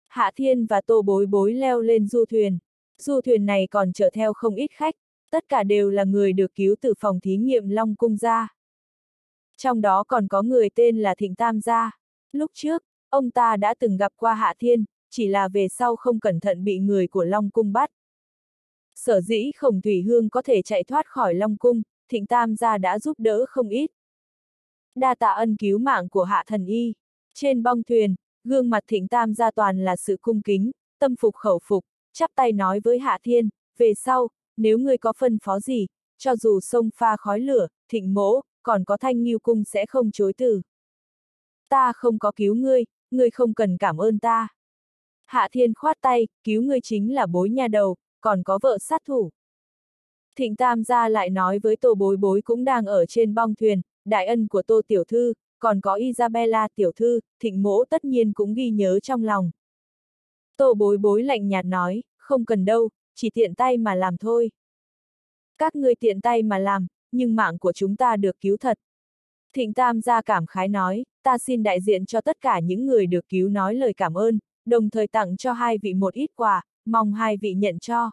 Hạ Thiên và Tô Bối Bối leo lên du thuyền. Du thuyền này còn chở theo không ít khách, tất cả đều là người được cứu từ phòng thí nghiệm Long Cung ra. Trong đó còn có người tên là Thịnh Tam Gia. Lúc trước, ông ta đã từng gặp qua Hạ Thiên, chỉ là về sau không cẩn thận bị người của Long Cung bắt. Sở dĩ Khổng Thủy Hương có thể chạy thoát khỏi Long Cung, Thịnh Tam gia đã giúp đỡ không ít. Đa tạ ân cứu mạng của Hạ Thần Y. Trên bong thuyền, gương mặt Thịnh Tam gia toàn là sự cung kính, tâm phục khẩu phục, chắp tay nói với Hạ Thiên, về sau, nếu ngươi có phân phó gì, cho dù sông pha khói lửa, thịnh mỗ, còn có thanh nghiêu cung sẽ không chối từ. Ta không có cứu ngươi, ngươi không cần cảm ơn ta. Hạ Thiên khoát tay, cứu ngươi chính là bối nhà đầu, còn có vợ sát thủ. Thịnh Tam gia lại nói với Tô Bối Bối cũng đang ở trên bong thuyền, đại ân của Tô Tiểu Thư, còn có Isabella Tiểu Thư, thịnh mỗ tất nhiên cũng ghi nhớ trong lòng. Tô Bối Bối lạnh nhạt nói, không cần đâu, chỉ tiện tay mà làm thôi. Các ngươi tiện tay mà làm, nhưng mạng của chúng ta được cứu thật. Thịnh Tam gia cảm khái nói, ta xin đại diện cho tất cả những người được cứu nói lời cảm ơn, đồng thời tặng cho hai vị một ít quà, mong hai vị nhận cho.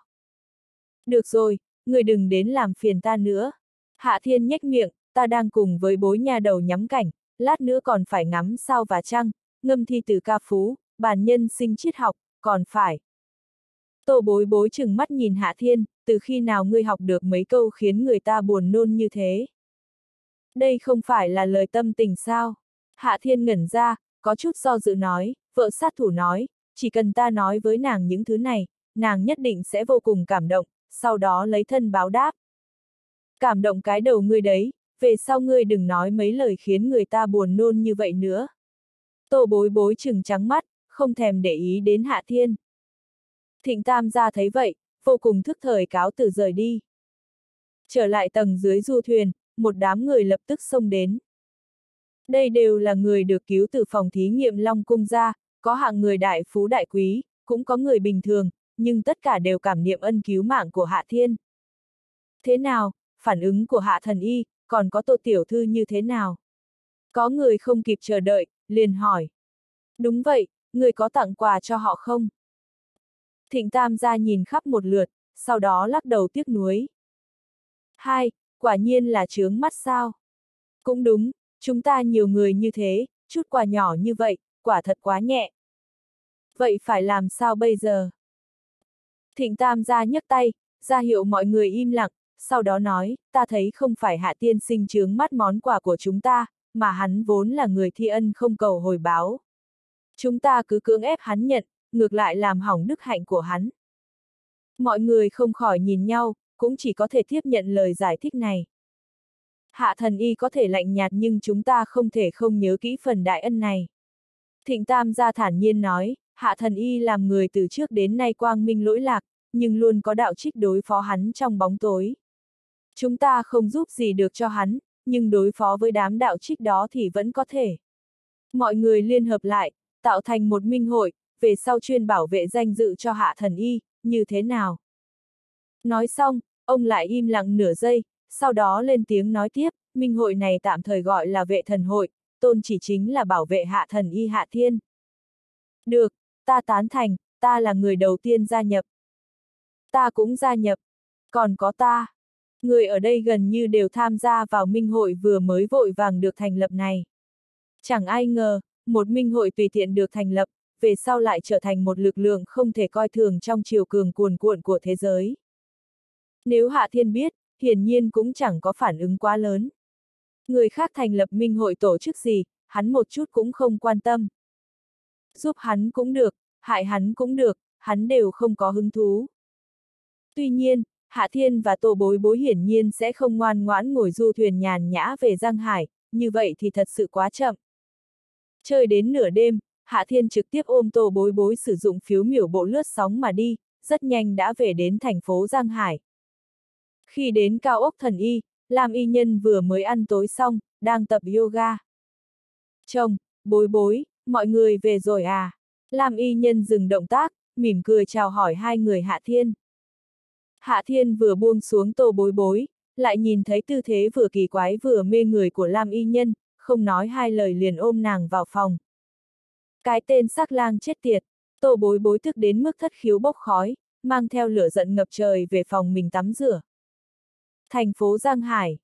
Được rồi, người đừng đến làm phiền ta nữa. Hạ thiên nhếch miệng, ta đang cùng với bối nhà đầu nhắm cảnh, lát nữa còn phải ngắm sao và trăng, ngâm thi từ ca phú, bản nhân sinh triết học, còn phải. Tô bối bối chừng mắt nhìn Hạ Thiên, từ khi nào ngươi học được mấy câu khiến người ta buồn nôn như thế? Đây không phải là lời tâm tình sao? Hạ Thiên ngẩn ra, có chút do dự nói, vợ sát thủ nói, chỉ cần ta nói với nàng những thứ này, nàng nhất định sẽ vô cùng cảm động, sau đó lấy thân báo đáp. Cảm động cái đầu ngươi đấy, về sau ngươi đừng nói mấy lời khiến người ta buồn nôn như vậy nữa. Tô bối bối chừng trắng mắt, không thèm để ý đến Hạ Thiên. Thịnh Tam gia thấy vậy, vô cùng thức thời cáo từ rời đi. Trở lại tầng dưới du thuyền, một đám người lập tức xông đến. Đây đều là người được cứu từ phòng thí nghiệm Long Cung ra, có hạng người đại phú đại quý, cũng có người bình thường, nhưng tất cả đều cảm niệm ân cứu mạng của Hạ Thiên. Thế nào, phản ứng của Hạ Thần Y, còn có tô tiểu thư như thế nào? Có người không kịp chờ đợi, liền hỏi. Đúng vậy, người có tặng quà cho họ không? Thịnh Tam ra nhìn khắp một lượt, sau đó lắc đầu tiếc nuối. Hai, quả nhiên là chướng mắt sao? Cũng đúng, chúng ta nhiều người như thế, chút quà nhỏ như vậy, quả thật quá nhẹ. Vậy phải làm sao bây giờ? Thịnh Tam ra nhấc tay, ra hiệu mọi người im lặng, sau đó nói, ta thấy không phải hạ tiên sinh chướng mắt món quà của chúng ta, mà hắn vốn là người thi ân không cầu hồi báo. Chúng ta cứ cưỡng ép hắn nhận, ngược lại làm hỏng đức hạnh của hắn. Mọi người không khỏi nhìn nhau, cũng chỉ có thể tiếp nhận lời giải thích này. Hạ thần y có thể lạnh nhạt nhưng chúng ta không thể không nhớ kỹ phần đại ân này. Thịnh Tam gia thản nhiên nói, Hạ thần y làm người từ trước đến nay quang minh lỗi lạc, nhưng luôn có đạo trích đối phó hắn trong bóng tối. Chúng ta không giúp gì được cho hắn, nhưng đối phó với đám đạo trích đó thì vẫn có thể. Mọi người liên hợp lại, tạo thành một minh hội, về sau chuyên bảo vệ danh dự cho hạ thần y, như thế nào? Nói xong, ông lại im lặng nửa giây, sau đó lên tiếng nói tiếp, minh hội này tạm thời gọi là vệ thần hội, tôn chỉ chính là bảo vệ hạ thần y hạ thiên. Được, ta tán thành, ta là người đầu tiên gia nhập. Ta cũng gia nhập. Còn có ta. Người ở đây gần như đều tham gia vào minh hội vừa mới vội vàng được thành lập này. Chẳng ai ngờ, một minh hội tùy tiện được thành lập, về sau lại trở thành một lực lượng không thể coi thường trong chiều cường cuồn cuộn của thế giới. Nếu Hạ Thiên biết, hiển nhiên cũng chẳng có phản ứng quá lớn. Người khác thành lập minh hội tổ chức gì, hắn một chút cũng không quan tâm. Giúp hắn cũng được, hại hắn cũng được, hắn đều không có hứng thú. Tuy nhiên, Hạ Thiên và Tô Bối Bối hiển nhiên sẽ không ngoan ngoãn ngồi du thuyền nhàn nhã về Giang Hải, như vậy thì thật sự quá chậm. Chơi đến nửa đêm, Hạ Thiên trực tiếp ôm Tô Bối Bối sử dụng phiếu miểu bộ lướt sóng mà đi, rất nhanh đã về đến thành phố Giang Hải. Khi đến cao ốc thần y, Lam y nhân vừa mới ăn tối xong, đang tập yoga. Chồng, bối bối, mọi người về rồi à? Lam y nhân dừng động tác, mỉm cười chào hỏi hai người Hạ Thiên. Hạ Thiên vừa buông xuống tô bối bối, lại nhìn thấy tư thế vừa kỳ quái vừa mê người của Lam Y Nhân, không nói hai lời liền ôm nàng vào phòng. Cái tên sắc lang chết tiệt, tô bối bối thức đến mức thất khiếu bốc khói, mang theo lửa giận ngập trời về phòng mình tắm rửa. Thành phố Giang Hải.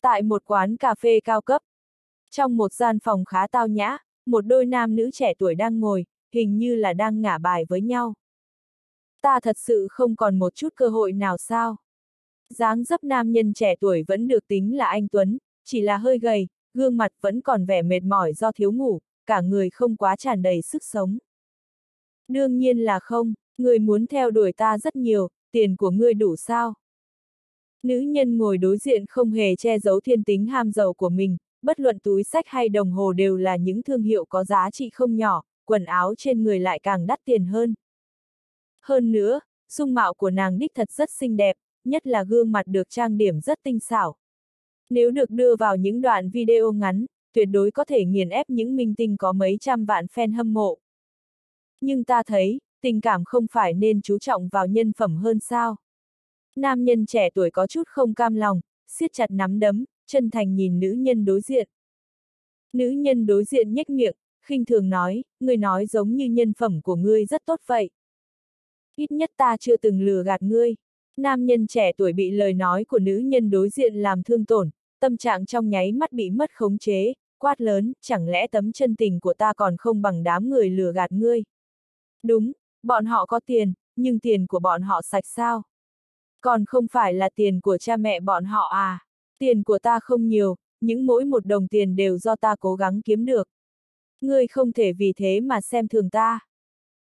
Tại một quán cà phê cao cấp. Trong một gian phòng khá tao nhã, một đôi nam nữ trẻ tuổi đang ngồi, hình như là đang ngả bài với nhau. Ta thật sự không còn một chút cơ hội nào sao? dáng dấp nam nhân trẻ tuổi vẫn được tính là anh Tuấn, chỉ là hơi gầy, gương mặt vẫn còn vẻ mệt mỏi do thiếu ngủ, cả người không quá tràn đầy sức sống. Đương nhiên là không, người muốn theo đuổi ta rất nhiều, tiền của ngươi đủ sao? Nữ nhân ngồi đối diện không hề che giấu thiên tính ham giàu của mình, bất luận túi sách hay đồng hồ đều là những thương hiệu có giá trị không nhỏ, quần áo trên người lại càng đắt tiền hơn. Hơn nữa, dung mạo của nàng đích thật rất xinh đẹp, nhất là gương mặt được trang điểm rất tinh xảo. Nếu được đưa vào những đoạn video ngắn, tuyệt đối có thể nghiền ép những minh tinh có mấy trăm vạn fan hâm mộ. Nhưng ta thấy, tình cảm không phải nên chú trọng vào nhân phẩm hơn sao. Nam nhân trẻ tuổi có chút không cam lòng, siết chặt nắm đấm, chân thành nhìn nữ nhân đối diện. Nữ nhân đối diện nhếch miệng, khinh thường nói, người nói giống như nhân phẩm của ngươi rất tốt vậy. Ít nhất ta chưa từng lừa gạt ngươi. Nam nhân trẻ tuổi bị lời nói của nữ nhân đối diện làm thương tổn, tâm trạng trong nháy mắt bị mất khống chế, quát lớn, chẳng lẽ tấm chân tình của ta còn không bằng đám người lừa gạt ngươi. Đúng, bọn họ có tiền, nhưng tiền của bọn họ sạch sao? Còn không phải là tiền của cha mẹ bọn họ à? Tiền của ta không nhiều, những mỗi một đồng tiền đều do ta cố gắng kiếm được. Ngươi không thể vì thế mà xem thường ta.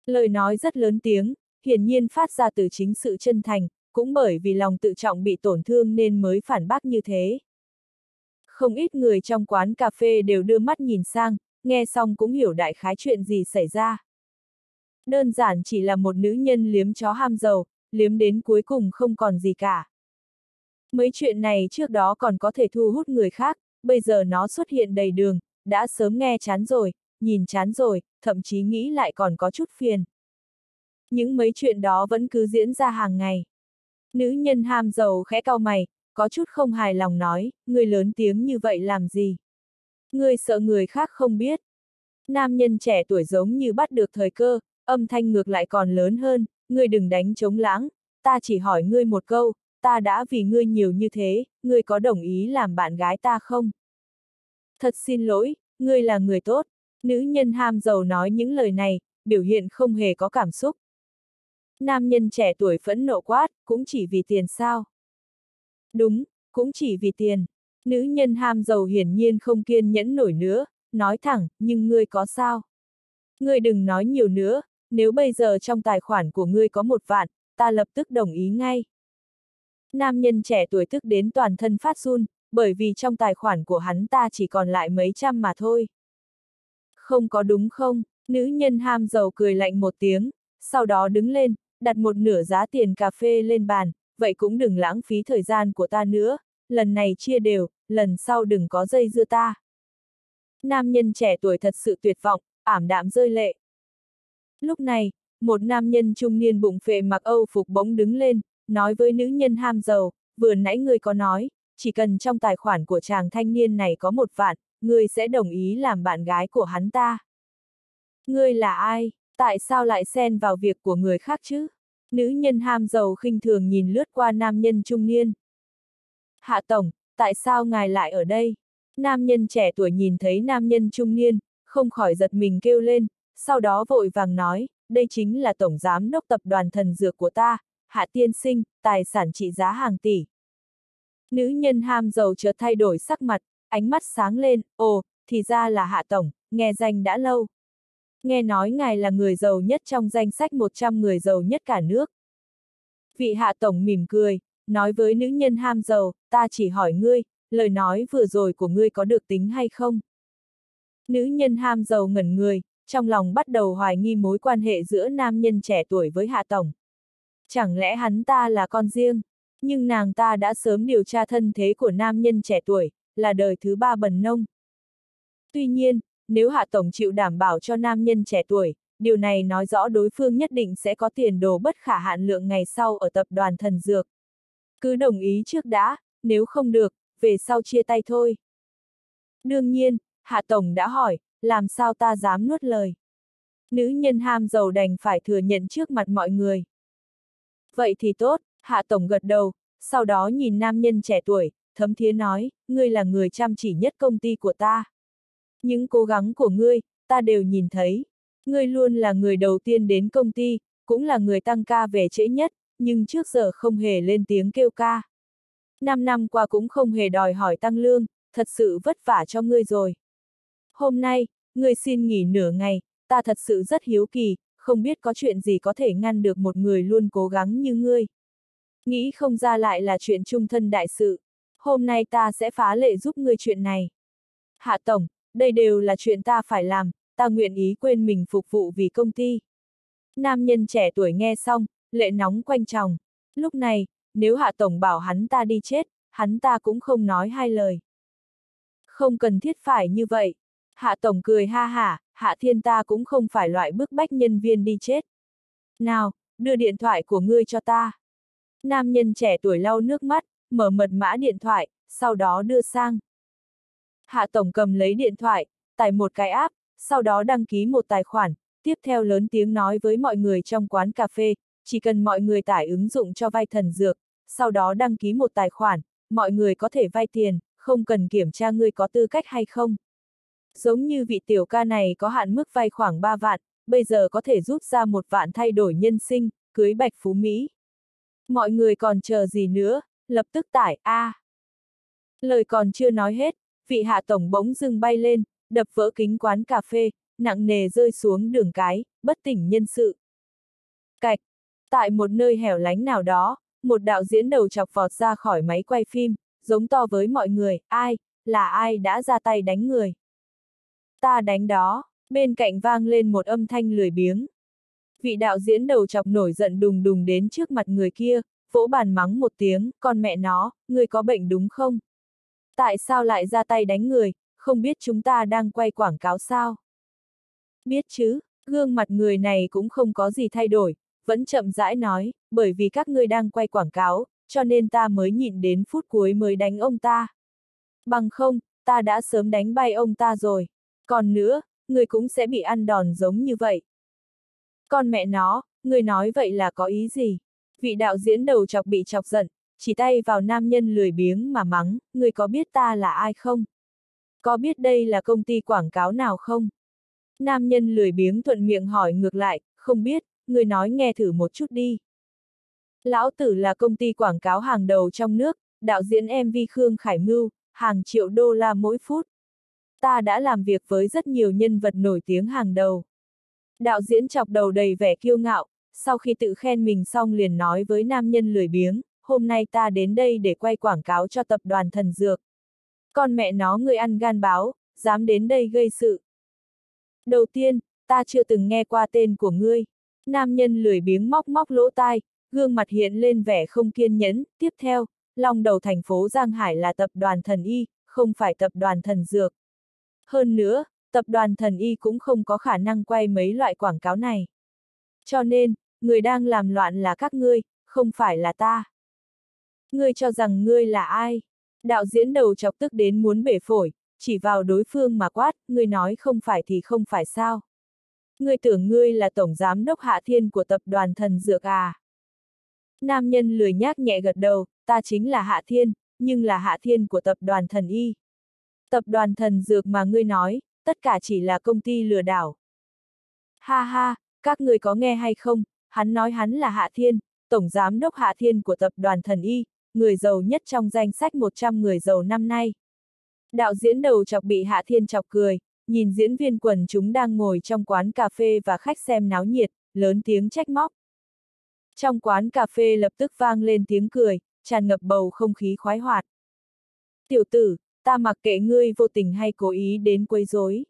Lời nói rất lớn tiếng, hiển nhiên phát ra từ chính sự chân thành, cũng bởi vì lòng tự trọng bị tổn thương nên mới phản bác như thế. Không ít người trong quán cà phê đều đưa mắt nhìn sang, nghe xong cũng hiểu đại khái chuyện gì xảy ra. Đơn giản chỉ là một nữ nhân liếm chó ham giàu, liếm đến cuối cùng không còn gì cả. Mấy chuyện này trước đó còn có thể thu hút người khác, bây giờ nó xuất hiện đầy đường, đã sớm nghe chán rồi, nhìn chán rồi, thậm chí nghĩ lại còn có chút phiền. Những mấy chuyện đó vẫn cứ diễn ra hàng ngày. Nữ nhân ham giàu khẽ cau mày, có chút không hài lòng nói, người lớn tiếng như vậy làm gì? Người sợ người khác không biết. Nam nhân trẻ tuổi giống như bắt được thời cơ, âm thanh ngược lại còn lớn hơn, ngươi đừng đánh chống lãng, ta chỉ hỏi ngươi một câu, ta đã vì ngươi nhiều như thế, ngươi có đồng ý làm bạn gái ta không? Thật xin lỗi, ngươi là người tốt. Nữ nhân ham giàu nói những lời này, biểu hiện không hề có cảm xúc. Nam nhân trẻ tuổi phẫn nộ quát, cũng chỉ vì tiền sao? Đúng, cũng chỉ vì tiền. Nữ nhân ham giàu hiển nhiên không kiên nhẫn nổi nữa, nói thẳng, nhưng ngươi có sao? Ngươi đừng nói nhiều nữa, nếu bây giờ trong tài khoản của ngươi có một vạn, ta lập tức đồng ý ngay. Nam nhân trẻ tuổi tức đến toàn thân phát run, bởi vì trong tài khoản của hắn ta chỉ còn lại mấy trăm mà thôi. Không có đúng không? Nữ nhân ham giàu cười lạnh một tiếng, sau đó đứng lên, đặt một nửa giá tiền cà phê lên bàn, vậy cũng đừng lãng phí thời gian của ta nữa, lần này chia đều, lần sau đừng có dây dưa ta. Nam nhân trẻ tuổi thật sự tuyệt vọng, ảm đạm rơi lệ. Lúc này, một nam nhân trung niên bụng phệ mặc Âu phục bỗng đứng lên, nói với nữ nhân ham giàu, vừa nãy ngươi có nói, chỉ cần trong tài khoản của chàng thanh niên này có một vạn, ngươi sẽ đồng ý làm bạn gái của hắn ta. Ngươi là ai? Tại sao lại xen vào việc của người khác chứ? Nữ nhân ham giàu khinh thường nhìn lướt qua nam nhân trung niên. Hạ Tổng, tại sao ngài lại ở đây? Nam nhân trẻ tuổi nhìn thấy nam nhân trung niên, không khỏi giật mình kêu lên, sau đó vội vàng nói, đây chính là tổng giám đốc tập đoàn thần dược của ta, Hạ Tiên Sinh, tài sản trị giá hàng tỷ. Nữ nhân ham giàu chợt thay đổi sắc mặt, ánh mắt sáng lên, ồ, thì ra là Hạ Tổng, nghe danh đã lâu. Nghe nói ngài là người giàu nhất trong danh sách 100 người giàu nhất cả nước. Vị hạ tổng mỉm cười, nói với nữ nhân ham giàu, ta chỉ hỏi ngươi, lời nói vừa rồi của ngươi có được tính hay không? Nữ nhân ham giàu ngẩn người, trong lòng bắt đầu hoài nghi mối quan hệ giữa nam nhân trẻ tuổi với hạ tổng. Chẳng lẽ hắn ta là con riêng? Nhưng nàng ta đã sớm điều tra thân thế của nam nhân trẻ tuổi, là đời thứ ba bần nông. Tuy nhiên, nếu Hạ Tổng chịu đảm bảo cho nam nhân trẻ tuổi, điều này nói rõ đối phương nhất định sẽ có tiền đồ bất khả hạn lượng ngày sau ở tập đoàn thần dược, Cứ đồng ý trước đã, nếu không được, về sau chia tay thôi. Đương nhiên, Hạ Tổng đã hỏi, làm sao ta dám nuốt lời. Nữ nhân ham giàu đành phải thừa nhận trước mặt mọi người. Vậy thì tốt, Hạ Tổng gật đầu, sau đó nhìn nam nhân trẻ tuổi, thấm thiế nói, ngươi là người chăm chỉ nhất công ty của ta. Những cố gắng của ngươi, ta đều nhìn thấy. Ngươi luôn là người đầu tiên đến công ty, cũng là người tăng ca về trễ nhất, nhưng trước giờ không hề lên tiếng kêu ca. Năm năm qua cũng không hề đòi hỏi tăng lương, thật sự vất vả cho ngươi rồi. Hôm nay, ngươi xin nghỉ nửa ngày, ta thật sự rất hiếu kỳ, không biết có chuyện gì có thể ngăn được một người luôn cố gắng như ngươi. Nghĩ không ra lại là chuyện trung thân đại sự. Hôm nay ta sẽ phá lệ giúp ngươi chuyện này. Hạ Tổng, đây đều là chuyện ta phải làm, ta nguyện ý quên mình phục vụ vì công ty. Nam nhân trẻ tuổi nghe xong, lệ nóng quanh chồng. Lúc này, nếu Hạ Tổng bảo hắn ta đi chết, hắn ta cũng không nói hai lời. Không cần thiết phải như vậy. Hạ Tổng cười ha hả, Hạ Thiên ta cũng không phải loại bức bách nhân viên đi chết. Nào, đưa điện thoại của ngươi cho ta. Nam nhân trẻ tuổi lau nước mắt, mở mật mã điện thoại, sau đó đưa sang. Hạ Tổng cầm lấy điện thoại, tải một cái app, sau đó đăng ký một tài khoản, tiếp theo lớn tiếng nói với mọi người trong quán cà phê, chỉ cần mọi người tải ứng dụng cho vay thần dược, sau đó đăng ký một tài khoản, mọi người có thể vay tiền, không cần kiểm tra ngươi có tư cách hay không. Giống như vị tiểu ca này có hạn mức vay khoảng 3 vạn, bây giờ có thể rút ra một vạn thay đổi nhân sinh, cưới bạch phú Mỹ. Mọi người còn chờ gì nữa, lập tức tải A. À. Lời còn chưa nói hết, vị hạ tổng bỗng dưng bay lên, đập vỡ kính quán cà phê, nặng nề rơi xuống đường cái, bất tỉnh nhân sự. Cạch, tại một nơi hẻo lánh nào đó, một đạo diễn đầu chọc vọt ra khỏi máy quay phim, giống to với mọi người, ai, là ai đã ra tay đánh người. Ta đánh đó, bên cạnh vang lên một âm thanh lười biếng. Vị đạo diễn đầu chọc nổi giận đùng đùng đến trước mặt người kia, vỗ bàn mắng một tiếng, con mẹ nó, người có bệnh đúng không? Tại sao lại ra tay đánh người, không biết chúng ta đang quay quảng cáo sao? Biết chứ, gương mặt người này cũng không có gì thay đổi, vẫn chậm rãi nói, bởi vì các ngươi đang quay quảng cáo, cho nên ta mới nhịn đến phút cuối mới đánh ông ta. Bằng không, ta đã sớm đánh bay ông ta rồi. Còn nữa, người cũng sẽ bị ăn đòn giống như vậy. Con mẹ nó, người nói vậy là có ý gì? Vị đạo diễn đầu chọc bị chọc giận, chỉ tay vào nam nhân lười biếng mà mắng, người có biết ta là ai không? Có biết đây là công ty quảng cáo nào không? Nam nhân lười biếng thuận miệng hỏi ngược lại, không biết, người nói nghe thử một chút đi. Lão Tử là công ty quảng cáo hàng đầu trong nước, đạo diễn MV Khương Khải Mưu, hàng triệu đô la mỗi phút. Ta đã làm việc với rất nhiều nhân vật nổi tiếng hàng đầu. Đạo diễn chọc đầu đầy vẻ kiêu ngạo, sau khi tự khen mình xong liền nói với nam nhân lười biếng, hôm nay ta đến đây để quay quảng cáo cho tập đoàn thần dược. Con mẹ nó người ăn gan báo, dám đến đây gây sự. Đầu tiên, ta chưa từng nghe qua tên của ngươi. Nam nhân lười biếng móc móc lỗ tai, gương mặt hiện lên vẻ không kiên nhẫn. Tiếp theo, lòng đầu thành phố Giang Hải là tập đoàn thần y, không phải tập đoàn thần dược. Hơn nữa, tập đoàn thần y cũng không có khả năng quay mấy loại quảng cáo này. Cho nên, người đang làm loạn là các ngươi, không phải là ta. Ngươi cho rằng ngươi là ai? Đạo diễn đầu chọc tức đến muốn bể phổi, chỉ vào đối phương mà quát, ngươi nói không phải thì không phải sao. Ngươi tưởng ngươi là tổng giám đốc hạ thiên của tập đoàn thần dược à? Nam nhân lười nhác nhẹ gật đầu, ta chính là hạ thiên, nhưng là hạ thiên của tập đoàn thần y. Tập đoàn thần dược mà ngươi nói, tất cả chỉ là công ty lừa đảo. Ha ha, các người có nghe hay không, hắn nói hắn là Hạ Thiên, Tổng Giám đốc Hạ Thiên của tập đoàn thần y, người giàu nhất trong danh sách 100 người giàu năm nay. Đạo diễn đầu chọc bị Hạ Thiên chọc cười, nhìn diễn viên quần chúng đang ngồi trong quán cà phê và khách xem náo nhiệt, lớn tiếng trách móc. Trong quán cà phê lập tức vang lên tiếng cười, tràn ngập bầu không khí khoái hoạt. Tiểu tử, ta mặc kệ ngươi vô tình hay cố ý đến quấy rối.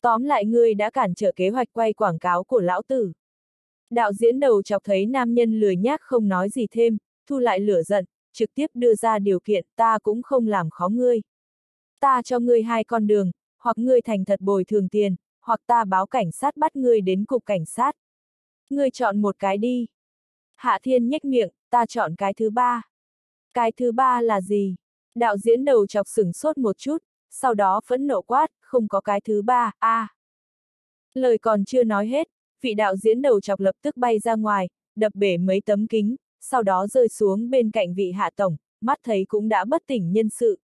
Tóm lại ngươi đã cản trở kế hoạch quay quảng cáo của lão tử. Đạo diễn đầu chọc thấy nam nhân lười nhác không nói gì thêm, thu lại lửa giận, trực tiếp đưa ra điều kiện ta cũng không làm khó ngươi. Ta cho ngươi hai con đường, hoặc ngươi thành thật bồi thường tiền, hoặc ta báo cảnh sát bắt ngươi đến cục cảnh sát. Ngươi chọn một cái đi. Hạ Thiên nhếch miệng, ta chọn cái thứ ba. Cái thứ ba là gì? Đạo diễn đầu chọc sửng sốt một chút, sau đó phẫn nộ quát, không có cái thứ ba, a. À. Lời còn chưa nói hết, vị đạo diễn đầu chọc lập tức bay ra ngoài, đập bể mấy tấm kính, sau đó rơi xuống bên cạnh vị hạ tổng, mắt thấy cũng đã bất tỉnh nhân sự.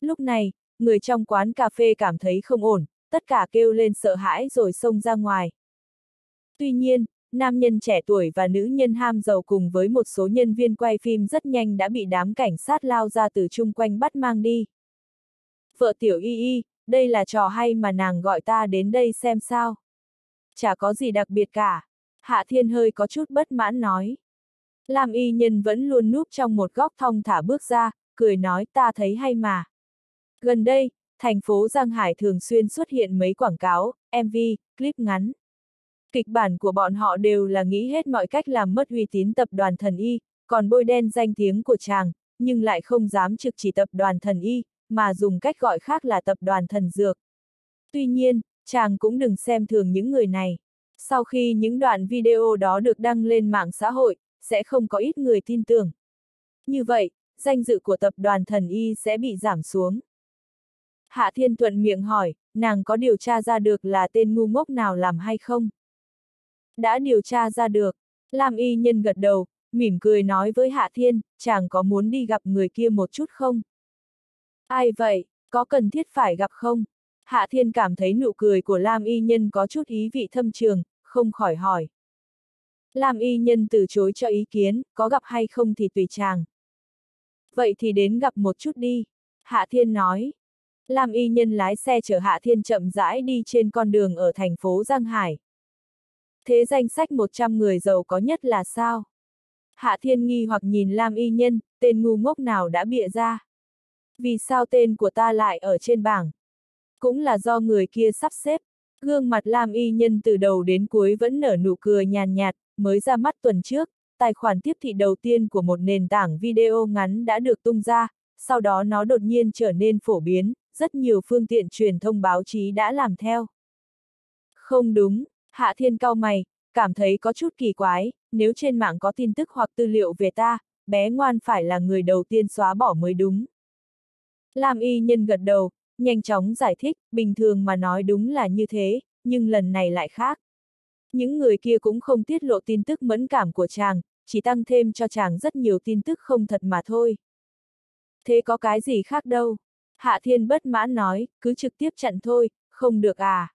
Lúc này, người trong quán cà phê cảm thấy không ổn, tất cả kêu lên sợ hãi rồi xông ra ngoài. Tuy nhiên, nam nhân trẻ tuổi và nữ nhân ham giàu cùng với một số nhân viên quay phim rất nhanh đã bị đám cảnh sát lao ra từ chung quanh bắt mang đi. Vợ tiểu y y, đây là trò hay mà nàng gọi ta đến đây xem sao. Chả có gì đặc biệt cả. Hạ thiên hơi có chút bất mãn nói. Lam y nhân vẫn luôn núp trong một góc thong thả bước ra, cười nói ta thấy hay mà. Gần đây, thành phố Giang Hải thường xuyên xuất hiện mấy quảng cáo, MV, clip ngắn. Kịch bản của bọn họ đều là nghĩ hết mọi cách làm mất uy tín tập đoàn thần y, còn bôi đen danh tiếng của chàng, nhưng lại không dám trực chỉ tập đoàn thần y, mà dùng cách gọi khác là tập đoàn thần dược. Tuy nhiên, chàng cũng đừng xem thường những người này. Sau khi những đoạn video đó được đăng lên mạng xã hội, sẽ không có ít người tin tưởng. Như vậy, danh dự của tập đoàn thần y sẽ bị giảm xuống. Hạ Thiên Thuận miệng hỏi, nàng có điều tra ra được là tên ngu ngốc nào làm hay không? Đã điều tra ra được. Lam y nhân gật đầu, mỉm cười nói với Hạ Thiên, chàng có muốn đi gặp người kia một chút không? Ai vậy, có cần thiết phải gặp không? Hạ Thiên cảm thấy nụ cười của Lam y nhân có chút ý vị thâm trường, không khỏi hỏi. Lam y nhân từ chối cho ý kiến, có gặp hay không thì tùy chàng. Vậy thì đến gặp một chút đi. Hạ Thiên nói. Lam y nhân lái xe chở Hạ Thiên chậm rãi đi trên con đường ở thành phố Giang Hải. Thế danh sách 100 người giàu có nhất là sao? Hạ Thiên nghi hoặc nhìn Lam y nhân, tên ngu ngốc nào đã bịa ra. Vì sao tên của ta lại ở trên bảng? Cũng là do người kia sắp xếp. Gương mặt Lam y nhân từ đầu đến cuối vẫn nở nụ cười nhàn nhạt, mới ra mắt tuần trước, tài khoản tiếp thị đầu tiên của một nền tảng video ngắn đã được tung ra, sau đó nó đột nhiên trở nên phổ biến, rất nhiều phương tiện truyền thông báo chí đã làm theo. Không đúng, Hạ Thiên cao mày, cảm thấy có chút kỳ quái, nếu trên mạng có tin tức hoặc tư liệu về ta, bé ngoan phải là người đầu tiên xóa bỏ mới đúng. Lam y nhân gật đầu, nhanh chóng giải thích, bình thường mà nói đúng là như thế, nhưng lần này lại khác. Những người kia cũng không tiết lộ tin tức mẫn cảm của chàng, chỉ tăng thêm cho chàng rất nhiều tin tức không thật mà thôi. Thế có cái gì khác đâu? Hạ Thiên bất mãn nói, cứ trực tiếp chặn thôi, không được à.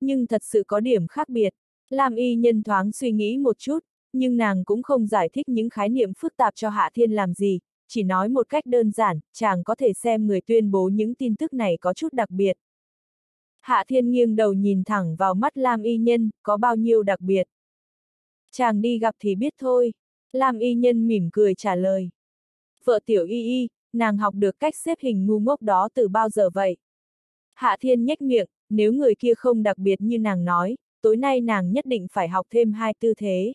Nhưng thật sự có điểm khác biệt. Lam y nhân thoáng suy nghĩ một chút, nhưng nàng cũng không giải thích những khái niệm phức tạp cho Hạ Thiên làm gì, chỉ nói một cách đơn giản, chàng có thể xem người tuyên bố những tin tức này có chút đặc biệt. Hạ Thiên nghiêng đầu nhìn thẳng vào mắt Lam y nhân, có bao nhiêu đặc biệt. Chàng đi gặp thì biết thôi. Lam y nhân mỉm cười trả lời. Vợ tiểu y y, nàng học được cách xếp hình ngu ngốc đó từ bao giờ vậy? Hạ Thiên nhếch miệng, nếu người kia không đặc biệt như nàng nói, tối nay nàng nhất định phải học thêm hai tư thế.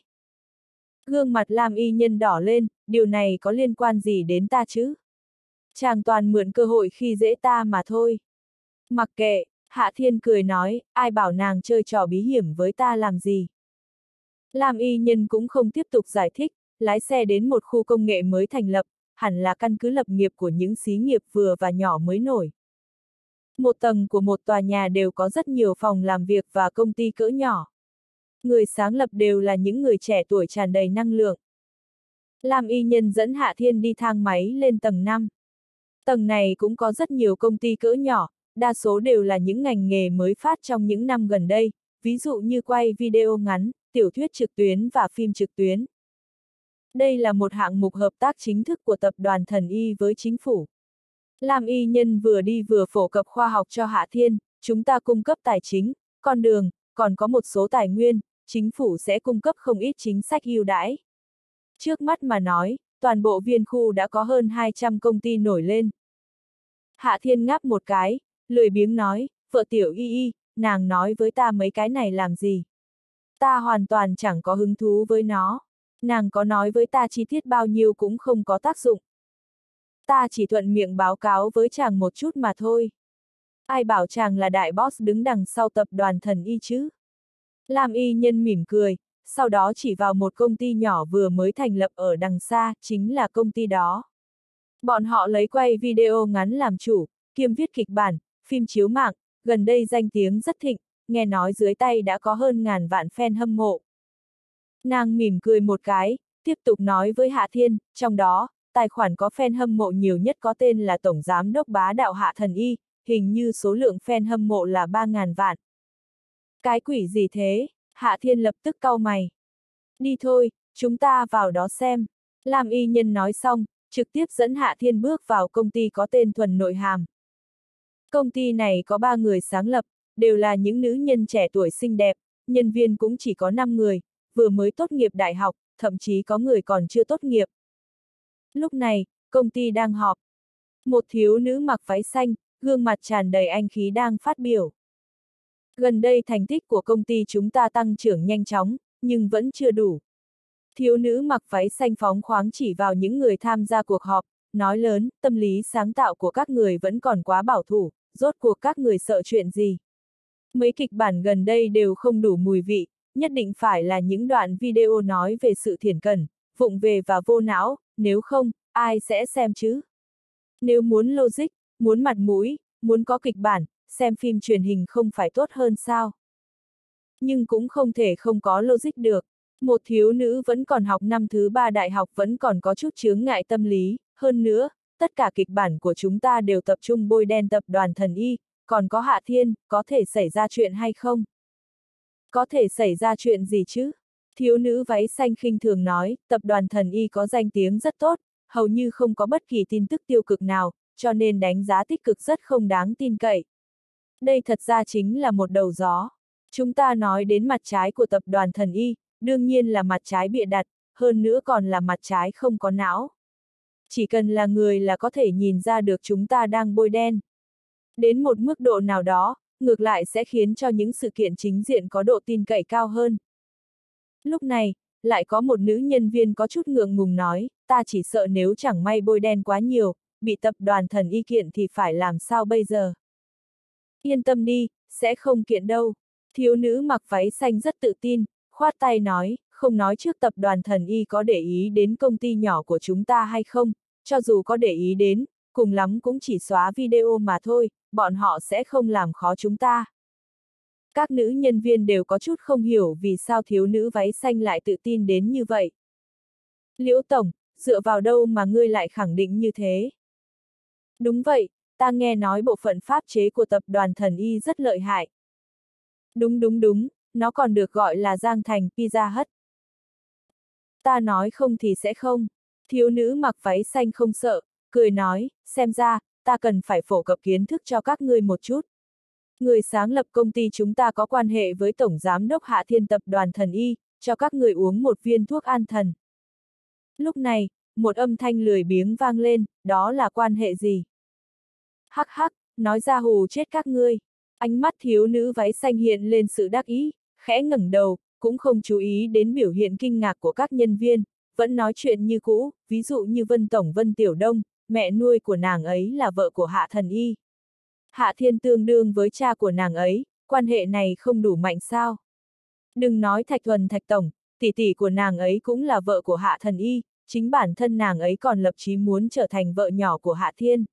Gương mặt Lam y nhân đỏ lên, điều này có liên quan gì đến ta chứ? Chàng toàn mượn cơ hội khi dễ ta mà thôi. Mặc kệ, Hạ Thiên cười nói, ai bảo nàng chơi trò bí hiểm với ta làm gì? Lam y nhân cũng không tiếp tục giải thích, lái xe đến một khu công nghệ mới thành lập, hẳn là căn cứ lập nghiệp của những xí nghiệp vừa và nhỏ mới nổi. Một tầng của một tòa nhà đều có rất nhiều phòng làm việc và công ty cỡ nhỏ. Người sáng lập đều là những người trẻ tuổi tràn đầy năng lượng. Lam y nhân dẫn Hạ Thiên đi thang máy lên tầng 5. Tầng này cũng có rất nhiều công ty cỡ nhỏ, đa số đều là những ngành nghề mới phát trong những năm gần đây, ví dụ như quay video ngắn, tiểu thuyết trực tuyến và phim trực tuyến. Đây là một hạng mục hợp tác chính thức của tập đoàn Thần Y với chính phủ. Lam y nhân vừa đi vừa phổ cập khoa học cho Hạ Thiên, chúng ta cung cấp tài chính, con đường, còn có một số tài nguyên, chính phủ sẽ cung cấp không ít chính sách ưu đãi. Trước mắt mà nói, toàn bộ viên khu đã có hơn 200 công ty nổi lên. Hạ Thiên ngáp một cái, lười biếng nói, vợ tiểu y y, nàng nói với ta mấy cái này làm gì. Ta hoàn toàn chẳng có hứng thú với nó. Nàng có nói với ta chi tiết bao nhiêu cũng không có tác dụng. Ta chỉ thuận miệng báo cáo với chàng một chút mà thôi. Ai bảo chàng là đại boss đứng đằng sau tập đoàn thần y chứ? Lam y nhân mỉm cười, sau đó chỉ vào một công ty nhỏ vừa mới thành lập ở đằng xa, chính là công ty đó. Bọn họ lấy quay video ngắn làm chủ, kiêm viết kịch bản, phim chiếu mạng, gần đây danh tiếng rất thịnh, nghe nói dưới tay đã có hơn ngàn vạn fan hâm mộ. Nàng mỉm cười một cái, tiếp tục nói với Hạ Thiên, trong đó, tài khoản có fan hâm mộ nhiều nhất có tên là Tổng Giám Đốc Bá Đạo Hạ Thần Y, hình như số lượng fan hâm mộ là 3.000 vạn. Cái quỷ gì thế? Hạ Thiên lập tức cau mày. Đi thôi, chúng ta vào đó xem. Lam y nhân nói xong, trực tiếp dẫn Hạ Thiên bước vào công ty có tên Thuần Nội Hàm. Công ty này có ba người sáng lập, đều là những nữ nhân trẻ tuổi xinh đẹp, nhân viên cũng chỉ có 5 người, vừa mới tốt nghiệp đại học, thậm chí có người còn chưa tốt nghiệp. Lúc này, công ty đang họp. Một thiếu nữ mặc váy xanh, gương mặt tràn đầy anh khí đang phát biểu. Gần đây thành tích của công ty chúng ta tăng trưởng nhanh chóng, nhưng vẫn chưa đủ. Thiếu nữ mặc váy xanh phóng khoáng chỉ vào những người tham gia cuộc họp, nói lớn, tâm lý sáng tạo của các người vẫn còn quá bảo thủ, rốt cuộc các người sợ chuyện gì. Mấy kịch bản gần đây đều không đủ mùi vị, nhất định phải là những đoạn video nói về sự thiển cẩn, vụng về và vô não, nếu không, ai sẽ xem chứ? Nếu muốn logic, muốn mặt mũi, muốn có kịch bản, xem phim truyền hình không phải tốt hơn sao? Nhưng cũng không thể không có logic được. Một thiếu nữ vẫn còn học năm thứ ba đại học vẫn còn có chút chướng ngại tâm lý, hơn nữa, tất cả kịch bản của chúng ta đều tập trung bôi đen tập đoàn thần y, còn có hạ thiên, có thể xảy ra chuyện hay không? Có thể xảy ra chuyện gì chứ? Thiếu nữ váy xanh khinh thường nói, tập đoàn thần y có danh tiếng rất tốt, hầu như không có bất kỳ tin tức tiêu cực nào, cho nên đánh giá tích cực rất không đáng tin cậy. Đây thật ra chính là một đầu gió. Chúng ta nói đến mặt trái của tập đoàn thần y, đương nhiên là mặt trái bịa đặt, hơn nữa còn là mặt trái không có não. Chỉ cần là người là có thể nhìn ra được chúng ta đang bôi đen. Đến một mức độ nào đó, ngược lại sẽ khiến cho những sự kiện chính diện có độ tin cậy cao hơn. Lúc này, lại có một nữ nhân viên có chút ngượng ngùng nói, ta chỉ sợ nếu chẳng may bôi đen quá nhiều, bị tập đoàn thần y kiện thì phải làm sao bây giờ. Yên tâm đi, sẽ không kiện đâu. Thiếu nữ mặc váy xanh rất tự tin, khoát tay nói, không nói trước tập đoàn thần y có để ý đến công ty nhỏ của chúng ta hay không, cho dù có để ý đến, cùng lắm cũng chỉ xóa video mà thôi, bọn họ sẽ không làm khó chúng ta. Các nữ nhân viên đều có chút không hiểu vì sao thiếu nữ váy xanh lại tự tin đến như vậy. Liễu Tổng, dựa vào đâu mà ngươi lại khẳng định như thế? Đúng vậy, ta nghe nói bộ phận pháp chế của tập đoàn thần y rất lợi hại. Đúng đúng đúng, nó còn được gọi là Giang Thành Pizza Hut. Ta nói không thì sẽ không. Thiếu nữ mặc váy xanh không sợ, cười nói, xem ra, ta cần phải phổ cập kiến thức cho các ngươi một chút. Người sáng lập công ty chúng ta có quan hệ với Tổng Giám đốc Hạ Thiên Tập đoàn Thần Y, cho các người uống một viên thuốc an thần. Lúc này, một âm thanh lười biếng vang lên, đó là quan hệ gì? Hắc hắc, nói ra hù chết các ngươi. Ánh mắt thiếu nữ váy xanh hiện lên sự đắc ý, khẽ ngẩng đầu, cũng không chú ý đến biểu hiện kinh ngạc của các nhân viên, vẫn nói chuyện như cũ, ví dụ như Vân Tổng Vân Tiểu Đông, mẹ nuôi của nàng ấy là vợ của Hạ Thần Y. Hạ Thiên tương đương với cha của nàng ấy, quan hệ này không đủ mạnh sao. Đừng nói Thạch Thuần Thạch Tổng, tỷ tỷ của nàng ấy cũng là vợ của Hạ Thần Y, chính bản thân nàng ấy còn lập chí muốn trở thành vợ nhỏ của Hạ Thiên.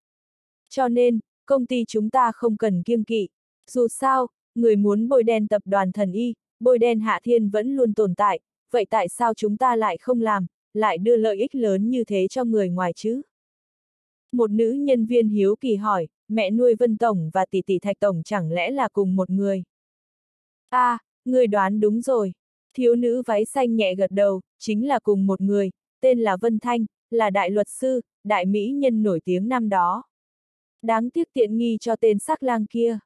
Cho nên, công ty chúng ta không cần kiêng kỵ. Dù sao, người muốn bôi đen tập đoàn thần y, bôi đen Hạ Thiên vẫn luôn tồn tại, vậy tại sao chúng ta lại không làm, lại đưa lợi ích lớn như thế cho người ngoài chứ? Một nữ nhân viên hiếu kỳ hỏi, mẹ nuôi Vân Tổng và tỷ tỷ Thạch Tổng chẳng lẽ là cùng một người? a à, người đoán đúng rồi. Thiếu nữ váy xanh nhẹ gật đầu, chính là cùng một người, tên là Vân Thanh, là đại luật sư, đại mỹ nhân nổi tiếng năm đó. Đáng tiếc tiện nghi cho tên sắc lang kia.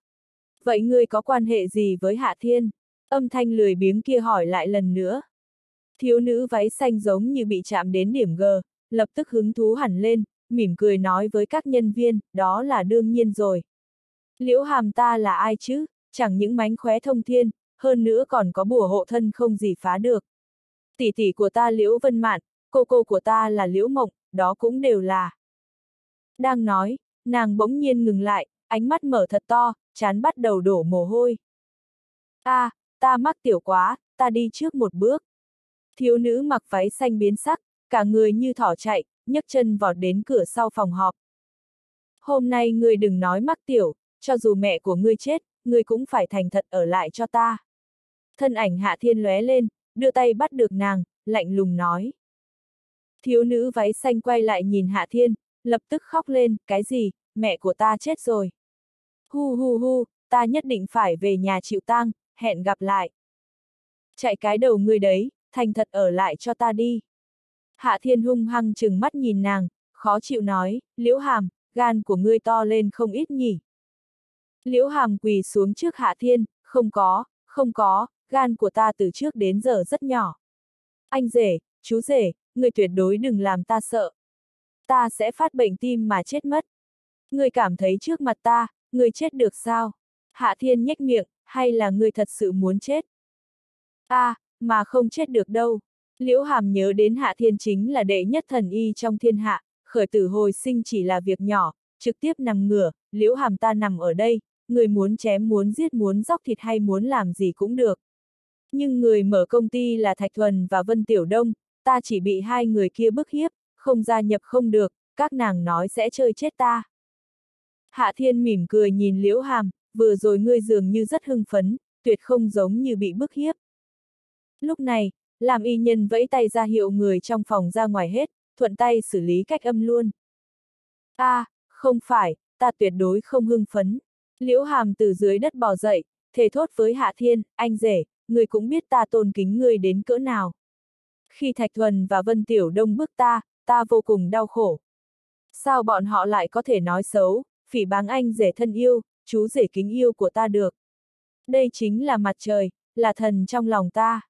Vậy ngươi có quan hệ gì với Hạ Thiên? Âm thanh lười biếng kia hỏi lại lần nữa. Thiếu nữ váy xanh giống như bị chạm đến điểm G, lập tức hứng thú hẳn lên, mỉm cười nói với các nhân viên, đó là đương nhiên rồi. Liễu hàm ta là ai chứ, chẳng những mánh khóe thông thiên, hơn nữa còn có bùa hộ thân không gì phá được. Tỷ tỷ của ta Liễu Vân Mạn, cô cô của ta là Liễu Mộng, đó cũng đều là. Đang nói, nàng bỗng nhiên ngừng lại, ánh mắt mở thật to, chán bắt đầu đổ mồ hôi. a à, ta mắc tiểu quá, ta đi trước một bước. Thiếu nữ mặc váy xanh biến sắc, cả người như thỏ chạy, nhấc chân vọt đến cửa sau phòng họp. Hôm nay ngươi đừng nói mắc tiểu, cho dù mẹ của ngươi chết, ngươi cũng phải thành thật ở lại cho ta. Thân ảnh hạ thiên lóe lên, đưa tay bắt được nàng, lạnh lùng nói. Thiếu nữ váy xanh quay lại nhìn hạ thiên, lập tức khóc lên, cái gì, mẹ của ta chết rồi. Hu hu hu, ta nhất định phải về nhà chịu tang, hẹn gặp lại. Chạy cái đầu ngươi đấy, thành thật ở lại cho ta đi. Hạ thiên hung hăng chừng mắt nhìn nàng, khó chịu nói, liễu hàm, gan của ngươi to lên không ít nhỉ. Liễu hàm quỳ xuống trước hạ thiên, không có, không có, gan của ta từ trước đến giờ rất nhỏ. Anh rể, chú rể, người tuyệt đối đừng làm ta sợ. Ta sẽ phát bệnh tim mà chết mất. Người cảm thấy trước mặt ta, người chết được sao? Hạ thiên nhếch miệng, hay là người thật sự muốn chết? a à, mà không chết được đâu. Liễu hàm nhớ đến hạ thiên chính là đệ nhất thần y trong thiên hạ, khởi tử hồi sinh chỉ là việc nhỏ, trực tiếp nằm ngửa, liễu hàm ta nằm ở đây, người muốn chém muốn giết muốn dóc thịt hay muốn làm gì cũng được. Nhưng người mở công ty là Thạch Thuần và Vân Tiểu Đông, ta chỉ bị hai người kia bức hiếp, không gia nhập không được, các nàng nói sẽ chơi chết ta. Hạ Thiên mỉm cười nhìn Liễu Hàm, vừa rồi ngươi dường như rất hưng phấn, tuyệt không giống như bị bức hiếp. Lúc này, làm y nhân vẫy tay ra hiệu người trong phòng ra ngoài hết, thuận tay xử lý cách âm luôn. a à, không phải, ta tuyệt đối không hưng phấn. Liễu Hàm từ dưới đất bò dậy, thề thốt với Hạ Thiên, anh rể, người cũng biết ta tôn kính người đến cỡ nào. Khi Thạch Thuần và Vân Tiểu Đông bước ta, ta vô cùng đau khổ. Sao bọn họ lại có thể nói xấu, phỉ báng anh rể thân yêu, chú rể kính yêu của ta được. Đây chính là mặt trời, là thần trong lòng ta.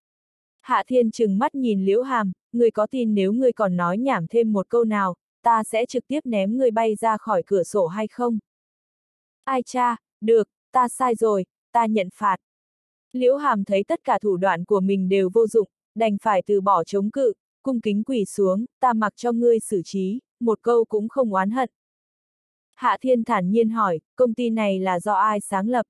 Hạ Thiên chừng mắt nhìn Liễu Hàm, người có tin nếu người còn nói nhảm thêm một câu nào, ta sẽ trực tiếp ném người bay ra khỏi cửa sổ hay không? Ai cha, được, ta sai rồi, ta nhận phạt. Liễu Hàm thấy tất cả thủ đoạn của mình đều vô dụng, đành phải từ bỏ chống cự, cung kính quỳ xuống, ta mặc cho ngươi xử trí, một câu cũng không oán hận. Hạ Thiên thản nhiên hỏi, công ty này là do ai sáng lập?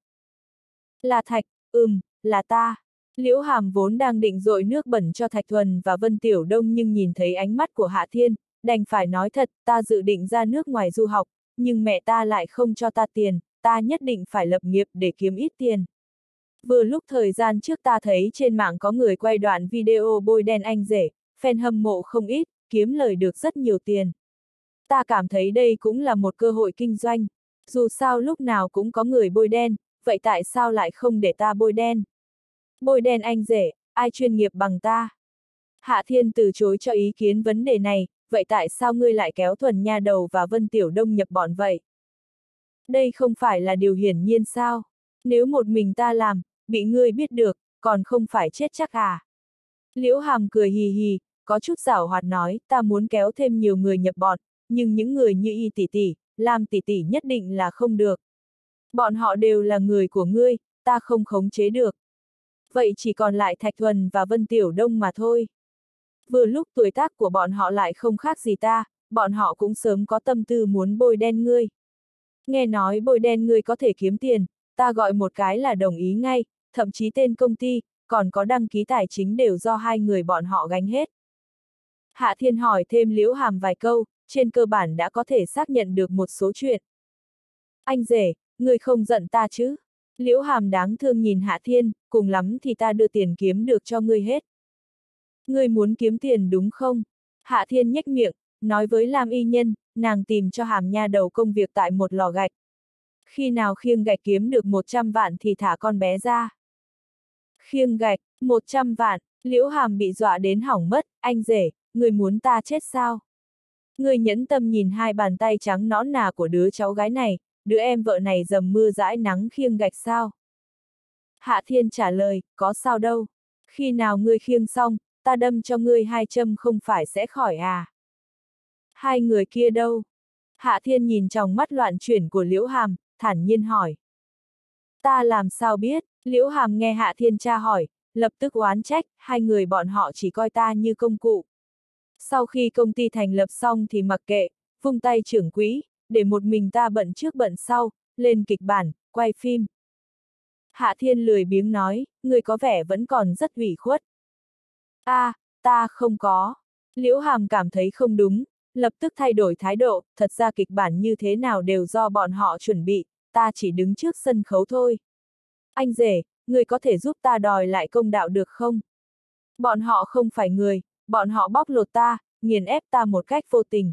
Là Thạch, ừm, là ta. Liễu Hàm vốn đang định dội nước bẩn cho Thạch Thuần và Vân Tiểu Đông nhưng nhìn thấy ánh mắt của Hạ Thiên, đành phải nói thật, ta dự định ra nước ngoài du học, nhưng mẹ ta lại không cho ta tiền, ta nhất định phải lập nghiệp để kiếm ít tiền. Vừa lúc thời gian trước ta thấy trên mạng có người quay đoạn video bôi đen anh rể, fan hâm mộ không ít, kiếm lời được rất nhiều tiền. Ta cảm thấy đây cũng là một cơ hội kinh doanh. Dù sao lúc nào cũng có người bôi đen, vậy tại sao lại không để ta bôi đen? Bôi đen anh rể, ai chuyên nghiệp bằng ta? Hạ Thiên từ chối cho ý kiến vấn đề này, vậy tại sao ngươi lại kéo thuần nha đầu và Vân Tiểu Đông nhập bọn vậy? Đây không phải là điều hiển nhiên sao? Nếu một mình ta làm, bị ngươi biết được, còn không phải chết chắc à? Liễu Hàm cười hì hì, có chút giảo hoạt nói, ta muốn kéo thêm nhiều người nhập bọn, nhưng những người như y tỷ tỷ, làm tỷ tỷ nhất định là không được. Bọn họ đều là người của ngươi, ta không khống chế được. Vậy chỉ còn lại Thạch Thuần và Vân Tiểu Đông mà thôi. Vừa lúc tuổi tác của bọn họ lại không khác gì ta, bọn họ cũng sớm có tâm tư muốn bôi đen ngươi. Nghe nói bôi đen ngươi có thể kiếm tiền, ta gọi một cái là đồng ý ngay, thậm chí tên công ty, còn có đăng ký tài chính đều do hai người bọn họ gánh hết. Hạ Thiên hỏi thêm Liễu Hàm vài câu, trên cơ bản đã có thể xác nhận được một số chuyện. Anh rể, ngươi không giận ta chứ? Liễu Hàm đáng thương nhìn Hạ Thiên, cùng lắm thì ta đưa tiền kiếm được cho ngươi hết. Ngươi muốn kiếm tiền đúng không? Hạ Thiên nhếch miệng, nói với Lam Y Nhân, nàng tìm cho Hàm Nha đầu công việc tại một lò gạch. Khi nào khiêng gạch kiếm được 100 vạn thì thả con bé ra. Khiêng gạch, 100 vạn, Liễu Hàm bị dọa đến hỏng mất, anh rể, người muốn ta chết sao? Người nhẫn tâm nhìn hai bàn tay trắng nõn nà của đứa cháu gái này, đứa em vợ này dầm mưa dãi nắng khiêng gạch sao? Hạ Thiên trả lời, có sao đâu. Khi nào ngươi khiêng xong, ta đâm cho ngươi hai châm không phải sẽ khỏi à? Hai người kia đâu? Hạ Thiên nhìn trong mắt loạn chuyển của Liễu Hàm, thản nhiên hỏi. Ta làm sao biết, Liễu Hàm nghe Hạ Thiên tra hỏi, lập tức oán trách, hai người bọn họ chỉ coi ta như công cụ. Sau khi công ty thành lập xong thì mặc kệ, vung tay trưởng quỹ, để một mình ta bận trước bận sau, lên kịch bản, quay phim. Hạ Thiên lười biếng nói, người có vẻ vẫn còn rất ủy khuất. a à, Ta không có. Liễu Hàm cảm thấy không đúng, lập tức thay đổi thái độ, thật ra kịch bản như thế nào đều do bọn họ chuẩn bị, ta chỉ đứng trước sân khấu thôi. Anh rể, người có thể giúp ta đòi lại công đạo được không? Bọn họ không phải người, bọn họ bóc lột ta, nghiền ép ta một cách vô tình.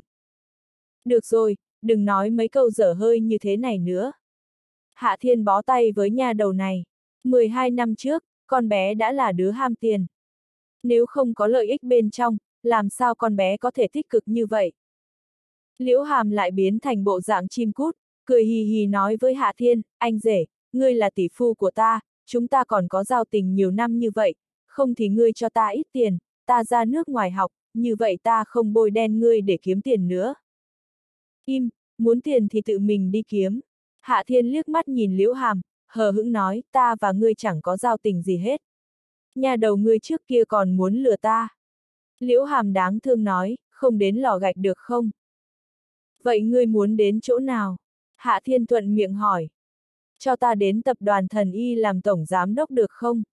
Được rồi, đừng nói mấy câu dở hơi như thế này nữa. Hạ Thiên bó tay với nhà đầu này. 12 năm trước, con bé đã là đứa ham tiền. Nếu không có lợi ích bên trong, làm sao con bé có thể tích cực như vậy? Liễu Hàm lại biến thành bộ dạng chim cút, cười hì hì nói với Hạ Thiên, anh rể, ngươi là tỷ phu của ta, chúng ta còn có giao tình nhiều năm như vậy, không thì ngươi cho ta ít tiền, ta ra nước ngoài học, như vậy ta không bôi đen ngươi để kiếm tiền nữa. Im, muốn tiền thì tự mình đi kiếm. Hạ Thiên liếc mắt nhìn Liễu Hàm, hờ hững nói, ta và ngươi chẳng có giao tình gì hết. Nhà đầu ngươi trước kia còn muốn lừa ta. Liễu Hàm đáng thương nói, không đến lò gạch được không? Vậy ngươi muốn đến chỗ nào? Hạ Thiên thuận miệng hỏi. Cho ta đến tập đoàn thần y làm tổng giám đốc được không?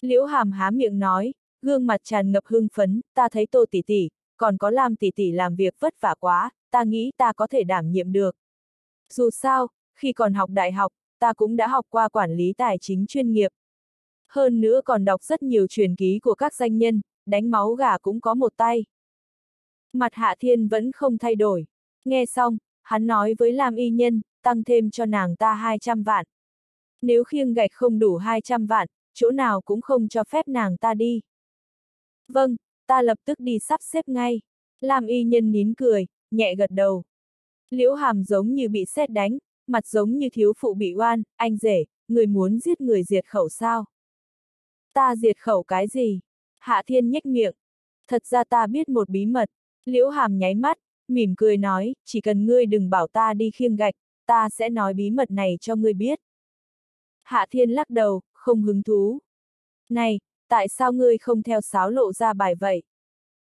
Liễu Hàm há miệng nói, gương mặt tràn ngập hưng phấn, ta thấy Tô tỷ tỷ, còn có Lam tỷ tỷ làm việc vất vả quá, ta nghĩ ta có thể đảm nhiệm được. Dù sao, khi còn học đại học, ta cũng đã học qua quản lý tài chính chuyên nghiệp. Hơn nữa còn đọc rất nhiều truyền ký của các danh nhân, đánh máu gà cũng có một tay. Mặt Hạ Thiên vẫn không thay đổi. Nghe xong, hắn nói với Lam Y Nhân, tăng thêm cho nàng ta 200 vạn. Nếu khiêng gạch không đủ 200 vạn, chỗ nào cũng không cho phép nàng ta đi. Vâng, ta lập tức đi sắp xếp ngay. Lam Y Nhân nín cười, nhẹ gật đầu. Liễu Hàm giống như bị xét đánh, mặt giống như thiếu phụ bị oan, anh rể, người muốn giết người diệt khẩu sao? Ta diệt khẩu cái gì? Hạ Thiên nhếch miệng. Thật ra ta biết một bí mật. Liễu Hàm nháy mắt, mỉm cười nói, chỉ cần ngươi đừng bảo ta đi khiêng gạch, ta sẽ nói bí mật này cho ngươi biết. Hạ Thiên lắc đầu, không hứng thú. Này, tại sao ngươi không theo sáo lộ ra bài vậy?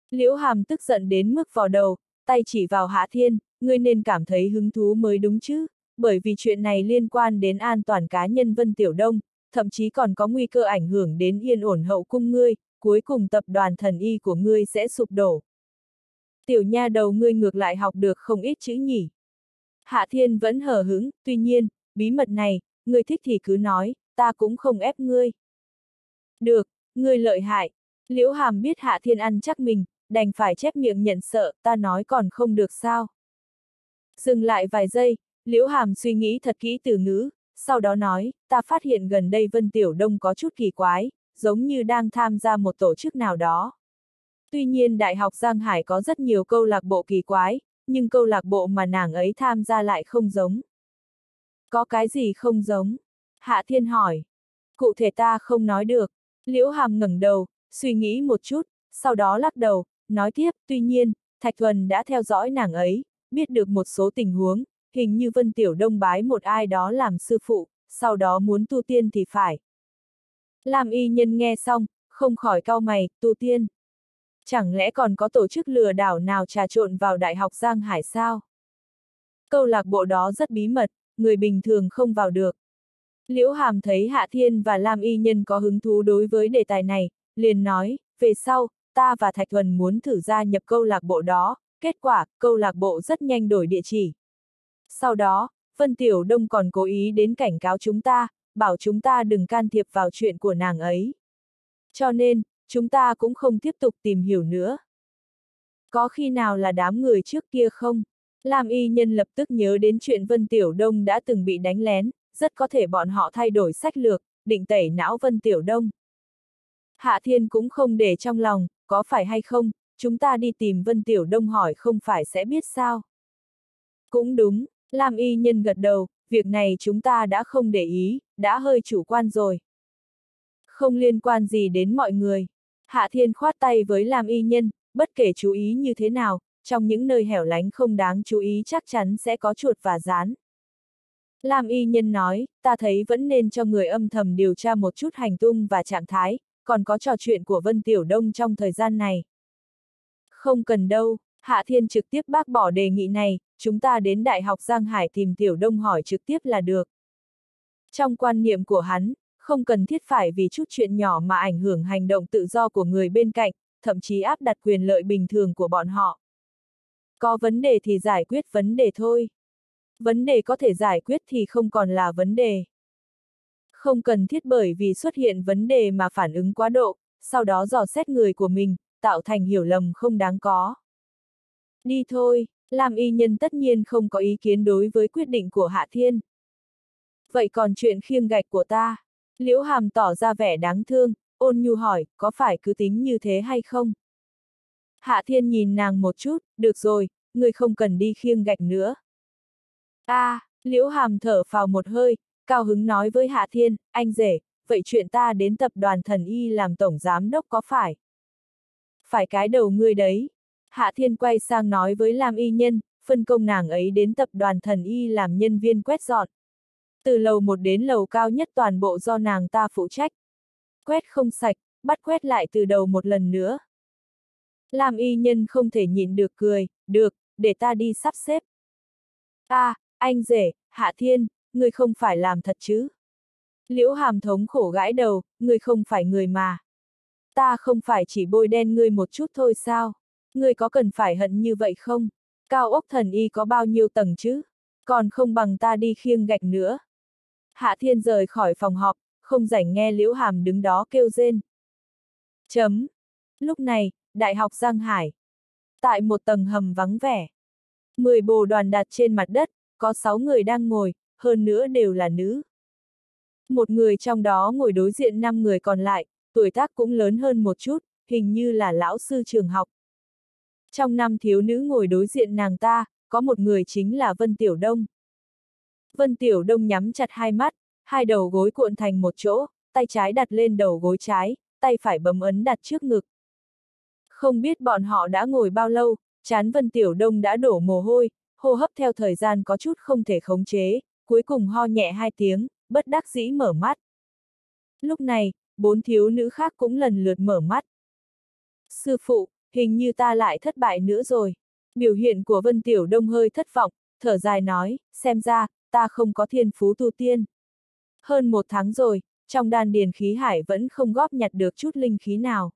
Liễu Hàm tức giận đến mức vào đầu, tay chỉ vào Hạ Thiên, ngươi nên cảm thấy hứng thú mới đúng chứ, bởi vì chuyện này liên quan đến an toàn cá nhân Vân Tiểu Đông, thậm chí còn có nguy cơ ảnh hưởng đến yên ổn hậu cung ngươi, cuối cùng tập đoàn thần y của ngươi sẽ sụp đổ. Tiểu nha đầu ngươi ngược lại học được không ít chữ nhỉ. Hạ Thiên vẫn hờ hứng, tuy nhiên, bí mật này, ngươi thích thì cứ nói, ta cũng không ép ngươi. Được, ngươi lợi hại. Liễu Hàm biết Hạ Thiên ăn chắc mình, đành phải chép miệng nhận sợ, ta nói còn không được sao. Dừng lại vài giây, Liễu Hàm suy nghĩ thật kỹ từ ngữ, sau đó nói, ta phát hiện gần đây Vân Tiểu Đông có chút kỳ quái, giống như đang tham gia một tổ chức nào đó. Tuy nhiên Đại học Giang Hải có rất nhiều câu lạc bộ kỳ quái, nhưng câu lạc bộ mà nàng ấy tham gia lại không giống. Có cái gì không giống? Hạ Thiên hỏi. Cụ thể ta không nói được. Liễu Hàm ngẩng đầu, suy nghĩ một chút, sau đó lắc đầu, nói tiếp, tuy nhiên, Thạch Thuần đã theo dõi nàng ấy, biết được một số tình huống, hình như Vân Tiểu Đông bái một ai đó làm sư phụ, sau đó muốn tu tiên thì phải. Lam y nhân nghe xong, không khỏi cau mày, tu tiên. Chẳng lẽ còn có tổ chức lừa đảo nào trà trộn vào Đại học Giang Hải sao? Câu lạc bộ đó rất bí mật, người bình thường không vào được. Liễu Hàm thấy Hạ Thiên và Lam Y Nhân có hứng thú đối với đề tài này, liền nói, về sau, ta và Thạch Thuần muốn thử gia nhập câu lạc bộ đó, kết quả, câu lạc bộ rất nhanh đổi địa chỉ. Sau đó, Vân Tiểu Đông còn cố ý đến cảnh cáo chúng ta, bảo chúng ta đừng can thiệp vào chuyện của nàng ấy. Cho nên, chúng ta cũng không tiếp tục tìm hiểu nữa. Có khi nào là đám người trước kia không? Lam y nhân lập tức nhớ đến chuyện Vân Tiểu Đông đã từng bị đánh lén, rất có thể bọn họ thay đổi sách lược, định tẩy não Vân Tiểu Đông. Hạ Thiên cũng không để trong lòng, có phải hay không, chúng ta đi tìm Vân Tiểu Đông hỏi không phải sẽ biết sao. Cũng đúng, Lam y nhân gật đầu, việc này chúng ta đã không để ý, đã hơi chủ quan rồi. Không liên quan gì đến mọi người. Hạ Thiên khoát tay với Lam y nhân, bất kể chú ý như thế nào, trong những nơi hẻo lánh không đáng chú ý chắc chắn sẽ có chuột và rán. Lam y nhân nói, ta thấy vẫn nên cho người âm thầm điều tra một chút hành tung và trạng thái, còn có trò chuyện của Vân Tiểu Đông trong thời gian này. Không cần đâu, Hạ Thiên trực tiếp bác bỏ đề nghị này, chúng ta đến Đại học Giang Hải tìm Tiểu Đông hỏi trực tiếp là được. Trong quan niệm của hắn, không cần thiết phải vì chút chuyện nhỏ mà ảnh hưởng hành động tự do của người bên cạnh, thậm chí áp đặt quyền lợi bình thường của bọn họ. Có vấn đề thì giải quyết vấn đề thôi. Vấn đề có thể giải quyết thì không còn là vấn đề. Không cần thiết bởi vì xuất hiện vấn đề mà phản ứng quá độ, sau đó dò xét người của mình, tạo thành hiểu lầm không đáng có. Đi thôi, làm y nhân tất nhiên không có ý kiến đối với quyết định của Hạ Thiên. Vậy còn chuyện khiêng gạch của ta? Liễu Hàm tỏ ra vẻ đáng thương, ôn nhu hỏi, có phải cứ tính như thế hay không? Hạ Thiên nhìn nàng một chút, được rồi, người không cần đi khiêng gạch nữa. a à, Liễu Hàm thở vào một hơi, cao hứng nói với Hạ Thiên, anh rể, vậy chuyện ta đến tập đoàn thần y làm tổng giám đốc có phải? Phải cái đầu ngươi đấy. Hạ Thiên quay sang nói với Lam Y Nhân, phân công nàng ấy đến tập đoàn thần y làm nhân viên quét dọn. Từ lầu một đến lầu cao nhất toàn bộ do nàng ta phụ trách. Quét không sạch, bắt quét lại từ đầu một lần nữa. Lam Y Nhân không thể nhịn được cười, được, để ta đi sắp xếp. a à, anh rể, Hạ Thiên, người không phải làm thật chứ? Liễu hàm thống khổ gãi đầu, người không phải người mà. Ta không phải chỉ bôi đen ngươi một chút thôi sao? Ngươi có cần phải hận như vậy không? Cao ốc thần y có bao nhiêu tầng chứ? Còn không bằng ta đi khiêng gạch nữa. Hạ thiên rời khỏi phòng họp, không rảnh nghe liễu hàm đứng đó kêu rên. Chấm. Lúc này, Đại học Giang Hải. Tại một tầng hầm vắng vẻ. Mười bồ đoàn đặt trên mặt đất, có sáu người đang ngồi, hơn nữa đều là nữ. Một người trong đó ngồi đối diện năm người còn lại, tuổi tác cũng lớn hơn một chút, hình như là lão sư trường học. Trong năm thiếu nữ ngồi đối diện nàng ta, có một người chính là Vân Tiểu Đông. Vân Tiểu Đông nhắm chặt hai mắt, hai đầu gối cuộn thành một chỗ, tay trái đặt lên đầu gối trái, tay phải bấm ấn đặt trước ngực. Không biết bọn họ đã ngồi bao lâu, chán Vân Tiểu Đông đã đổ mồ hôi, hô hấp theo thời gian có chút không thể khống chế, cuối cùng ho nhẹ hai tiếng, bất đắc dĩ mở mắt. Lúc này, bốn thiếu nữ khác cũng lần lượt mở mắt. Sư phụ, hình như ta lại thất bại nữa rồi. Biểu hiện của Vân Tiểu Đông hơi thất vọng, thở dài nói, xem ra, ta không có thiên phú tu tiên. Hơn một tháng rồi, trong đan điền khí hải vẫn không góp nhặt được chút linh khí nào.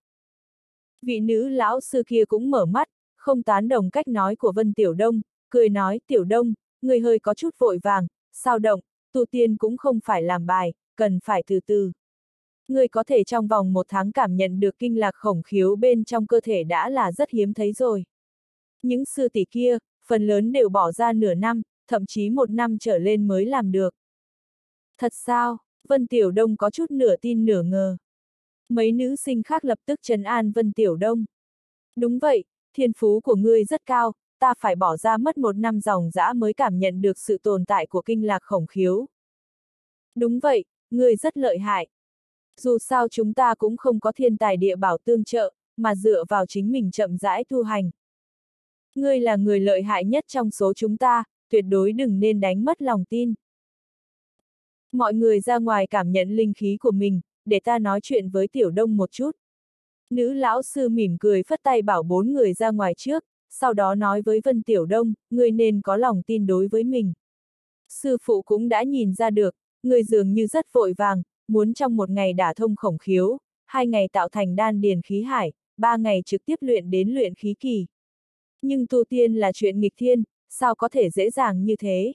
Vị nữ lão sư kia cũng mở mắt, không tán đồng cách nói của Vân Tiểu Đông, cười nói, Tiểu Đông, người hơi có chút vội vàng, sao động, tu tiên cũng không phải làm bài, cần phải từ từ. Người có thể trong vòng một tháng cảm nhận được kinh lạc khổng khiếu bên trong cơ thể đã là rất hiếm thấy rồi. Những sư tỷ kia, phần lớn đều bỏ ra nửa năm, thậm chí một năm trở lên mới làm được. Thật sao? Vân Tiểu Đông có chút nửa tin nửa ngờ. Mấy nữ sinh khác lập tức trấn an Vân Tiểu Đông. Đúng vậy, thiên phú của ngươi rất cao, ta phải bỏ ra mất một năm dòng dã mới cảm nhận được sự tồn tại của kinh lạc khổng khiếu. Đúng vậy, ngươi rất lợi hại. Dù sao chúng ta cũng không có thiên tài địa bảo tương trợ, mà dựa vào chính mình chậm rãi tu hành. Ngươi là người lợi hại nhất trong số chúng ta, tuyệt đối đừng nên đánh mất lòng tin. Mọi người ra ngoài cảm nhận linh khí của mình, để ta nói chuyện với Tiểu Đông một chút. Nữ lão sư mỉm cười phất tay bảo bốn người ra ngoài trước, sau đó nói với Vân Tiểu Đông, người nên có lòng tin đối với mình. Sư phụ cũng đã nhìn ra được, người dường như rất vội vàng, muốn trong một ngày đả thông khổng khiếu, hai ngày tạo thành đan điền khí hải, ba ngày trực tiếp luyện đến luyện khí kỳ. Nhưng tu tiên là chuyện nghịch thiên, sao có thể dễ dàng như thế?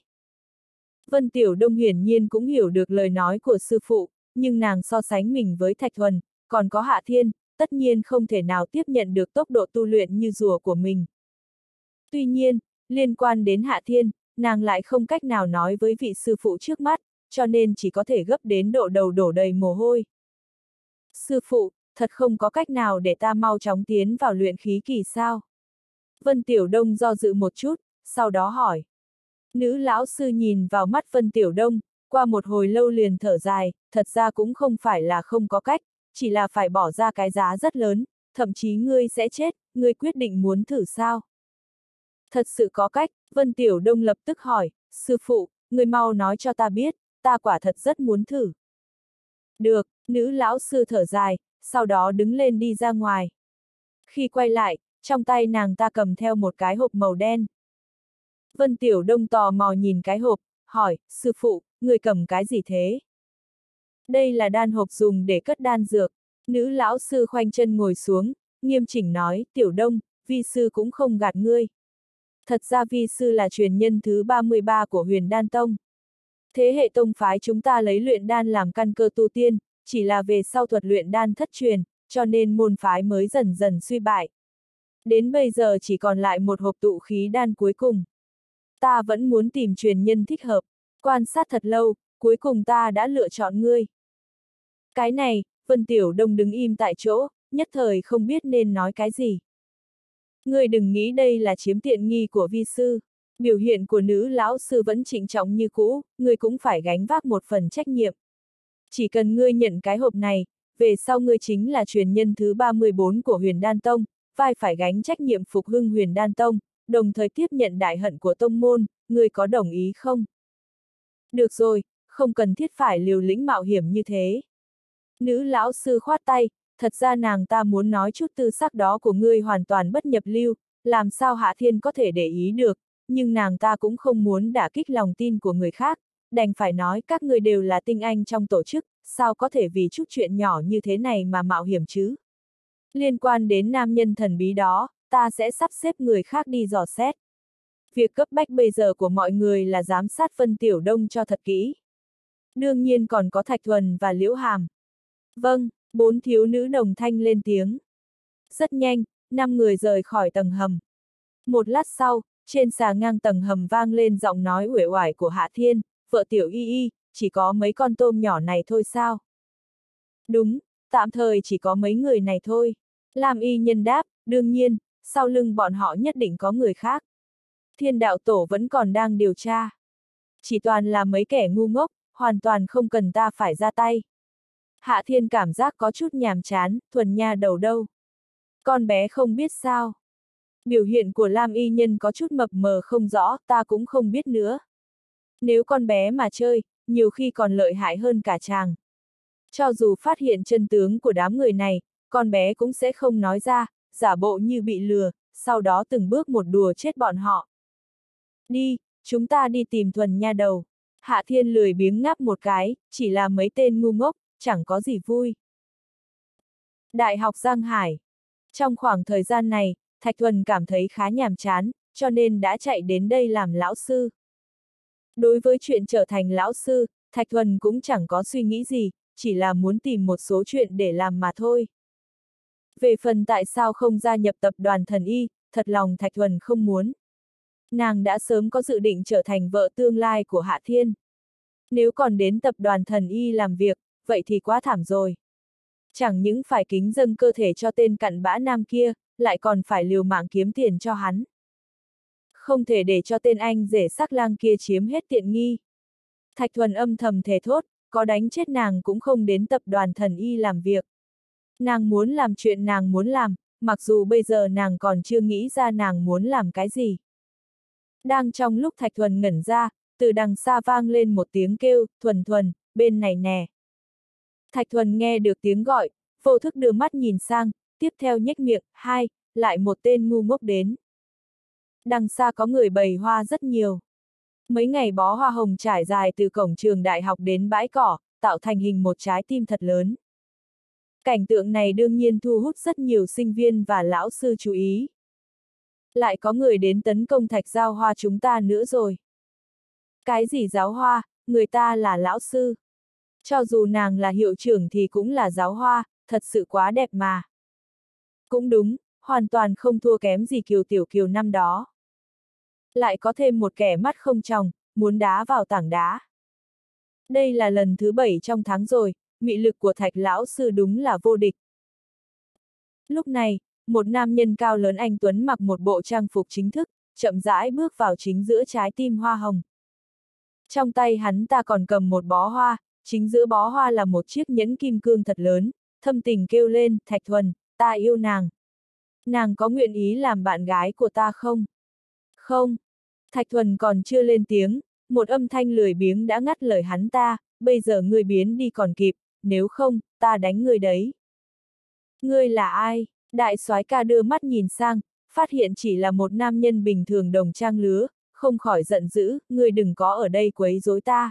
Vân Tiểu Đông hiển nhiên cũng hiểu được lời nói của sư phụ, nhưng nàng so sánh mình với Thạch Thuần, còn có Hạ Thiên, tất nhiên không thể nào tiếp nhận được tốc độ tu luyện như rùa của mình. Tuy nhiên, liên quan đến Hạ Thiên, nàng lại không cách nào nói với vị sư phụ trước mắt, cho nên chỉ có thể gấp đến độ đầu đổ đầy mồ hôi. Sư phụ, thật không có cách nào để ta mau chóng tiến vào luyện khí kỳ sao? Vân Tiểu Đông do dự một chút, sau đó hỏi. Nữ lão sư nhìn vào mắt Vân Tiểu Đông, qua một hồi lâu liền thở dài, thật ra cũng không phải là không có cách, chỉ là phải bỏ ra cái giá rất lớn, thậm chí ngươi sẽ chết, ngươi quyết định muốn thử sao? Thật sự có cách, Vân Tiểu Đông lập tức hỏi, sư phụ, người mau nói cho ta biết, ta quả thật rất muốn thử. Được, nữ lão sư thở dài, sau đó đứng lên đi ra ngoài. Khi quay lại, trong tay nàng ta cầm theo một cái hộp màu đen. Vân Tiểu Đông tò mò nhìn cái hộp, hỏi, sư phụ, người cầm cái gì thế? Đây là đan hộp dùng để cất đan dược. Nữ lão sư khoanh chân ngồi xuống, nghiêm chỉnh nói, tiểu đông, vi sư cũng không gạt ngươi. Thật ra vi sư là truyền nhân thứ 33 của huyền đan tông. Thế hệ tông phái chúng ta lấy luyện đan làm căn cơ tu tiên, chỉ là về sau thuật luyện đan thất truyền, cho nên môn phái mới dần dần suy bại. Đến bây giờ chỉ còn lại một hộp tụ khí đan cuối cùng. Ta vẫn muốn tìm truyền nhân thích hợp, quan sát thật lâu, cuối cùng ta đã lựa chọn ngươi. Cái này, Vân Tiểu Đông đứng im tại chỗ, nhất thời không biết nên nói cái gì. Ngươi đừng nghĩ đây là chiếm tiện nghi của vi sư. Biểu hiện của nữ lão sư vẫn trịnh trọng như cũ, ngươi cũng phải gánh vác một phần trách nhiệm. Chỉ cần ngươi nhận cái hộp này, về sau ngươi chính là truyền nhân thứ 34 của huyền đan tông, vai phải gánh trách nhiệm phục hưng huyền đan tông, đồng thời tiếp nhận đại hận của tông môn, ngươi có đồng ý không? Được rồi, không cần thiết phải liều lĩnh mạo hiểm như thế. Nữ lão sư khoát tay, thật ra nàng ta muốn nói chút tư sắc đó của ngươi hoàn toàn bất nhập lưu, làm sao Hạ Thiên có thể để ý được, nhưng nàng ta cũng không muốn đả kích lòng tin của người khác, đành phải nói các người đều là tinh anh trong tổ chức, sao có thể vì chút chuyện nhỏ như thế này mà mạo hiểm chứ? Liên quan đến nam nhân thần bí đó, ta sẽ sắp xếp người khác đi dò xét. Việc cấp bách bây giờ của mọi người là giám sát phân tiểu đông cho thật kỹ. Đương nhiên còn có Thạch Thuần và Liễu Hàm. Vâng, bốn thiếu nữ đồng thanh lên tiếng. Rất nhanh, năm người rời khỏi tầng hầm. Một lát sau, trên xà ngang tầng hầm vang lên giọng nói uể oải của Hạ Thiên, vợ tiểu y y, chỉ có mấy con tôm nhỏ này thôi sao? Đúng, tạm thời chỉ có mấy người này thôi. Lam y nhân đáp, đương nhiên, sau lưng bọn họ nhất định có người khác. Thiên đạo tổ vẫn còn đang điều tra. Chỉ toàn là mấy kẻ ngu ngốc, hoàn toàn không cần ta phải ra tay. Hạ thiên cảm giác có chút nhàm chán, thuần nha đầu đâu. Con bé không biết sao. Biểu hiện của Lam y nhân có chút mập mờ không rõ, ta cũng không biết nữa. Nếu con bé mà chơi, nhiều khi còn lợi hại hơn cả chàng. Cho dù phát hiện chân tướng của đám người này, con bé cũng sẽ không nói ra, giả bộ như bị lừa, sau đó từng bước một đùa chết bọn họ. Đi, chúng ta đi tìm thuần nha đầu. Hạ thiên lười biếng ngáp một cái, chỉ là mấy tên ngu ngốc, chẳng có gì vui. Đại học Giang Hải. Trong khoảng thời gian này, Thạch Thuần cảm thấy khá nhàm chán, cho nên đã chạy đến đây làm lão sư. Đối với chuyện trở thành lão sư, Thạch Thuần cũng chẳng có suy nghĩ gì, chỉ là muốn tìm một số chuyện để làm mà thôi. Về phần tại sao không gia nhập tập đoàn thần y, thật lòng Thạch Thuần không muốn. Nàng đã sớm có dự định trở thành vợ tương lai của Hạ Thiên. Nếu còn đến tập đoàn thần y làm việc, vậy thì quá thảm rồi. Chẳng những phải kính dâng cơ thể cho tên cặn bã nam kia, lại còn phải liều mạng kiếm tiền cho hắn. Không thể để cho tên anh rể sắc lang kia chiếm hết tiện nghi. Thạch thuần âm thầm thề thốt, có đánh chết nàng cũng không đến tập đoàn thần y làm việc. Nàng muốn làm chuyện nàng muốn làm, mặc dù bây giờ nàng còn chưa nghĩ ra nàng muốn làm cái gì. Đang trong lúc Thạch Thuần ngẩn ra, từ đằng xa vang lên một tiếng kêu, thuần thuần, bên này nè. Thạch Thuần nghe được tiếng gọi, vô thức đưa mắt nhìn sang, tiếp theo nhếch miệng, hai, lại một tên ngu ngốc đến. Đằng xa có người bày hoa rất nhiều. Mấy ngày bó hoa hồng trải dài từ cổng trường đại học đến bãi cỏ, tạo thành hình một trái tim thật lớn. Cảnh tượng này đương nhiên thu hút rất nhiều sinh viên và lão sư chú ý. Lại có người đến tấn công thạch giao hoa chúng ta nữa rồi. Cái gì giáo hoa, người ta là lão sư. Cho dù nàng là hiệu trưởng thì cũng là giáo hoa, thật sự quá đẹp mà. Cũng đúng, hoàn toàn không thua kém gì Kiều Tiểu Kiều năm đó. Lại có thêm một kẻ mắt không tròng, muốn đá vào tảng đá. Đây là lần thứ bảy trong tháng rồi, mị lực của thạch lão sư đúng là vô địch. Lúc này, một nam nhân cao lớn anh Tuấn mặc một bộ trang phục chính thức, chậm rãi bước vào chính giữa trái tim hoa hồng. Trong tay hắn ta còn cầm một bó hoa, chính giữa bó hoa là một chiếc nhẫn kim cương thật lớn, thâm tình kêu lên, Thạch Thuần, ta yêu nàng. Nàng có nguyện ý làm bạn gái của ta không? Không. Thạch Thuần còn chưa lên tiếng, một âm thanh lười biếng đã ngắt lời hắn ta, bây giờ ngươi biến đi còn kịp, nếu không, ta đánh ngươi đấy. Ngươi là ai? Đại soái ca đưa mắt nhìn sang, phát hiện chỉ là một nam nhân bình thường đồng trang lứa, không khỏi giận dữ, ngươi đừng có ở đây quấy rối ta.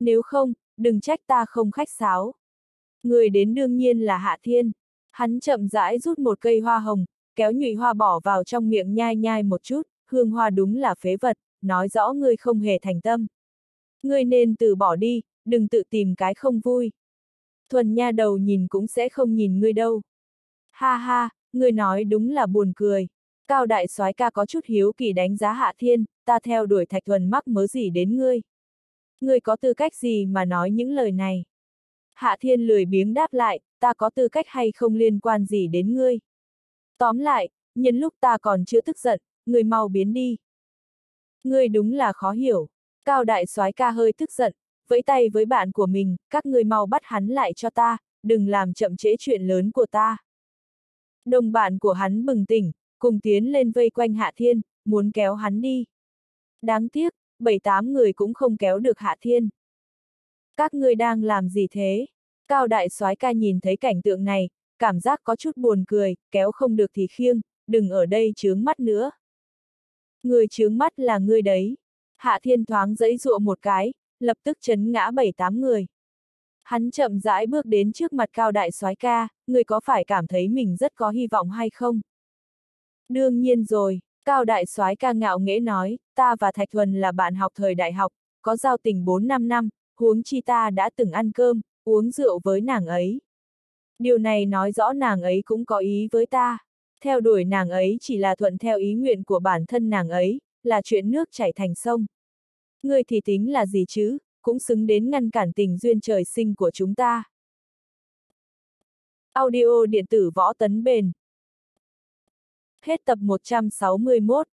Nếu không, đừng trách ta không khách sáo. Người đến đương nhiên là Hạ Thiên. Hắn chậm rãi rút một cây hoa hồng, kéo nhụy hoa bỏ vào trong miệng nhai nhai một chút, hương hoa đúng là phế vật, nói rõ ngươi không hề thành tâm. Ngươi nên từ bỏ đi, đừng tự tìm cái không vui. Thuần nha đầu nhìn cũng sẽ không nhìn ngươi đâu. Ha ha, ngươi nói đúng là buồn cười. Cao đại soái ca có chút hiếu kỳ đánh giá hạ thiên, ta theo đuổi thạch thuần mắc mớ gì đến ngươi. Ngươi có tư cách gì mà nói những lời này? Hạ thiên lười biếng đáp lại, ta có tư cách hay không liên quan gì đến ngươi. Tóm lại, nhân lúc ta còn chưa tức giận, ngươi mau biến đi. Ngươi đúng là khó hiểu. Cao đại soái ca hơi tức giận, vẫy tay với bạn của mình, các ngươi mau bắt hắn lại cho ta, đừng làm chậm trễ chuyện lớn của ta. Đồng bạn của hắn bừng tỉnh, cùng tiến lên vây quanh Hạ Thiên, muốn kéo hắn đi. Đáng tiếc, bảy tám người cũng không kéo được Hạ Thiên. Các ngươi đang làm gì thế? Cao đại soái ca nhìn thấy cảnh tượng này, cảm giác có chút buồn cười, kéo không được thì khiêng, đừng ở đây chướng mắt nữa. Người chướng mắt là ngươi đấy. Hạ thiên thoáng dẫy dụa một cái, lập tức chấn ngã bảy tám người. Hắn chậm rãi bước đến trước mặt cao đại soái ca, người có phải cảm thấy mình rất có hy vọng hay không? Đương nhiên rồi, cao đại soái ca ngạo nghễ nói, ta và Thạch Thuần là bạn học thời đại học, có giao tình 4-5 năm, huống chi ta đã từng ăn cơm, uống rượu với nàng ấy. Điều này nói rõ nàng ấy cũng có ý với ta. Theo đuổi nàng ấy chỉ là thuận theo ý nguyện của bản thân nàng ấy, là chuyện nước chảy thành sông. Ngươi thì tính là gì chứ, cũng xứng đến ngăn cản tình duyên trời sinh của chúng ta. Audio điện tử võ tấn bền. Hết tập 161